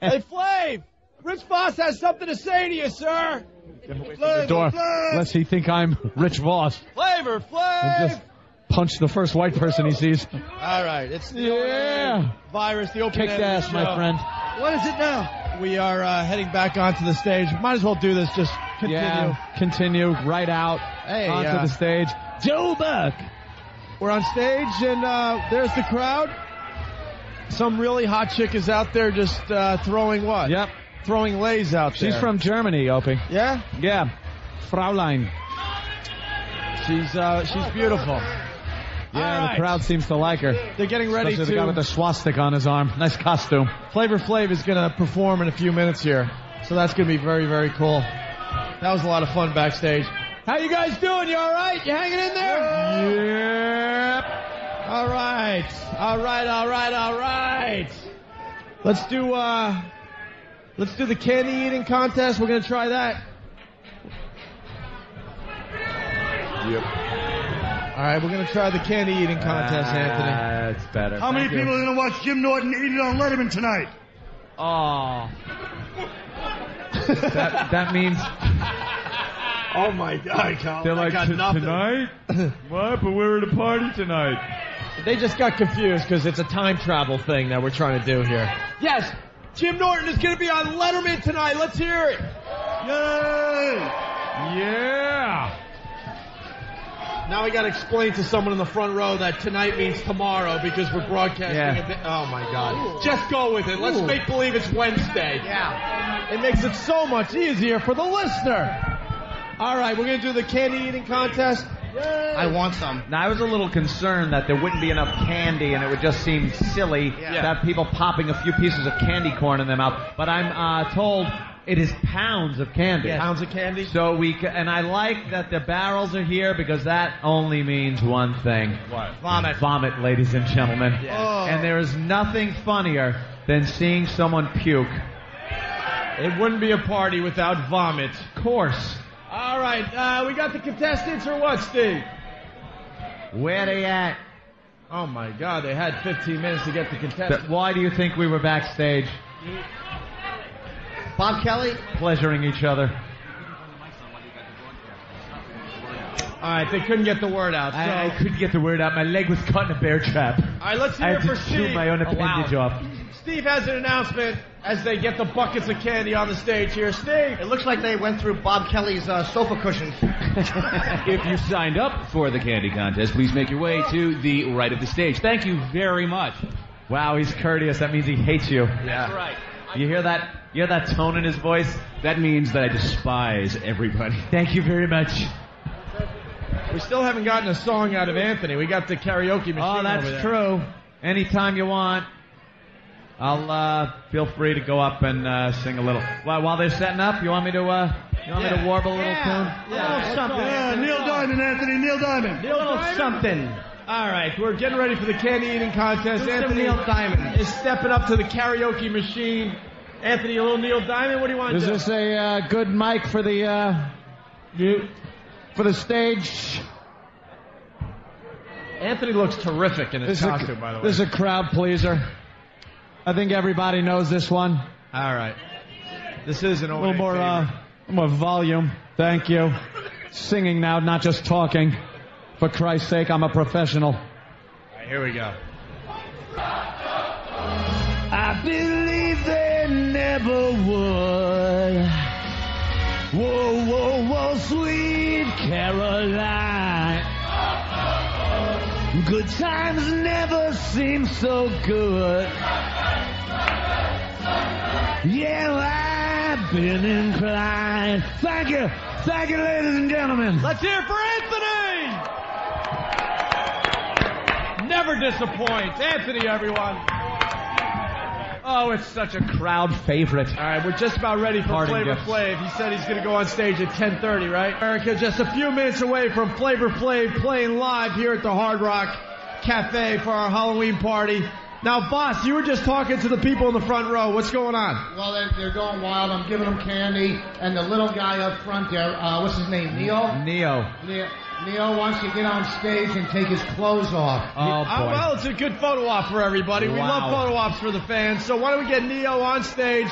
Hey, Flav! Rich Voss has something to say to you, sir. The door. Lest he think I'm Rich Voss. Flavor, And just punch the first white person he sees. All right, it's the Yeah. virus, the open Kicked ass, my friend. What is it now? We are uh, heading back onto the stage. Might as well do this. Just continue. Yeah. Continue. Right out. Hey, onto uh, the stage. Joe Buck. We're on stage, and uh, there's the crowd. Some really hot chick is out there just uh, throwing what? Yep. Throwing lays out there. She's from Germany, Opie. Yeah? Yeah. Fraulein. She's uh, she's beautiful. Yeah, right. the crowd seems to like her. They're getting ready Especially the guy with the swastika on his arm. Nice costume. Flavor Flav is going to perform in a few minutes here, so that's going to be very very cool. That was a lot of fun backstage. How you guys doing? You all right? You hanging in there? Yep. All right. All right. All right. All right. Let's do uh, let's do the candy eating contest. We're gonna try that. Yep. All right, we're gonna try the candy eating contest, ah, Anthony. That's better. How many people are going to watch Jim Norton eat it on Letterman tonight? Oh. that that means Oh my God, Colin. They're I like, got "T- nothing. tonight? what? But we're at a party tonight. They just got confused because it's a time travel thing that we're trying to do here. Yes, Jim Norton is going to be on Letterman tonight. Let's hear it. Yay! Yeah. Now we got to explain to someone in the front row that tonight means tomorrow because we're broadcasting. Yeah. di- oh my God! Just go with it. Let's Ooh. make believe it's Wednesday. Yeah. It makes it so much easier for the listener. All right, we're gonna do the candy eating contest. I want some. Now, I was a little concerned that there wouldn't be enough candy and it would just seem silly to have people popping a few pieces of candy corn in their mouth. But I'm uh, told it is pounds of candy. Pounds of candy. So we ca- and I like that the barrels are here because that only means one thing. What? Vomit. Vomit, ladies and gentlemen. Oh. And there is nothing funnier than seeing someone puke. It wouldn't be a party without vomit. Of course. All right, uh, we got the contestants or what, Steve? Where they at? Oh my God, they had 15 minutes to get the contestants. But why do you think we were backstage Bob Kelly. pleasuring each other? All right, they couldn't get the word out. So. I, I couldn't get the word out. My leg was caught in a bear trap. All right, let's I hear had it to for chew Steve. my own Oh, wow. appendage off. Steve has an announcement as they get the buckets of candy on the stage here. Steve. It looks like they went through Bob Kelly's uh, sofa cushions. If you signed up for the candy contest, please make your way to the right of the stage. Thank you very much. Wow, he's courteous. That means he hates you. Yeah. right. You hear that? You hear that tone in his voice? That means that I despise everybody. Thank you very much. We still haven't gotten a song out of Anthony. We got the karaoke machine. Oh, over that's there. true. Anytime you want, I'll uh, feel free to go up and uh, sing a little. While, while they're setting up, you want me to? Uh, you want me to warble a little tune? Yeah, a little something. Yeah, Neil Diamond, Anthony, Neil Diamond. Neil little Diamond? something. All right, we're getting ready for the candy eating contest. Do some Anthony Neil Diamond. is stepping up to the karaoke machine. Anthony, a little Neil Diamond. What do you want Is to do? this a uh, good mic for the uh, you for the stage? Anthony looks terrific in his This costume, a, by the way. this is a crowd pleaser. I think everybody knows this one. All right. This is an A little more, uh, more volume. Thank you. Singing now, not just talking. For Christ's sake, I'm a professional. All right, here we go. I believe they never would. Whoa, whoa, whoa, sweet Caroline. Good times never seem so good. Yeah, I've been inclined. Thank you. Thank you, ladies and gentlemen. Let's hear it for Anthony! Never disappoints. Anthony, everyone. Oh, it's such a crowd favorite. All right, we're just about ready for Parting Flavor gifts. Flav. He said he's going to go on stage at 10:30, right? America, just a few minutes away from Flavor Flav playing live here at the Hard Rock Cafe for our Halloween party. Now, Voss, you were just talking to the people in the front row. What's going on? Well, they're, they're going wild. I'm giving them candy. And the little guy up front there, uh, what's his name? Neo? Neo. Neo, Neo wants to get on stage and take his clothes off. Oh Uh, boy. well, it's a good photo op for everybody. We love photo ops for the fans. So why don't we get Neo on stage?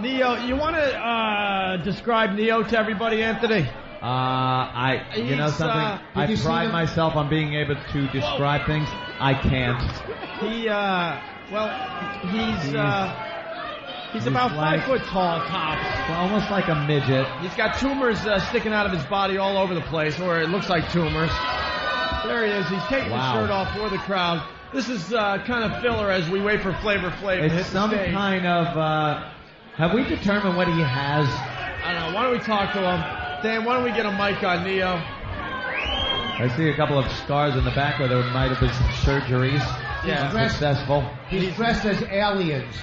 Neo, you want to uh, describe Neo to everybody, Anthony? Uh, I, you know something? uh, I did you see pride myself on being able to describe things. I can't. He, uh, well, he's, uh, he's, He's about like- five foot tall, tops. Almost like a midget. He's got tumors uh, sticking out of his body all over the place, or it looks like tumors. There he is. He's taking Wow. his shirt off for the crowd. This is uh, kind of filler as we wait for Flavor Flav It's some kind of. Uh, have we determined what he has? I don't know. Why don't we talk to him? Dan, why don't we get a mic on Neo? I see a couple of scars in the back where there might have been some surgeries. Yeah. Unsuccessful. He's dressed as aliens.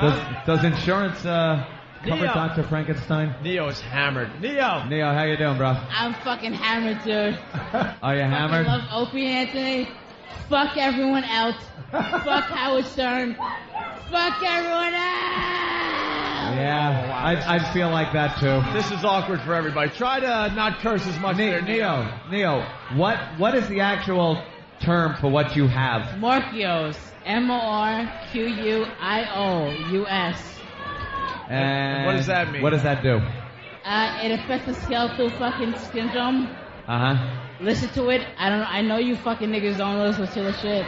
Does, does insurance uh, cover Neo. Dr. Frankenstein? Neo is hammered. Neo! Neo, how you doing, bro? I'm fucking hammered, dude. Are you I hammered? love Opie Anthony. Fuck everyone else. Fuck Howard Stern. Fuck everyone else. Yeah, I, I feel like that too. This is awkward for everybody. Try to not curse as much. Ne- there, Neo, Neo, what what is the actual term for what you have? Morquio's. M O R Q U I O U S. And what does that mean? What does that do? Uh, it affects the skeletal fucking syndrome. Uh huh. Listen to it. I don't. I know you fucking niggas don't listen to the shit.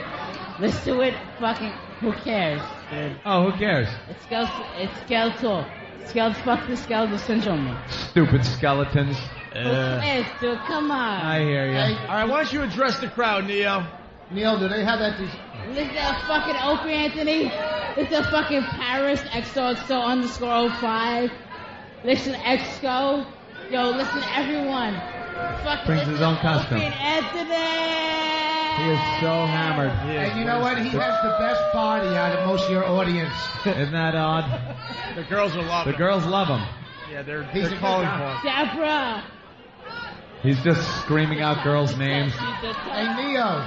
Listen to it. Fucking. Who cares, dude? Oh, who cares? It's skeletal. It's skeletal. Skeletal. Fuck the skeletal syndrome. Stupid skeletons. Who cares, dude? Come on. I hear you. All right, why don't you address the crowd, Neo? Neil, do they have that? Listen to fucking Opie Anthony. Listen to fucking Paris XOXO underscore 05. Listen to Exco. Yo, listen everyone. Fucking Brings his own to costume. Opie Anthony. He is so hammered. And you know what? He has the best body out of most of your audience. Isn't that odd? The girls are loving The loving. girls love him. Yeah, they're He's they're a calling for him. Deborah. He's just screaming out girls' names. Hey, Neo.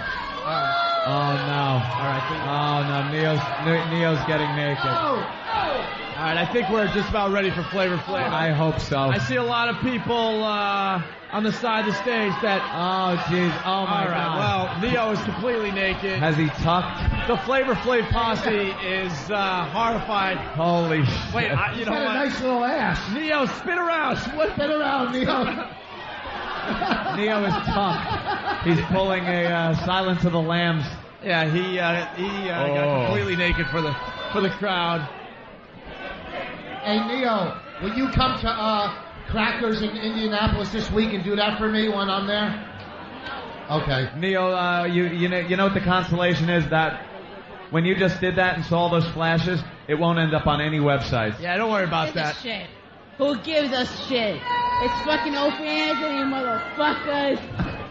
Oh no! All right. Oh no! Neo's Neo's getting naked. All right, I think we're just about ready for Flavor Flav. I hope so. I see a lot of people uh, on the side of the stage that. Oh jeez! Oh my All right, God! well, Neo is completely naked. Has he tucked? The Flavor Flav posse is uh, horrified. Holy shit! Wait, I, you He's know got a what? nice little ass. Neo, spin around. What? Spin around, Neo. Neo is tough. He's pulling a uh, Silence of the Lambs. Yeah, he uh, he uh, Oh. got completely naked for the for the crowd. Hey, Neo, will you come to uh, Crackers in Indianapolis this week and do that for me when I'm there? Okay. Neo, uh, you you know you know what the consolation is that when you just did that and saw those flashes, it won't end up on any websites. Yeah, don't worry about Gives a that. Shit. Who gives a shit? It's fucking Opie Anthony, motherfuckers.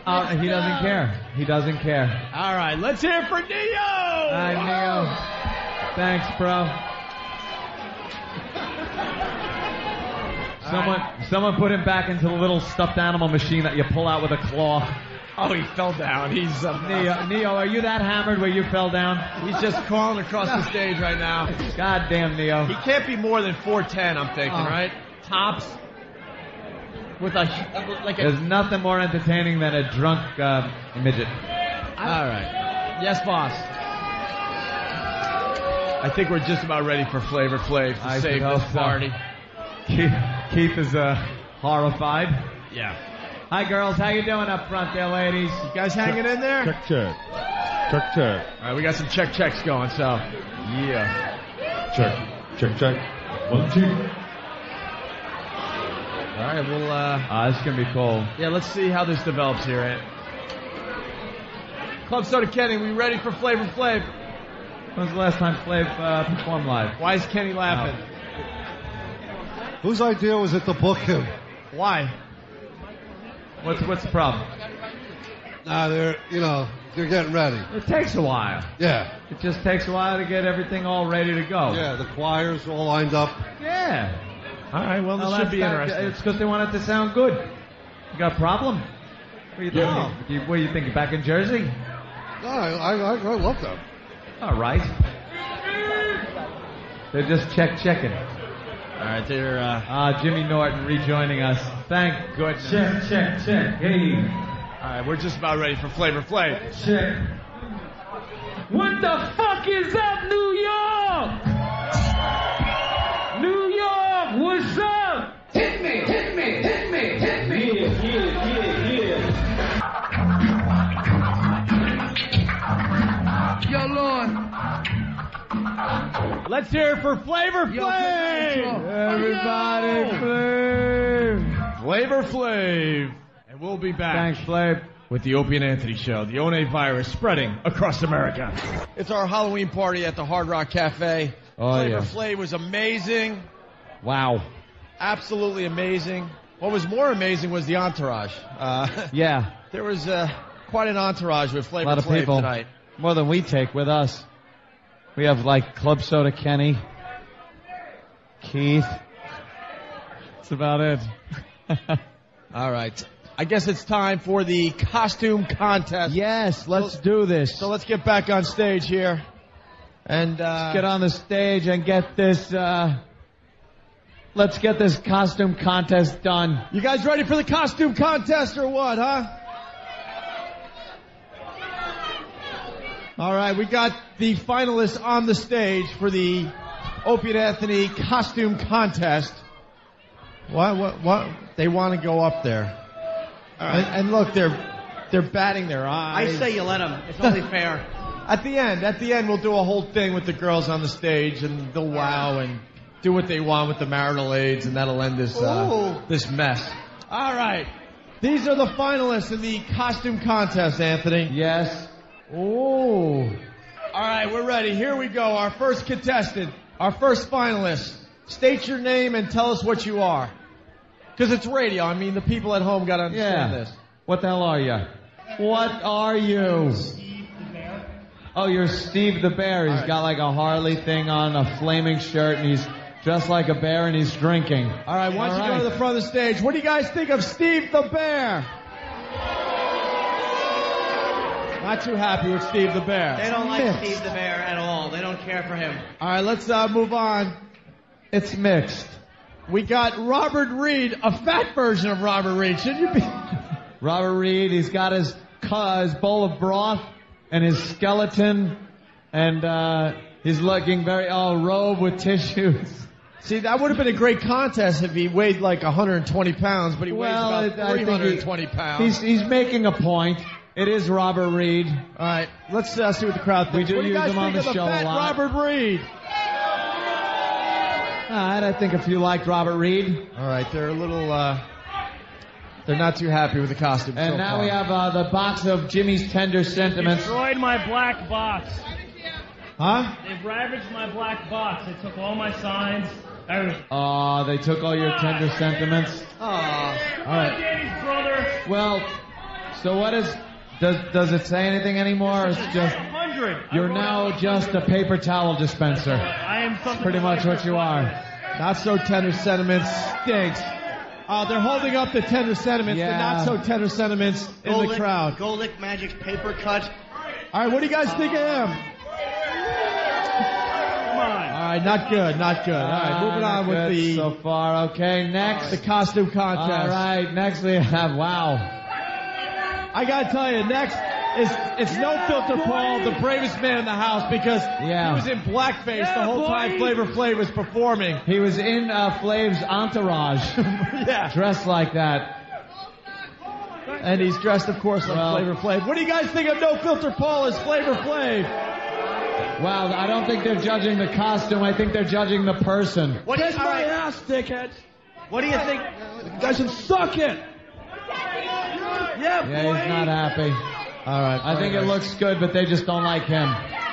Uh, he doesn't care. He doesn't care. All right, let's hear it for Neo. Hi, Neo. Thanks, bro. Someone, someone put him back into the little stuffed animal machine that you pull out with a claw. Oh, he fell down. He's uh, Neo, Neo, are you that hammered where you fell down? He's just crawling across the stage right now. God damn, Neo. He can't be more than 410, I'm thinking, Oh. right? Tops. With a like a. There's nothing more entertaining than a drunk uh, midget. All right. Yes, Voss. I think we're just about ready for Flavor Flav to I save this party. Keith, Keith is uh, horrified. Yeah. Hi, girls. How you doing up front there, ladies? You guys hanging in there? Check, check. Check, check. All right, we got some check checks going, so yeah. Check, check, check. One, two. All right, we'll uh, Ah, this is gonna be cool. yeah, let's see how this develops here, Ant. Club Soda Kenny, we ready for Flavor Flav? When's the last time Flav uh, performed live? Why is Kenny laughing? Whose idea was it to book him? Why? What's what's the problem? Nah, they're, you know, they're getting ready. It takes a while. Yeah. It just takes a while to get everything all ready to go. Yeah, the choirs all lined up. Yeah. All right, well, this Well, should be not- interesting. It's because they want it to sound good. You got a problem? What do you think? No. You, what do you think? You're back in Jersey? No, I, I, I I love them. All right. They're just check checking. All right, they're uh, Ah, Jimmy Norton rejoining us. Thank goodness. Check, check, check. Hey, all right. We're just about ready for Flavor Flav. check. What the fuck is up, New Let's hear it for Flavor Yo, Flav. Everybody, Flav. Flavor Flav, and we'll be back. Thanks, Flav. with the Opie and Anthony Show, the One virus spreading across America. It's our Halloween party at the Hard Rock Cafe. Oh, Flavor yeah. Flav was amazing, Wow. absolutely amazing. What was more amazing was the entourage. Uh, Yeah. there was uh, quite an entourage with A Flavor lot of Flav people. tonight. More than we take with us. We have like Club Soda Kenny, Keith. That's about it. All right. I guess it's time for the costume contest. yes, let's do this. So let's get back on stage here. And uh, get on the stage and get this uh, let's get this costume contest done. You guys ready for the costume contest or what, huh? All right, we got the finalists on the stage for the Opie and Anthony costume contest. What? What? What? They want to go up there. And, and look, they're they're batting their eyes. I say you let them. It's only fair. At the end, at the end, we'll do a whole thing with the girls on the stage, and they'll wow and do what they want with the marital aids, and that'll end this uh, this mess. All right, these are the finalists in the costume contest, Anthony. Yes. Oh. All right, we're ready. Here we go. Our first contestant, our first finalist. State your name and tell us what you are. Because it's radio. I mean, the people at home got to understand Yeah. this. What the hell are you? What are you? Oh, you're Steve the Bear. He's got like a Harley thing on, a flaming shirt, and he's dressed like a bear, and he's drinking. All right, why don't you go to the front of the stage? What do you guys think of Steve the Bear? Not too happy with Steve the Bear. They don't like Mixed. Steve the Bear at all. They don't care for him. All right, let's uh, move on. It's mixed. We got Robert Reed, a fat version of Robert Reed. Should you be? Robert Reed, he's got his, his bowl of broth and his skeleton, and uh, he's looking very, oh, robe with tissues. See, that would have been a great contest if he weighed like 120 pounds, but he Well, weighs I- about I think he- 320 pounds. He's, he's making a point. It is Robert Reed. All right, let's uh, see what the crowd We thinks. do what do you use guys him on think the of show a lot. Robert Reed? All right, I think if you liked Robert Reed. All right, they're a little, uh, they're not too happy with the costume And so now far. we have uh, the box of Jimmy's tender sentiments. Destroyed my black box. Huh? They've ravaged my black box. They took all my signs. Everything. Oh, they took all your tender sentiments. Aw. All right. Well, so what is? Does does it say anything anymore? It's just you're now just a paper towel dispenser. I am something. Pretty much what you are. Not so tender sentiments stinks. Uh, they're holding up the tender sentiments, Yeah. the not so tender sentiments in the Golick- crowd. Golick Magic's paper cut. All right, what do you guys think of him? Come on. All right, not good, not good. All right, moving Ah, on with good the so far. Okay, next. the costume contest. All right, next we have wow. I gotta tell you, next is it's no filter Paul, the bravest man in the house, because Yeah. he was in blackface the whole time Flavor Flav was performing. He was in uh, Flav's entourage, yeah, dressed like that. and he's dressed, of course, like Well- Flavor Flav. What do you guys think of No Filter Paul as Flavor Flav? Wow, I don't think they're judging the costume. I think they're judging the person. What do you, all right, ass, dickhead. what do you think? You guys should suck it. Yeah, Yeah, he's not happy. All right, I think it looks good, but they just don't like him.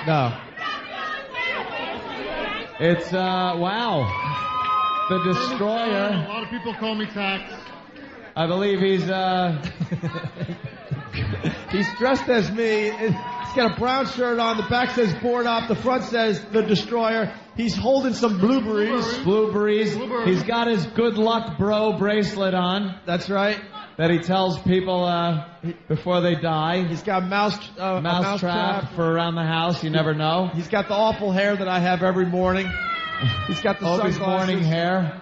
no. It's uh, wow, the destroyer. A lot of people call me tax. I believe he's uh, He's dressed as me. He's got a brown shirt on. The back says board up. The front says the destroyer. He's holding some blueberries. blueberries. He's got his good luck bro bracelet on That's right. That he tells people uh, before they die. He's got mouse uh, a Mouse, mouse trap, trap. for around the house. You never know. He's got the awful hair that I have every morning. He's got the Opie's sunglasses. morning hair.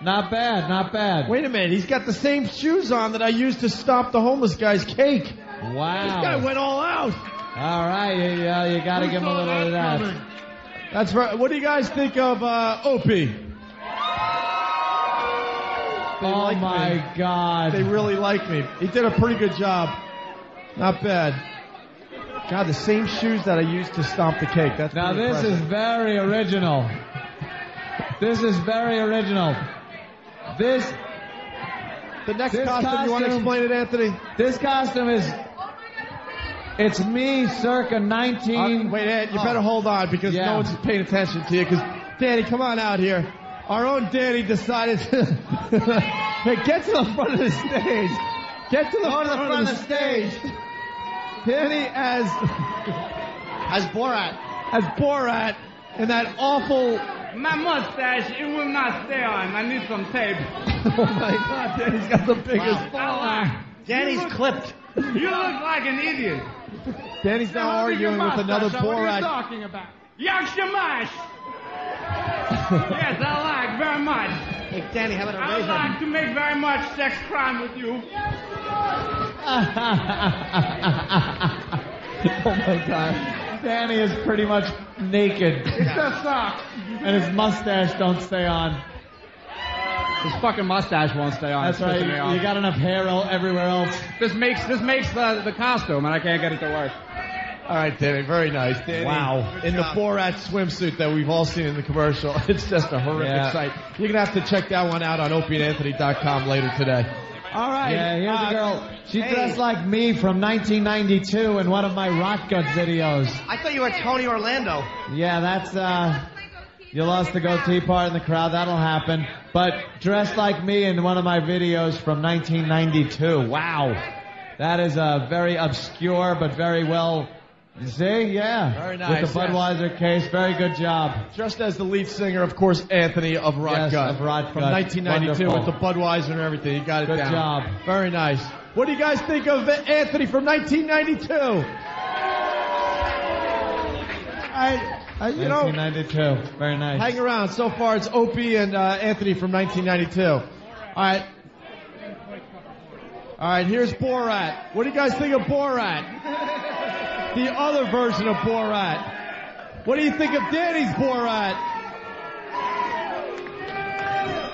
Not bad, not bad. Wait a minute. He's got the same shoes on that I used to stop the homeless guy's cake. Wow. This guy went all out. All right, you, uh, you got to give him a little of that. That's right. What do you guys think of uh, Opie? They Oh like my me. God. They really like me. He did a pretty good job. Not bad. God, the same shoes that I used to stomp the cake. That's Now this is very original. This is very original. This the next this costume. You want to explain it, Anthony? this costume is it's me circa 19 Uh, wait, Ed, you better hold on because Yeah. no one's paying attention to you. Because Danny, come on out here. Our own Danny decided to hey, get to the front of the stage. Get to the, front, of the stage. Danny as As Borat. as Borat in that awful. My mustache, it will not stay on. I need some tape. Oh my God, Danny's got the biggest. Danny's clipped. You look like an idiot. Danny's now arguing with another Borat. What are you talking about? Yak Shamash. yes, I like very much. Hey, Danny, how about a I would razor? like to make very much sex crime with you. oh my god. Danny is pretty much naked. It's a sock. and his mustache don't stay on. His fucking mustache won't stay on. That's It's right. You, you got enough hair el- everywhere else. This makes this makes the the costume, and I can't get it to work. All right, Danny, very nice. Danny, Wow. In the Borat swimsuit that we've all seen in the commercial. It's just a horrific Yeah. sight. You're going to have to check that one out on opieandanthony.com later today. All right. Yeah, here's uh, a girl. She hey. dressed like me from 1992 in one of my Rotgut videos. I thought you were Tony Orlando. Yeah, that's uh you lost the goatee part in the crowd, that'll happen. But dressed like me in one of my videos from 1992. Wow. That is a very obscure but very well See, yeah. Very nice, With the yes. Budweiser case, very good job. Just as the lead singer, of course, Anthony of Rot Yes, Gut. of Rot From 1992 Wonderful. with the Budweiser and everything. You got it Good down. job. Very nice. What do you guys think of Anthony from 1992? I, I, you know, 1992. Very nice. hang around. So far, it's Opie and uh, Anthony from 1992. All right. All right, here's Borat. What do you guys think of Borat? The other version of Borat. What do you think of Danny's Borat?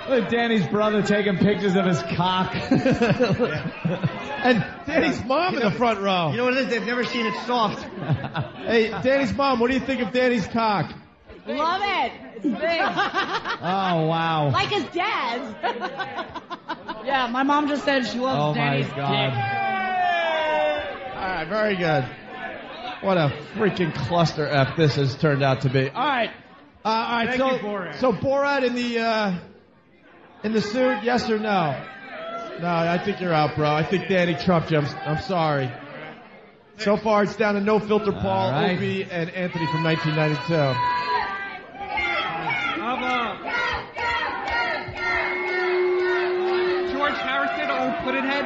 Look at Danny's brother taking pictures of his cock. And Danny's mom in the front row. You know what it is? They've never seen it soft. Hey, Danny's mom, what do you think of Danny's cock? Love it. It's big. oh wow. like his dad's. yeah, my mom just said she loves Oh my Danny's god. All right, very good. What a freaking cluster F this has turned out to be. All right. Uh, all right, Thank so, you, Borat. so Borat in the, uh, in the suit, yes or no? No, I think you're out, bro. I think Danny Trump jumps. I'm, sorry. So far, it's down to No Filter Paul, right. Opie, and Anthony from 1992. How about George Harrison, old pudding head?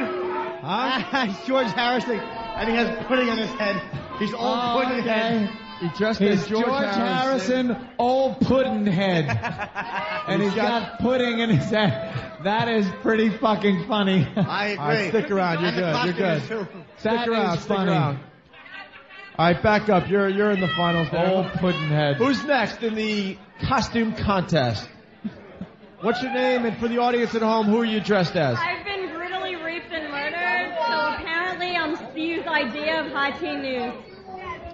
Huh? George Harrison, and he has pudding on his head. He's old Oh, ah, pudding okay. head. He dressed He's as George, Harrison, old pudding head. and he's got, pudding in his head. That is pretty fucking funny. I agree. All right, stick around. You're good. You're good. costume is too. Stick That around. is Stick funny. around. All right, back up. You're you're in the finals. there. Old pudding head. Who's next in the costume contest? What's your name? And for the audience at home, who are you dressed as? I've been brutally raped and murdered, so apparently Steve's idea of high teen news.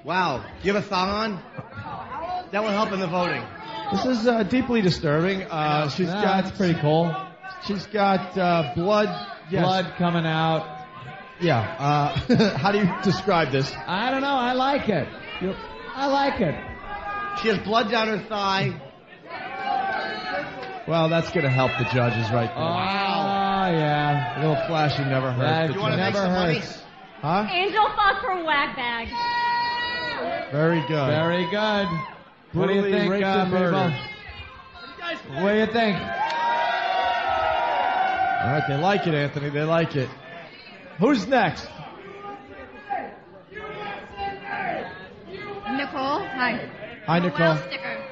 Wow. Do you have a thong on? That will help in the voting. This is uh, deeply disturbing. Uh, she's Yeah, got that's pretty cool. she's got uh, blood. Yes. Blood coming out. Yeah. Uh, how do you describe this? I don't know. I like it. I like it. She has blood down her thigh. Well, that's going to help the judges right there. Wow. Oh, there. yeah. A little flashing never hurts. That the You want to make judges. some money? hurts. Huh? Angel fuck for whack bag. Very good. Very good. What do you think, raped uh, and murdered. people? What do you think? All right, they like it, Anthony. They like it. Who's next? Nicole, hi. Hi, Nicole. sticker.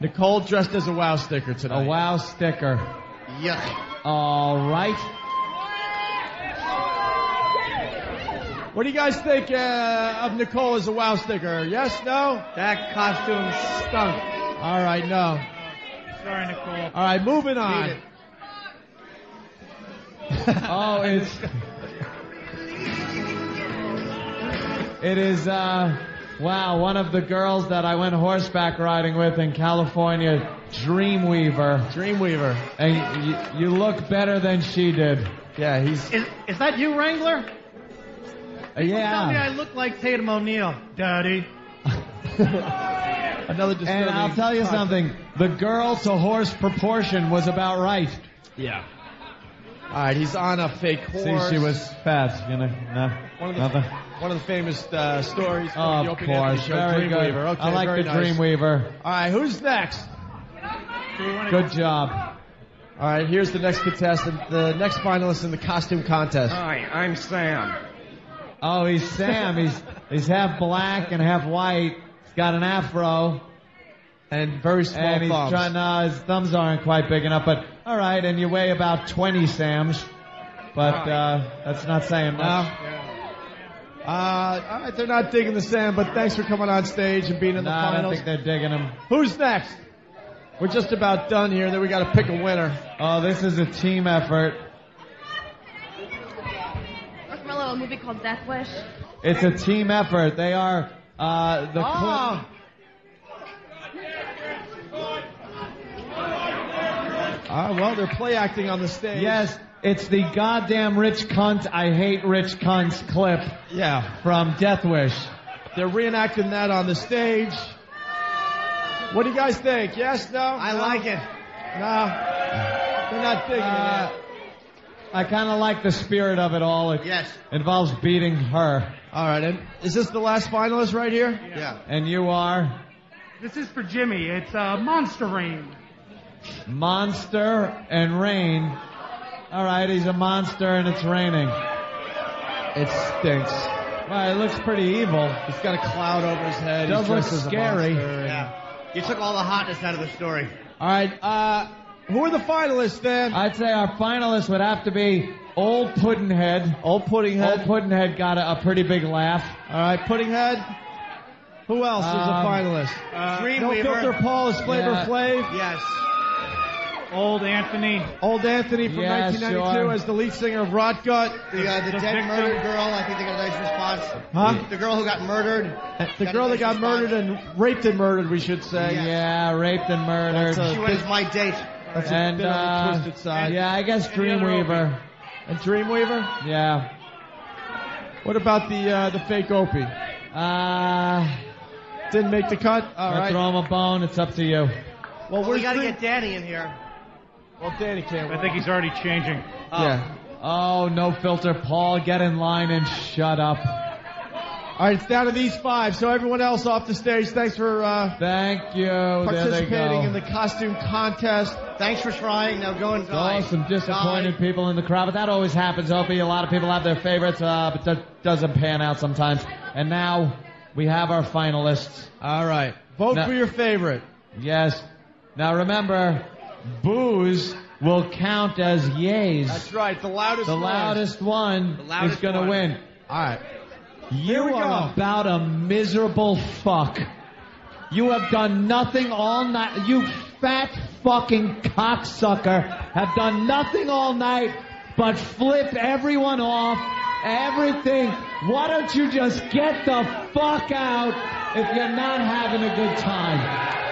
Nicole dressed as a WoW sticker tonight. A wow sticker. Yuck. All right. What do you guys think uh, of Nicole as a WoW sticker? Yes, no? That costume stunk. All right, no. Sorry, Nicole. All right, moving on. Beat Oh, it's. It is, uh, wow, one of the girls that I went horseback riding with in California, Dreamweaver. Dreamweaver. And you, you look better than she did. Yeah, he's. Is, is that you, Wrangler? Uh, Tell me I look like Tatum O'Neal, Daddy. Another disturbing. And I'll tell you something. The girl to horse proportion was about right. Yeah. All right, he's on a fake horse. See, she was fat. You know, no, One of the, nothing. one of the famous uh, stories from Oh, the of Opie and Anthony course. show, Very good. Okay, I like very the nice. Dreamweaver. All right, who's next? Good job. All right, here's the next contestant, the next finalist in the costume contest. Hi, I'm Sam. Oh, he's Sam. he's he's half black and half white. He's got an afro. And very small and he's thumbs. trying. No, his thumbs aren't quite big enough. But all right, and you weigh about 20 Sams. But uh, that's not saying much. Uh, all right, they're not digging the sand, but thanks for coming on stage and being in the No, I don't think they're digging him. Who's next? We're just about done here. Then we got to pick a winner. Oh, this is a team effort. From a movie called Death Wish. It's a team effort. They are uh, the. Ah. Ah, well, they're play acting on the stage. Yes, it's the goddamn rich cunt. I hate rich cunts clip. Yeah. From Death Wish. They're reenacting that on the stage. What do you guys think? Yes, no? I like it. No. They're not digging Uh, it. I kind of like the spirit of it all. It yes. involves beating her. All right, and is this the last finalist right here? Yeah. And you are This is for Jimmy. It's uh, Monster Rain. Monster and Rain. All right, he's a monster and it's raining. It stinks. Well, it looks pretty evil. He's got a cloud over his head. Does He's look dressed as a scary. Yeah. You took all the hotness out of the story. All right, uh, who are the finalists then? I'd say our finalists would have to be Old Puddinhead. Old Puddinghead. Old Puddinhead got a, a pretty big laugh. All right, Puddinghead. Who else is a Um, finalist? Uh, no Dreamweaver. filter. Paul is Flavor Yeah. Flav. Yes. Old Anthony. Old Anthony from Yeah, 1992 sure. as the lead singer of Rotgut. The, uh, the, The dead victim. murdered girl, I think they got a nice response. Huh? The girl who got murdered. The Got girl a that got response. murdered and raped and murdered, we should say. Yeah. Yeah, raped and murdered. A- She went as my date. That's a and bit on the uh, twisted side. yeah, I guess And the other Dreamweaver. And Dreamweaver? Yeah. What about the uh, the fake Opie? Uh, Didn't make the cut? All I'll right. throw him a bone. It's up to you. Well, Well, we're got to get Danny in here. Well, Danny can't I think he's already changing. Yeah. Oh, no filter. Paul, get in line and shut up. All right, it's down to these five. So everyone else off the stage, thanks for uh, Thank you. participating in the costume contest. Thanks for trying. Now go and die. Oh, some disappointed people in the crowd, but that always happens, Opie. A lot of people have their favorites, uh, but that doesn't pan out sometimes. And now we have our finalists. All right. Vote Now- for your favorite. Yes. Now remember, booze will count as yays. That's right. The loudest the one. loudest one The loudest is going to win. All right. You are go. about a miserable fuck. You have done nothing all night. You fat fucking cocksucker have done nothing all night but flip everyone off, everything. Why don't you just get the fuck out if you're not having a good time?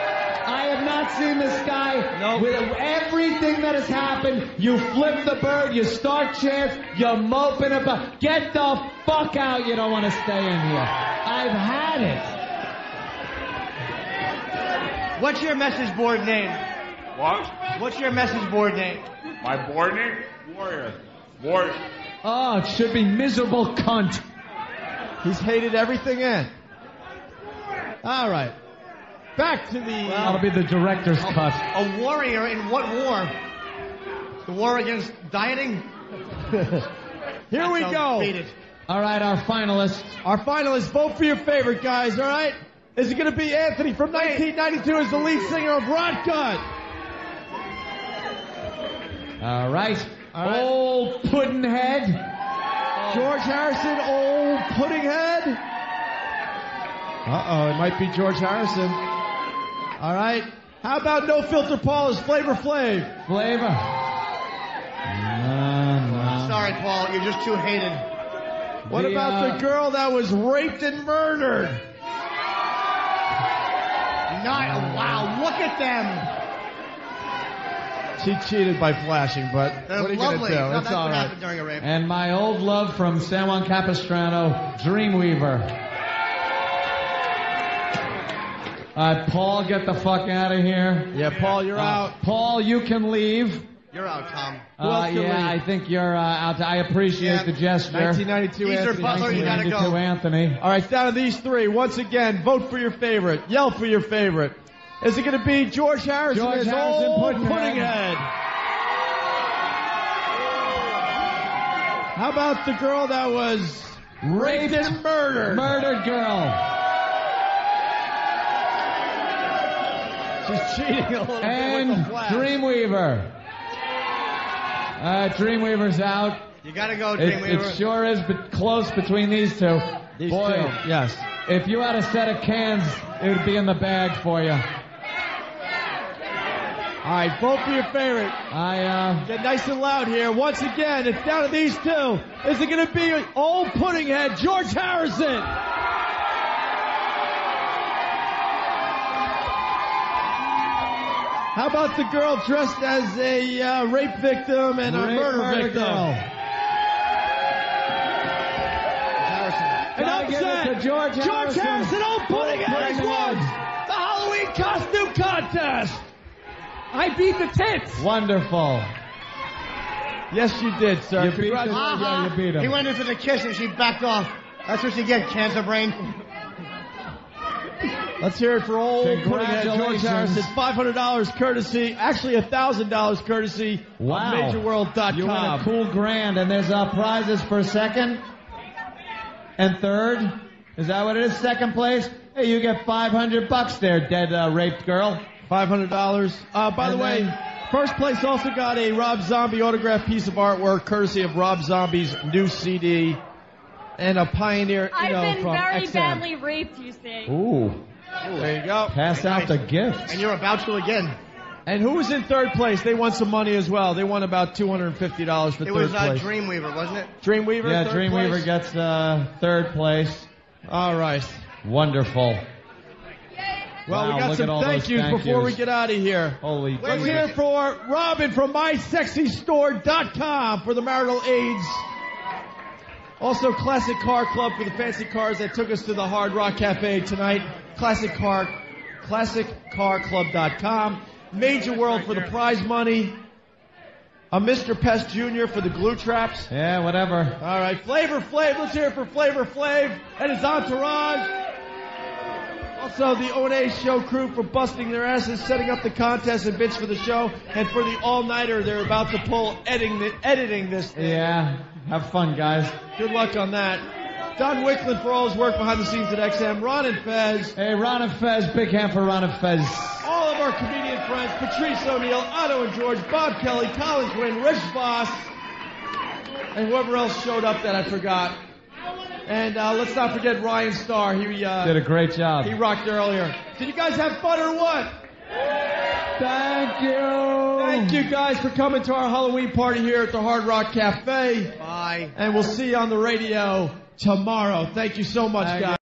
I have not seen this guy with everything that has happened. You flip the bird, you start chairs, you're moping about. Get the fuck out. You don't want to stay in here. I've had it. What's your message board name? What? What's your message board name? My board name? Warrior. Warrior. Oh, it should be miserable cunt. He's hated everything in. All right. Back to the. That'll be the director's cut. A warrior in what war? The war against dieting? Here we go. All right, our finalists. Our finalists, vote for your favorite, guys, all right? Is it going to be Anthony from 1992 as the lead singer of Rotgut? All right. All right. Old Puddinhead. George Harrison, old Puddinghead. Uh-oh, it might be George Harrison. All right. How about No Filter Paul as Flavor Flav? Flavor. No, no. Sorry, Paul, you're just too hated. What The, about uh, the girl that was raped and murdered? Not, wow, look at them. She cheated by flashing, but They're what are you going to do? No, it's that's all what right. happened during a rape. And my old love from San Juan Capistrano, Dreamweaver. All right, Paul, get the fuck out of here. Yeah, Paul, you're Uh, out. Paul, you can leave. You're out, Tom. Who else Uh, can yeah, leave? I think you're uh, out. I appreciate Yeah. the gesture. 1992 Geezer Anthony. Butler, you gotta go. Anthony. All right, down to these three. Once again, vote for your favorite. Yell for your favorite. Is it going to be George Harrison George Harrison, old Puddinghead. Puddinghead? How about the girl that was raped and murdered? Murdered girl. She's cheating a little And bit with the flash. Dreamweaver. Uh, Dreamweaver's out. You gotta go, It, Dreamweaver. it sure is but close between these two. These Boy, two, yes. If you had a set of cans, it would be in the bag for you. All right, vote for your favorite. I uh, Get nice and loud here. Once again, it's down to these two. Is it going to be old pudding head George Harrison? How about the girl dressed as a uh, rape victim and a murder, murder victim? girl. An Gotta give upset. to George Harrison. Harrison, old pudding head has Pudding won head. the Halloween costume contest. I beat the tits. Wonderful. Yes, you did, sir. You beat the- Congratulations. yeah, you beat him. He went in for the kiss and she backed off. That's what you get, cancer brain. Let's hear it for old pudding head George Congratulations. Harrison. Five hundred dollars courtesy, actually a thousand dollars courtesy Wow. of MajorWorld.com. You win a cool grand, and there's uh, prizes for second and third. Is that what it is? Second place? Hey, you get 500 bucks there, dead uh, raped girl. Five hundred dollars. Uh, by And the way, then- first place also got a Rob Zombie autographed piece of artwork, courtesy of Rob Zombie's new CD, and a Pioneer, you I've know, been from very XM. badly raped, you see. Ooh. There you go. Pass out the gift. And you're about to again. And who was in third place? They won some money as well. They won about two hundred and fifty dollars for It third was uh, place. Dreamweaver, wasn't it? Dreamweaver. Yeah, Dreamweaver place? gets uh, third place. All right. Wonderful. Well, Wow, we got some thank yous thank before we get out of here. Holy. Let's hear it for Robin from MySexyStore.com for the marital aids. Also, Classic Car Club for the fancy cars that took us to the Hard Rock Cafe tonight. Classic Car, ClassicCarClub.com. Major World for the prize money. A Mr. Pest Jr. for the glue traps. Yeah, whatever. All right, Flavor Flav. Let's hear it for Flavor Flav and his entourage. Also, the O&A show crew for busting their asses, setting up the contest and bits for the show, and for the all-nighter they're about to pull, editing, the, editing this thing. Yeah. Have fun, guys. Good luck on that. Don Wicklund for all his work behind the scenes at XM. Ron and Fez. Hey, Ron and Fez. Big hand for Ron and Fez. All of our comedian friends, Patrice O'Neal, Otto and George, Bob Kelly, Colin Quinn, Rich Voss, and whoever else showed up that I forgot. And uh, let's not forget Ryan Star. He uh, Did a great job. he rocked earlier. Did you guys have fun or what? Thank you. Thank you guys for coming to our Halloween party here at the Hard Rock Cafe. Bye. And we'll see you on the radio tomorrow. Thank you so much, guys.